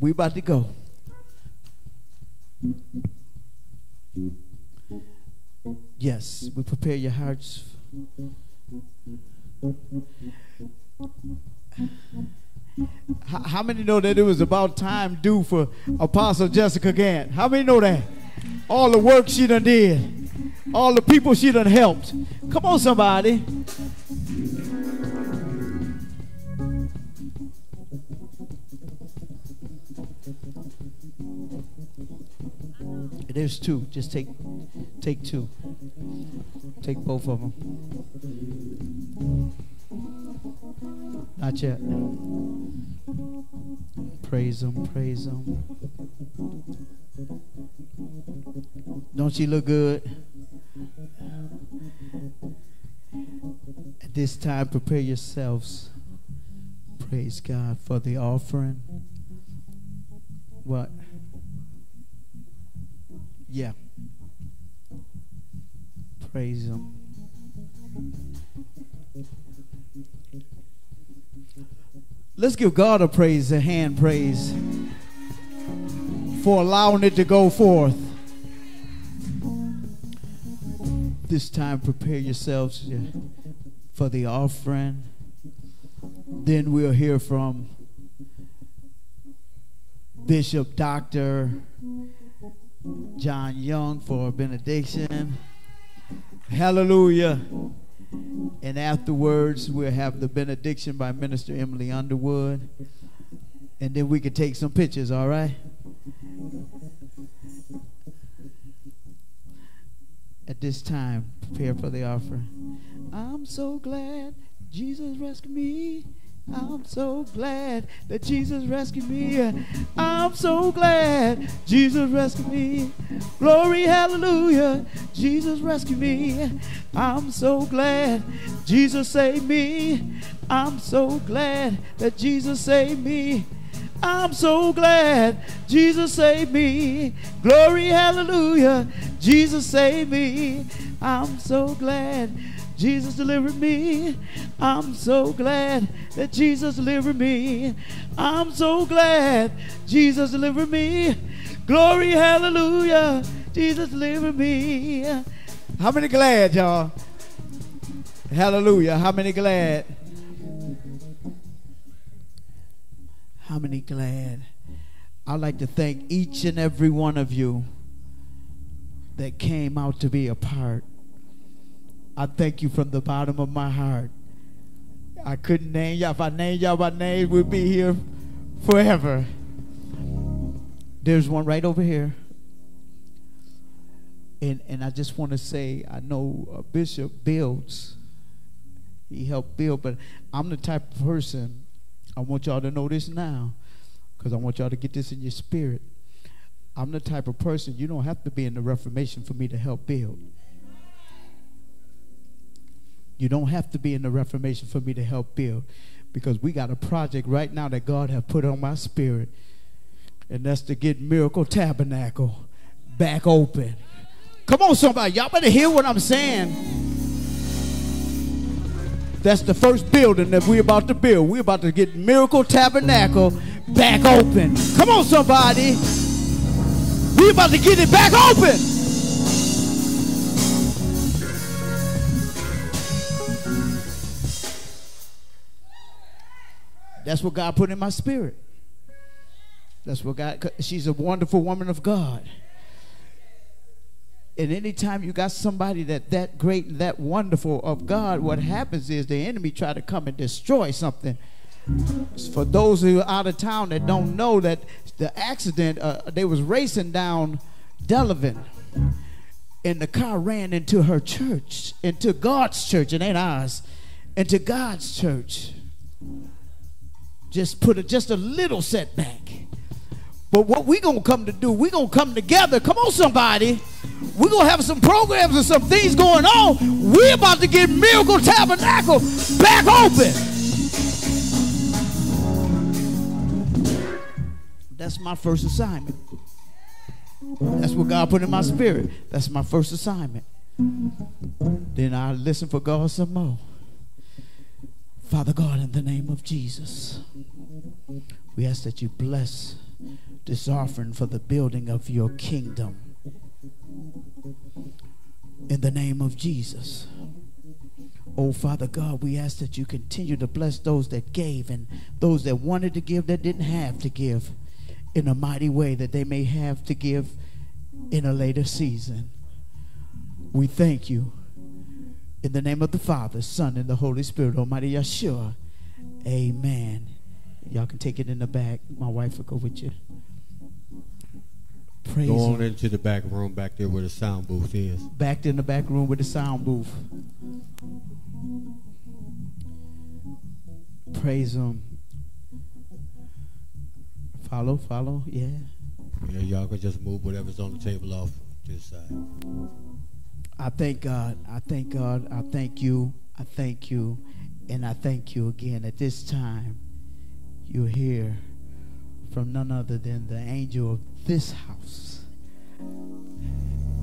We about to go. Yes, we prepare your hearts. How, many know that it was about time due for Apostle Jessica Gant? How many know that? All the work she done did, all the people she done helped. Come on, somebody. There's two. Just take, take two. Take both of them. Not yet. Praise him, praise him. Don't she look good? This time, prepare yourselves. Praise God for the offering. What? Yeah. Praise Him. Let's give God a praise, a hand praise, for allowing it to go forth. This time, prepare yourselves for the offering. Then we'll hear from Bishop Dr. John Young for a benediction. Hallelujah. And afterwards, we'll have the benediction by Minister Emily Underwood. And then we can take some pictures, all right? At this time, prepare for the offering. I'm so glad Jesus rescued me. I'm so glad that Jesus rescued me. I'm so glad Jesus rescued me. Glory, hallelujah. Jesus rescued me. I'm so glad Jesus saved me. I'm so glad that Jesus saved me. I'm so glad Jesus saved me. Glory, hallelujah. Jesus saved me. I'm so glad Jesus delivered me. I'm so glad that Jesus delivered me. I'm so glad Jesus delivered me. Glory, hallelujah. Jesus delivered me. How many glad, y'all? Hallelujah. How many glad? How many glad? I'd like to thank each and every one of you that came out to be a part. I thank you from the bottom of my heart. I couldn't name y'all. If I named y'all by name, we'd be here forever. There's one right over here. And, and I just want to say, I know uh, Bishop builds. He helped build, but I'm the type of person, I want y'all to know this now, because I want y'all to get this in your spirit. I'm the type of person, you don't have to be in the Reformation for me to help build. You don't have to be in the Reformation for me to help build because we got a project right now that God has put on my spirit, and that's to get Miracle Tabernacle back open. Come on, somebody. Y'all better hear what I'm saying. That's the first building that we're about to build. We're about to get Miracle Tabernacle back open. Come on, somebody. We're about to get it back open. That's what God put in my spirit. That's what God, she's a wonderful woman of God. And anytime you got somebody that that great and that wonderful of God, what happens is the enemy try to come and destroy something. For those who are out of town that don't know that the accident, uh, they was racing down Delavan, and the car ran into her church, into God's church, it ain't ours, into God's church. Just put a, just a little setback. But what we gonna come to do, we gonna come together. Come on, somebody. we gonna have some programs and some things going on. we about to get Miracle Tabernacle back open. That's my first assignment. That's what God put in my spirit. That's my first assignment. Then I listen for God some more. Father God, in the name of Jesus, we ask that you bless this offering for the building of your kingdom. In the name of Jesus. Oh, Father God, we ask that you continue to bless those that gave and those that wanted to give that didn't have to give in a mighty way that they may have to give in a later season. We thank you. In the name of the Father, Son, and the Holy Spirit, Almighty Yeshua. Amen. Y'all can take it in the back. My wife will go with you. Praise Go on him. into the back room back there where the sound booth is. Back in the back room with the sound booth. Praise him. Follow, follow, yeah. Yeah, y'all can just move whatever's on the table off to the side. I thank God. I thank God. I thank you. I thank you. And I thank you again at this time. You're here from none other than the angel of this house.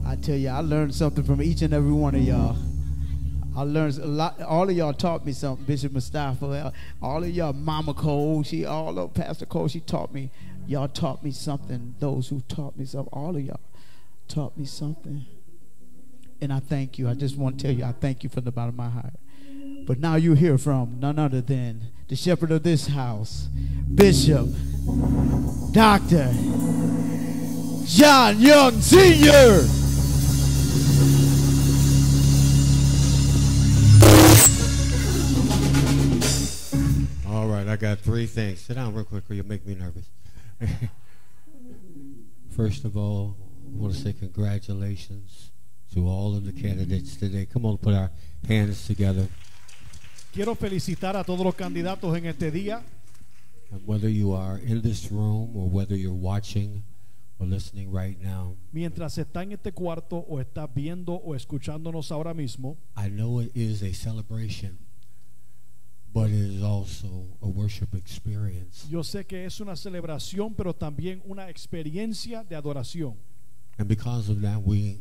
I tell you, I learned something from each and every one of y'all. I learned a lot. All of y'all taught me something. Bishop Mustafa, all of y'all, Mama Cole, she, all of Pastor Cole, she taught me. Y'all taught me something. Those who taught me something, all of y'all taught me something. And I thank you. I just want to tell you, I thank you from the bottom of my heart. But now you hear from none other than the shepherd of this house, Bishop, Dr. John Young Sr. All right, I got three things. Sit down real quick or you'll make me nervous. First of all, I want to say congratulations to all of the candidates today. Come on, put our hands together. Quiero felicitar a todos los candidatos en este día. And whether you are in this room or whether you're watching or listening right now, Mientras está en este cuarto o está viendo o escuchándonos ahora mismo, I know it is a celebration, but it is also a worship experience. yo sé que es una celebración, pero también una experiencia de adoración. And because of that, we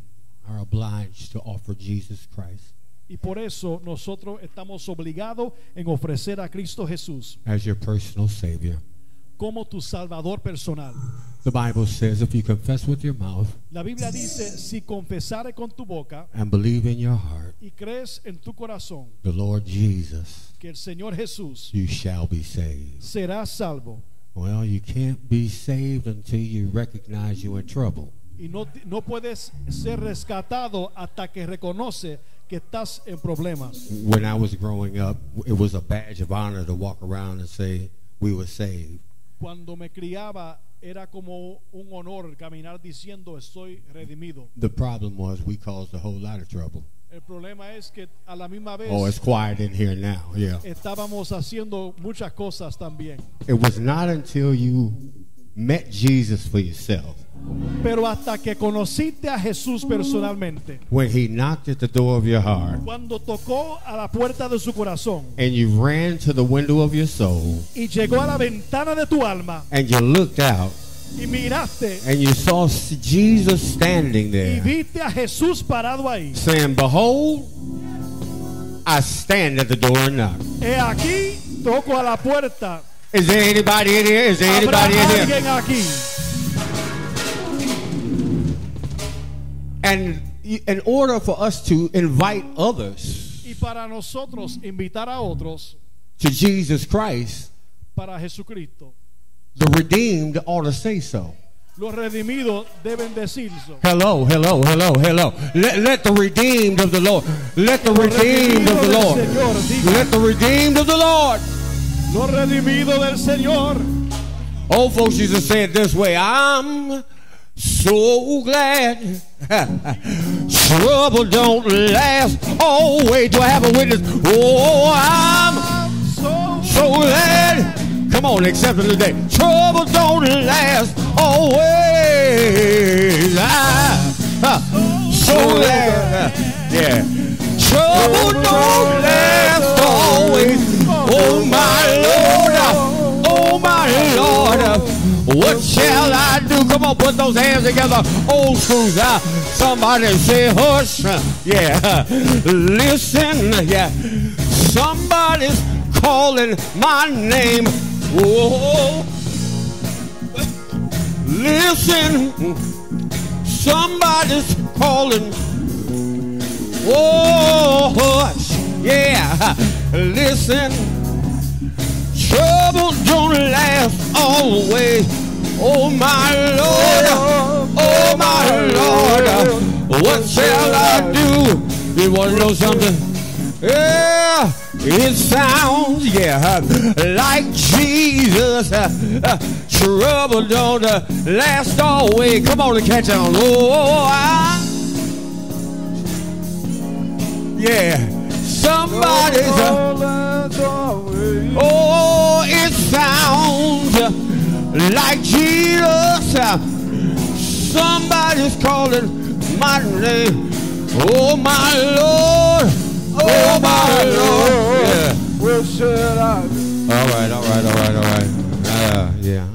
are obliged to offer Jesus Christ Y por eso nosotros estamos obligados en ofrecer a Cristo Jesús as your personal Savior. como tu Salvador personal. The Bible says if you confess with your mouth La Biblia dice, si confesare con tu boca and believe in your heart y crees en tu corazón the Lord Jesus, que el Señor Jesús you shall be saved. será salvo. Well, you can't be saved until you recognize you're in trouble. Y no, no puedes ser rescatado hasta que reconoce que estás en problemas. When I was growing up, it was a badge of honor to walk around and say we were saved. Cuando me criaba era como un honor caminar diciendo estoy redimido. The problem was we caused a whole lot of trouble. El problema es que a la misma vez Oh, it's quiet in here now. Yeah. estábamos haciendo muchas cosas también. It was not until you met Jesus for yourself, Pero hasta que conociste a Jesús personalmente, when he knocked at the door of your heart, cuando tocó a la puerta de su corazón and you ran to the window of your soul, y llegó a la ventana de tu alma and you looked out, y miraste and you saw Jesus standing y there, viste a Jesús parado ahí. saying, Behold, I stand at the door and knock. He aquí, toco a la puerta. Is there anybody in here? Is there anybody in here? And in order for us to invite others Y para nosotros invitar a otros to Jesus Christ, para Jesucristo, the redeemed ought to say so. los redimidos deben decirlo. Hello, hello, hello, hello. Let, let the redeemed of the Lord, let the redeemed of the Lord, let the redeemed of the Lord. Los redimidos del Señor. Old folks used to say it this way I'm so glad trouble don't last always. Do I have a witness? Oh, I'm so glad. Come on, accept it today. Trouble don't last always. I, uh, so glad. Yeah. Trouble don't last always. Oh my Lord. Oh my Lord. What shall I do? Come on, put those hands together. Old schools. Uh, somebody say hush. Yeah. Listen. Yeah. Somebody's calling my name. Whoa. Listen. Somebody's calling. Oh, hush. Yeah. Listen. Trouble don't last always. Oh my Lord. Oh my Lord. What shall I do? You want to know something? Yeah, it sounds, yeah, like Jesus. Trouble don't last always. Come on and catch on. Oh, I, yeah, somebody's. Oh, it sounds like Jesus. Somebody's calling my name. Oh, my Lord. Oh, my Lord. Yeah. What should I? All right, all right, all right, all right. Uh, yeah,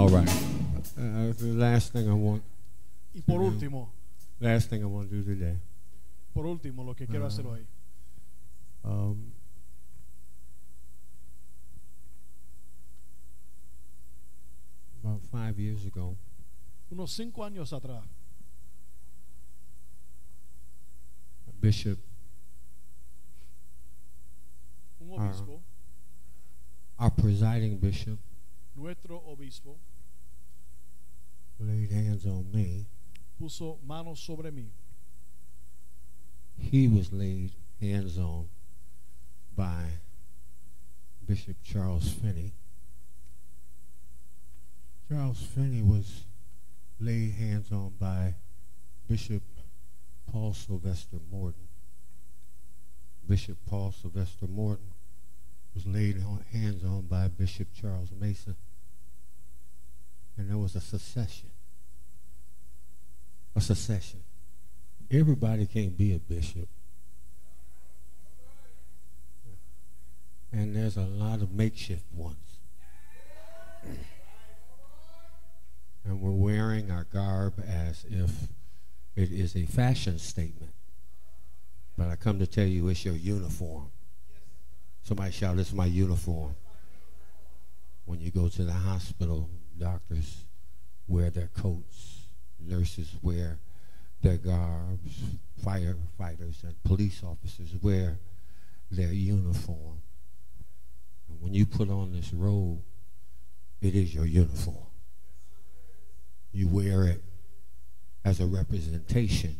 All right. Uh, the last thing I want. Y por to do- Last thing I want to do today. por último, lo que quiero hacer hoy. Um, about five years ago, Unos cinco años atrás, Bishop un obispo, our presiding bishop nuestro obispo, laid hands on me. puso manos sobre mí. He was laid hands on by Bishop Charles Finney. Charles Finney was laid hands on by Bishop Paul Sylvester Morton. Bishop Paul Sylvester Morton was laid on, hands on by Bishop Charles Mason. And there was a secession. A secession. Everybody can't be a bishop. And there's a lot of makeshift ones. And we're wearing our garb as if it is a fashion statement. But I come to tell you it's your uniform. Somebody shout, is my uniform. When you go to the hospital, doctors wear their coats, nurses wear their garbs, firefighters, and police officers wear their uniform. And when you put on this robe, it is your uniform. You wear it as a representation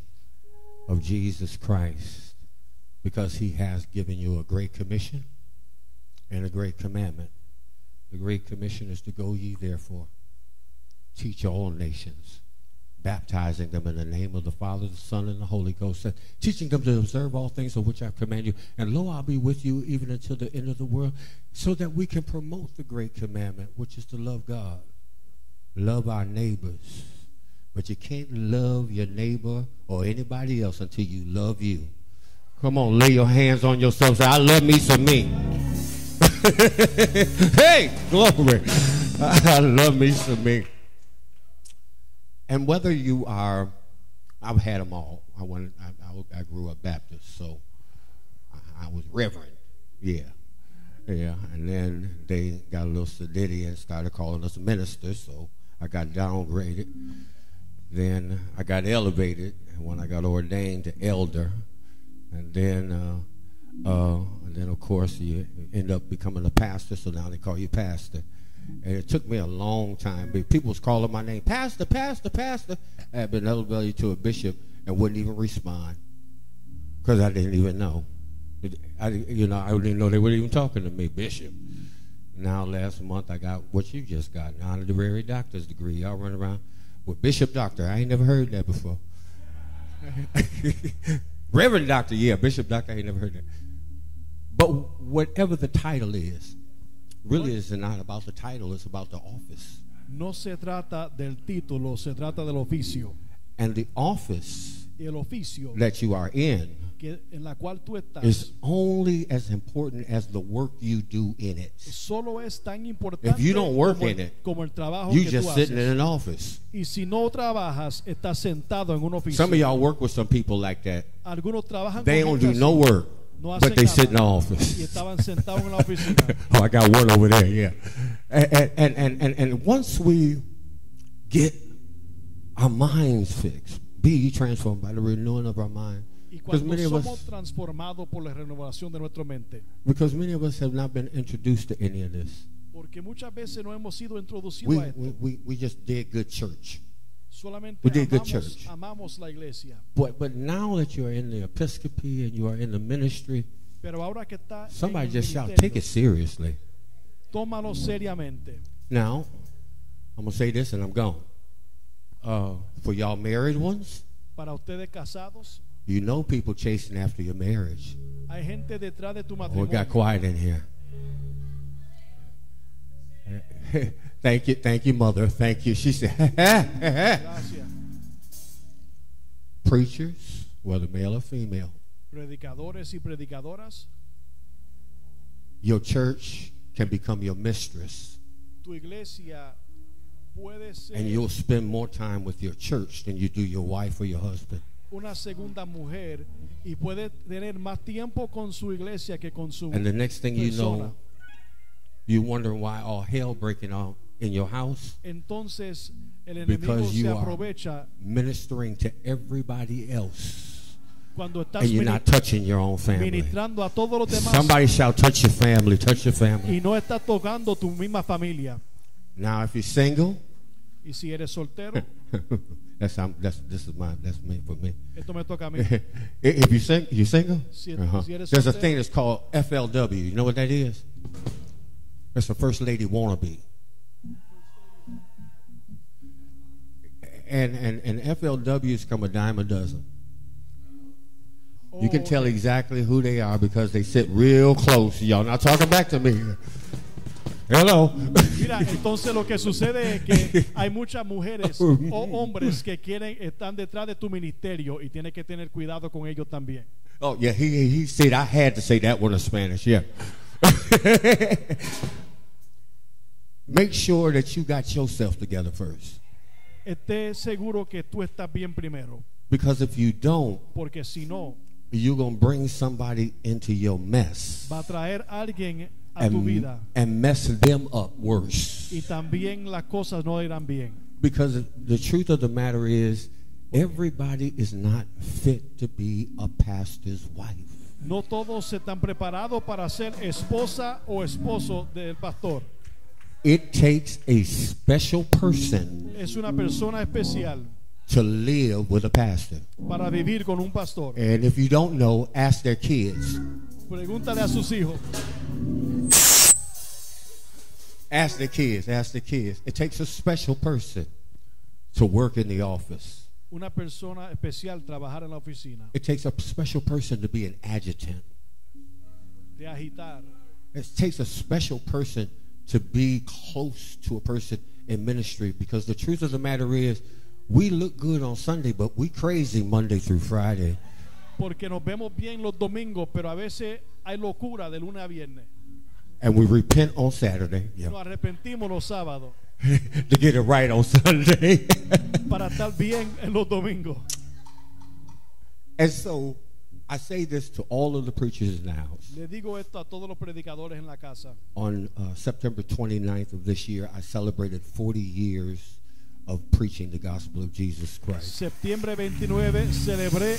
of Jesus Christ because he has given you a great commission and a great commandment. The great commission is to go ye therefore, teach all nations, baptizing them in the name of the Father, the Son, and the Holy Ghost, and teaching them to observe all things of which I command you. And lo, I'll be with you even until the end of the world, so that we can promote the great commandment, which is to love God, love our neighbors. But you can't love your neighbor or anybody else until you love you. Come on, lay your hands on yourself. Say, I love me some me. hey, glory. I love me some me. And whether you are, I've had them all. I went, I, I, I grew up Baptist, so I, I was reverend. Yeah. Yeah. And then they got a little sedity and started calling us ministers, so I got downgraded. Then I got elevated, when I got ordained to elder, and then, uh, uh, and then of course you end up becoming a pastor. So now they call you pastor. And it took me a long time. People was calling my name, pastor, pastor, pastor. I had been elevated to a bishop and wouldn't even respond because I didn't even know. I, you know, I didn't know they were even talking to me, bishop. Now, last month, I got what you just got, an honorary doctor's degree. Y'all run around with bishop doctor. I ain't never heard that before. Reverend doctor, yeah, bishop doctor. I ain't never heard that. But whatever the title is, really is not about the title. It's about the office. No se trata del título, se trata del oficio. And the office el oficio that you are in que, en la cual tú estás is only as important as the work you do in it. solo es tan importante If you don't work como, in it, como el trabajo you que just tú sitting haces. in an office. Y si no trabajas, estás sentado en un oficio. Some of y'all work with some people like that. Algunos trabajan They con don't do no work, No but they nada. sit in the Y office. estaban sentados en la oficina. oh, I got one over there, yeah. And, and, and, and, and once we get our minds fixed, be transformed by the renewing of our mind. Y Because cuando many of somos us transformados por la renovación de nuestra mente. because many of us have not been introduced to any of this. Porque muchas veces no hemos sido introducidos We, a esto. we, we, we just did good church. Solamente we did good amamos, church. amamos la iglesia. But, but now that you're in the episcopy and you are in the ministry, Pero ahora que está somebody just shout, take it seriously. Tómalo seriamente. Now, I'm going to say this and I'm gone. Uh, for y'all married ones, Para ustedes casados, you know people chasing after your marriage. hay gente detrás de tu Oh, it got quiet in here. thank you, thank you, mother. Thank you. She said, preachers, whether male or female, Predicadores y predicadoras, your church can become your mistress, tu iglesia puede ser and you'll spend more time with your church than you do your wife or your husband. una segunda mujer y puede tener más tiempo con su iglesia que con su And the next thing you know, you're wondering why all hell breaking out in your house Entonces el enemigo because se you are aprovecha ministering to everybody else, cuando estás and you're not touching your own family. ministrando a todos los demás Somebody shall touch your family, touch your family. y no estás tocando tu misma familia. Now, if you're single, Y si eres soltero, that's, I'm, that's this is my that's me for me. esto me toca a mí. if you sing, you single. Si- Uh-huh. si eres There's a thing that's called FLW. You know what that is? It's a first lady wannabe. And and and FLWs come a dime a dozen. You can oh, tell exactly who they are because they sit real close. Y'all not talking back to me. Hello. Mira, entonces lo que sucede es que hay muchas mujeres o hombres que quieren están detrás de tu ministerio y tienes que tener cuidado con ellos también. Oh yeah, he he said I had to say that one in Spanish. Yeah. Make sure that you got yourself together first, Esté seguro que tú estás bien primero, because if you don't, porque si no you're gonna bring somebody into your mess va a traer alguien a tu and, vida and mess them up worse. y también las cosas no irán bien. Because the truth of the matter is, Everybody is not fit to be a pastor's wife. No todos están preparados para ser esposa o esposo del pastor. It takes a special person Es una persona especial to live with a pastor. para vivir con un pastor. And if you don't know, ask their kids. Pregúntale a sus hijos. Ask the kids. Ask the kids. It takes a special person to work in the office. Una persona especial trabajar en la oficina. It takes a special person to be an adjutant. De agitar. It takes a special person to be close to a person in ministry because the truth of the matter is we look good on Sunday, but we crazy Monday through Friday. Porque nos vemos bien los domingos, pero a veces hay locura de lunes a viernes. And we repent on Saturday yeah, Nos arrepentimos los sábados to get it right on Sunday. para estar bien en los domingos. and so I say this to all of the preachers in the house. Le digo esto a todos los predicadores en la casa. On uh, September 29th of this year, I celebrated 40 years of preaching the gospel of Jesus Christ. Septiembre 29 celebré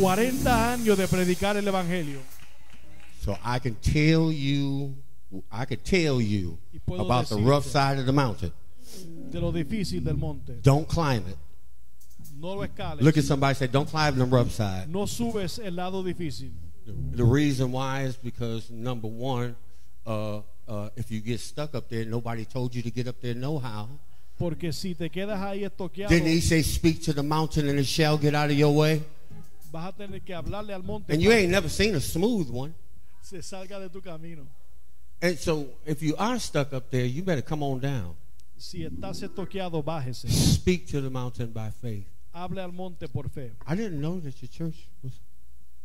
40 años de predicar el evangelio. So I can tell you, I can tell you about the rough side of the mountain. De lo difícil del monte. Don't climb it. No lo escales. Look at somebody and say, don't climb the rough side. No subes el lado difícil. The reason why is because number one, uh, uh, if you get stuck up there, nobody told you to get up there no how. Porque si te quedas ahí estoqueado, Didn't he say, speak to the mountain and it shall get out of your way? vas a tener que hablarle al monte And you ain't never seen a smooth one. se salga de tu camino. And so if you are stuck up there, you better come on down. Si estás estoqueado, bájese. Speak to the mountain by faith. Hable al monte por fe. I didn't know that your church was,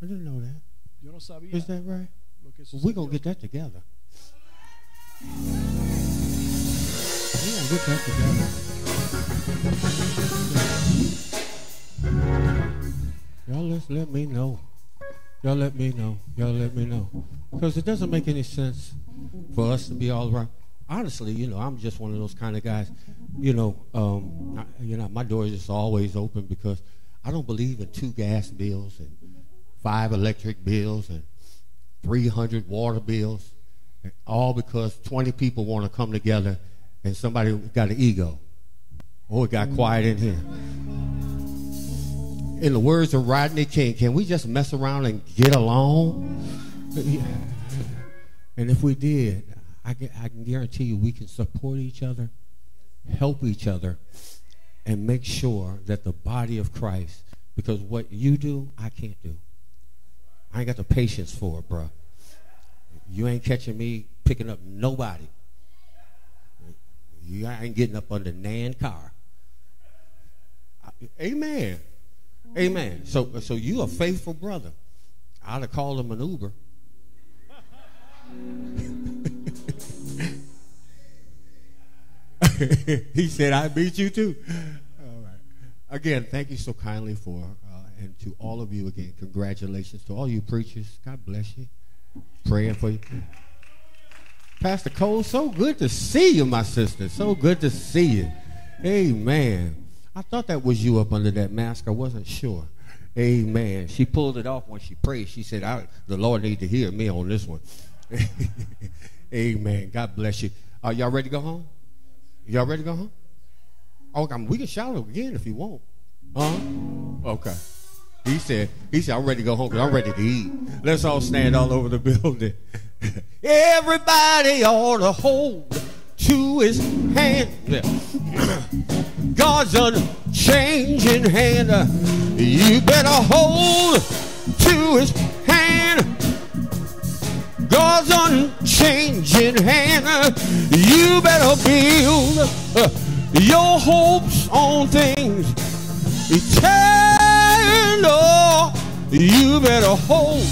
I didn't know that. Yo no sabía. Is that right? Well, we're going to get that together. We're going to get that together. Y'all just let me know. Y'all let me know. Y'all let me know. Because it doesn't make any sense for us to be all around. Honestly, you know, I'm just one of those kind of guys. You know, um, I, you know, my door is just always open because I don't believe in two gas bills and five electric bills and 300 water bills, all because 20 people want to come together and somebody got an ego. Oh, it got quiet in here. In the words of Rodney King, can we just mess around and get along? And if we did, I can, I can guarantee you we can support each other, help each other, and make sure that the body of Christ, because what you do, I can't do. I ain't got the patience for it, bro. You ain't catching me picking up nobody. You ain't getting up under Nan car. Amen. Amen. So, so you a faithful brother. I'd have called him an Uber. he said, I beat you too. All right. Again, thank you so kindly for, uh, and to all of you again, congratulations to all you preachers. God bless you. Praying for you. Pastor Cole, so good to see you, my sister. So good to see you. Amen. I thought that was you up under that mask. I wasn't sure. Amen. She pulled it off when she prayed. She said, I, The Lord need to hear me on this one. Amen. God bless you. Are y'all ready to go home? Y'all ready to go home? Oh, I we can shout again if you want. Huh? Okay. He said, he said, I'm ready to go home because I'm ready to eat. Let's all stand all over the building. Everybody ought to hold to his hand. God's unchanging hand. You better hold to his hand. Unchanging hand. You better build uh, your hopes on things eternal. You better hope.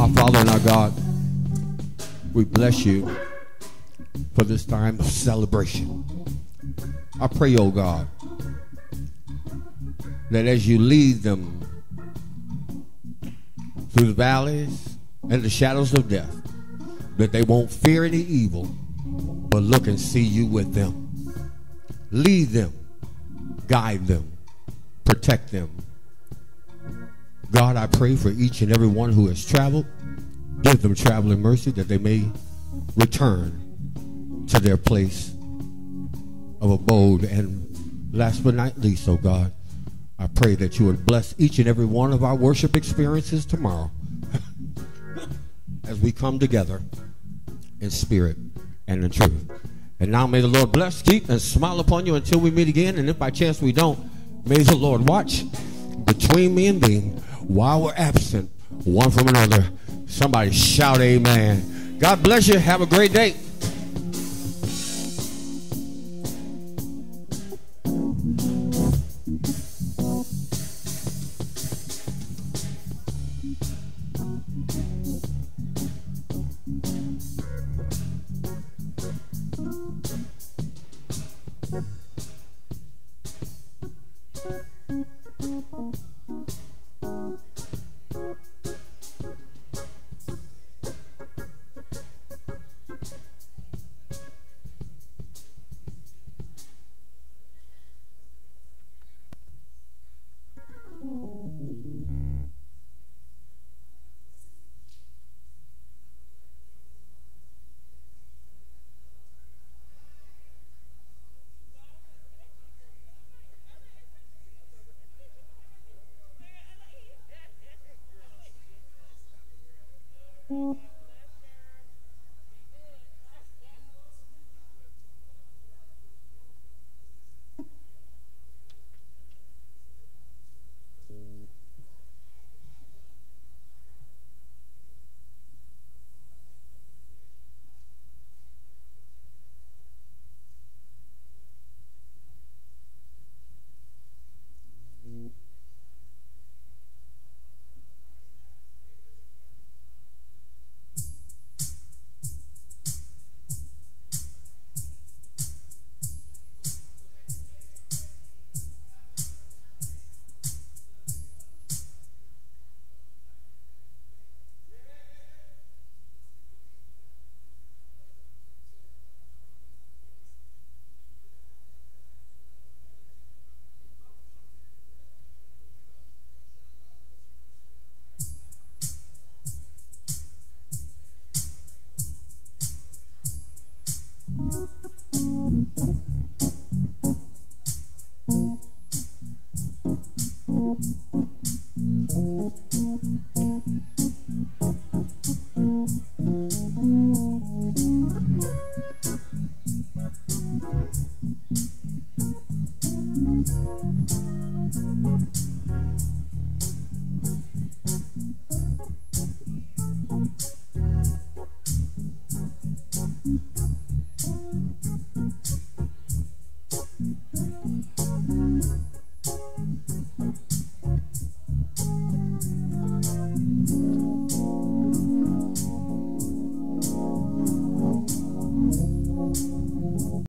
Our Father and our God, we bless you for this time of celebration. I pray, oh God, that as you lead them through the valleys and the shadows of death, that they won't fear any evil, but look and see you with them. lead them, guide them, protect them. God, I pray for each and every one who has traveled. Give them traveling mercy that they may return to their place of abode. And last but not least, oh God, I pray that you would bless each and every one of our worship experiences tomorrow as we come together in spirit and in truth. And now may the Lord bless, keep, and smile upon you until we meet again. And if by chance we don't, may the Lord watch between me and thee while we're absent one from another. Somebody shout amen. God bless you. Have a great day.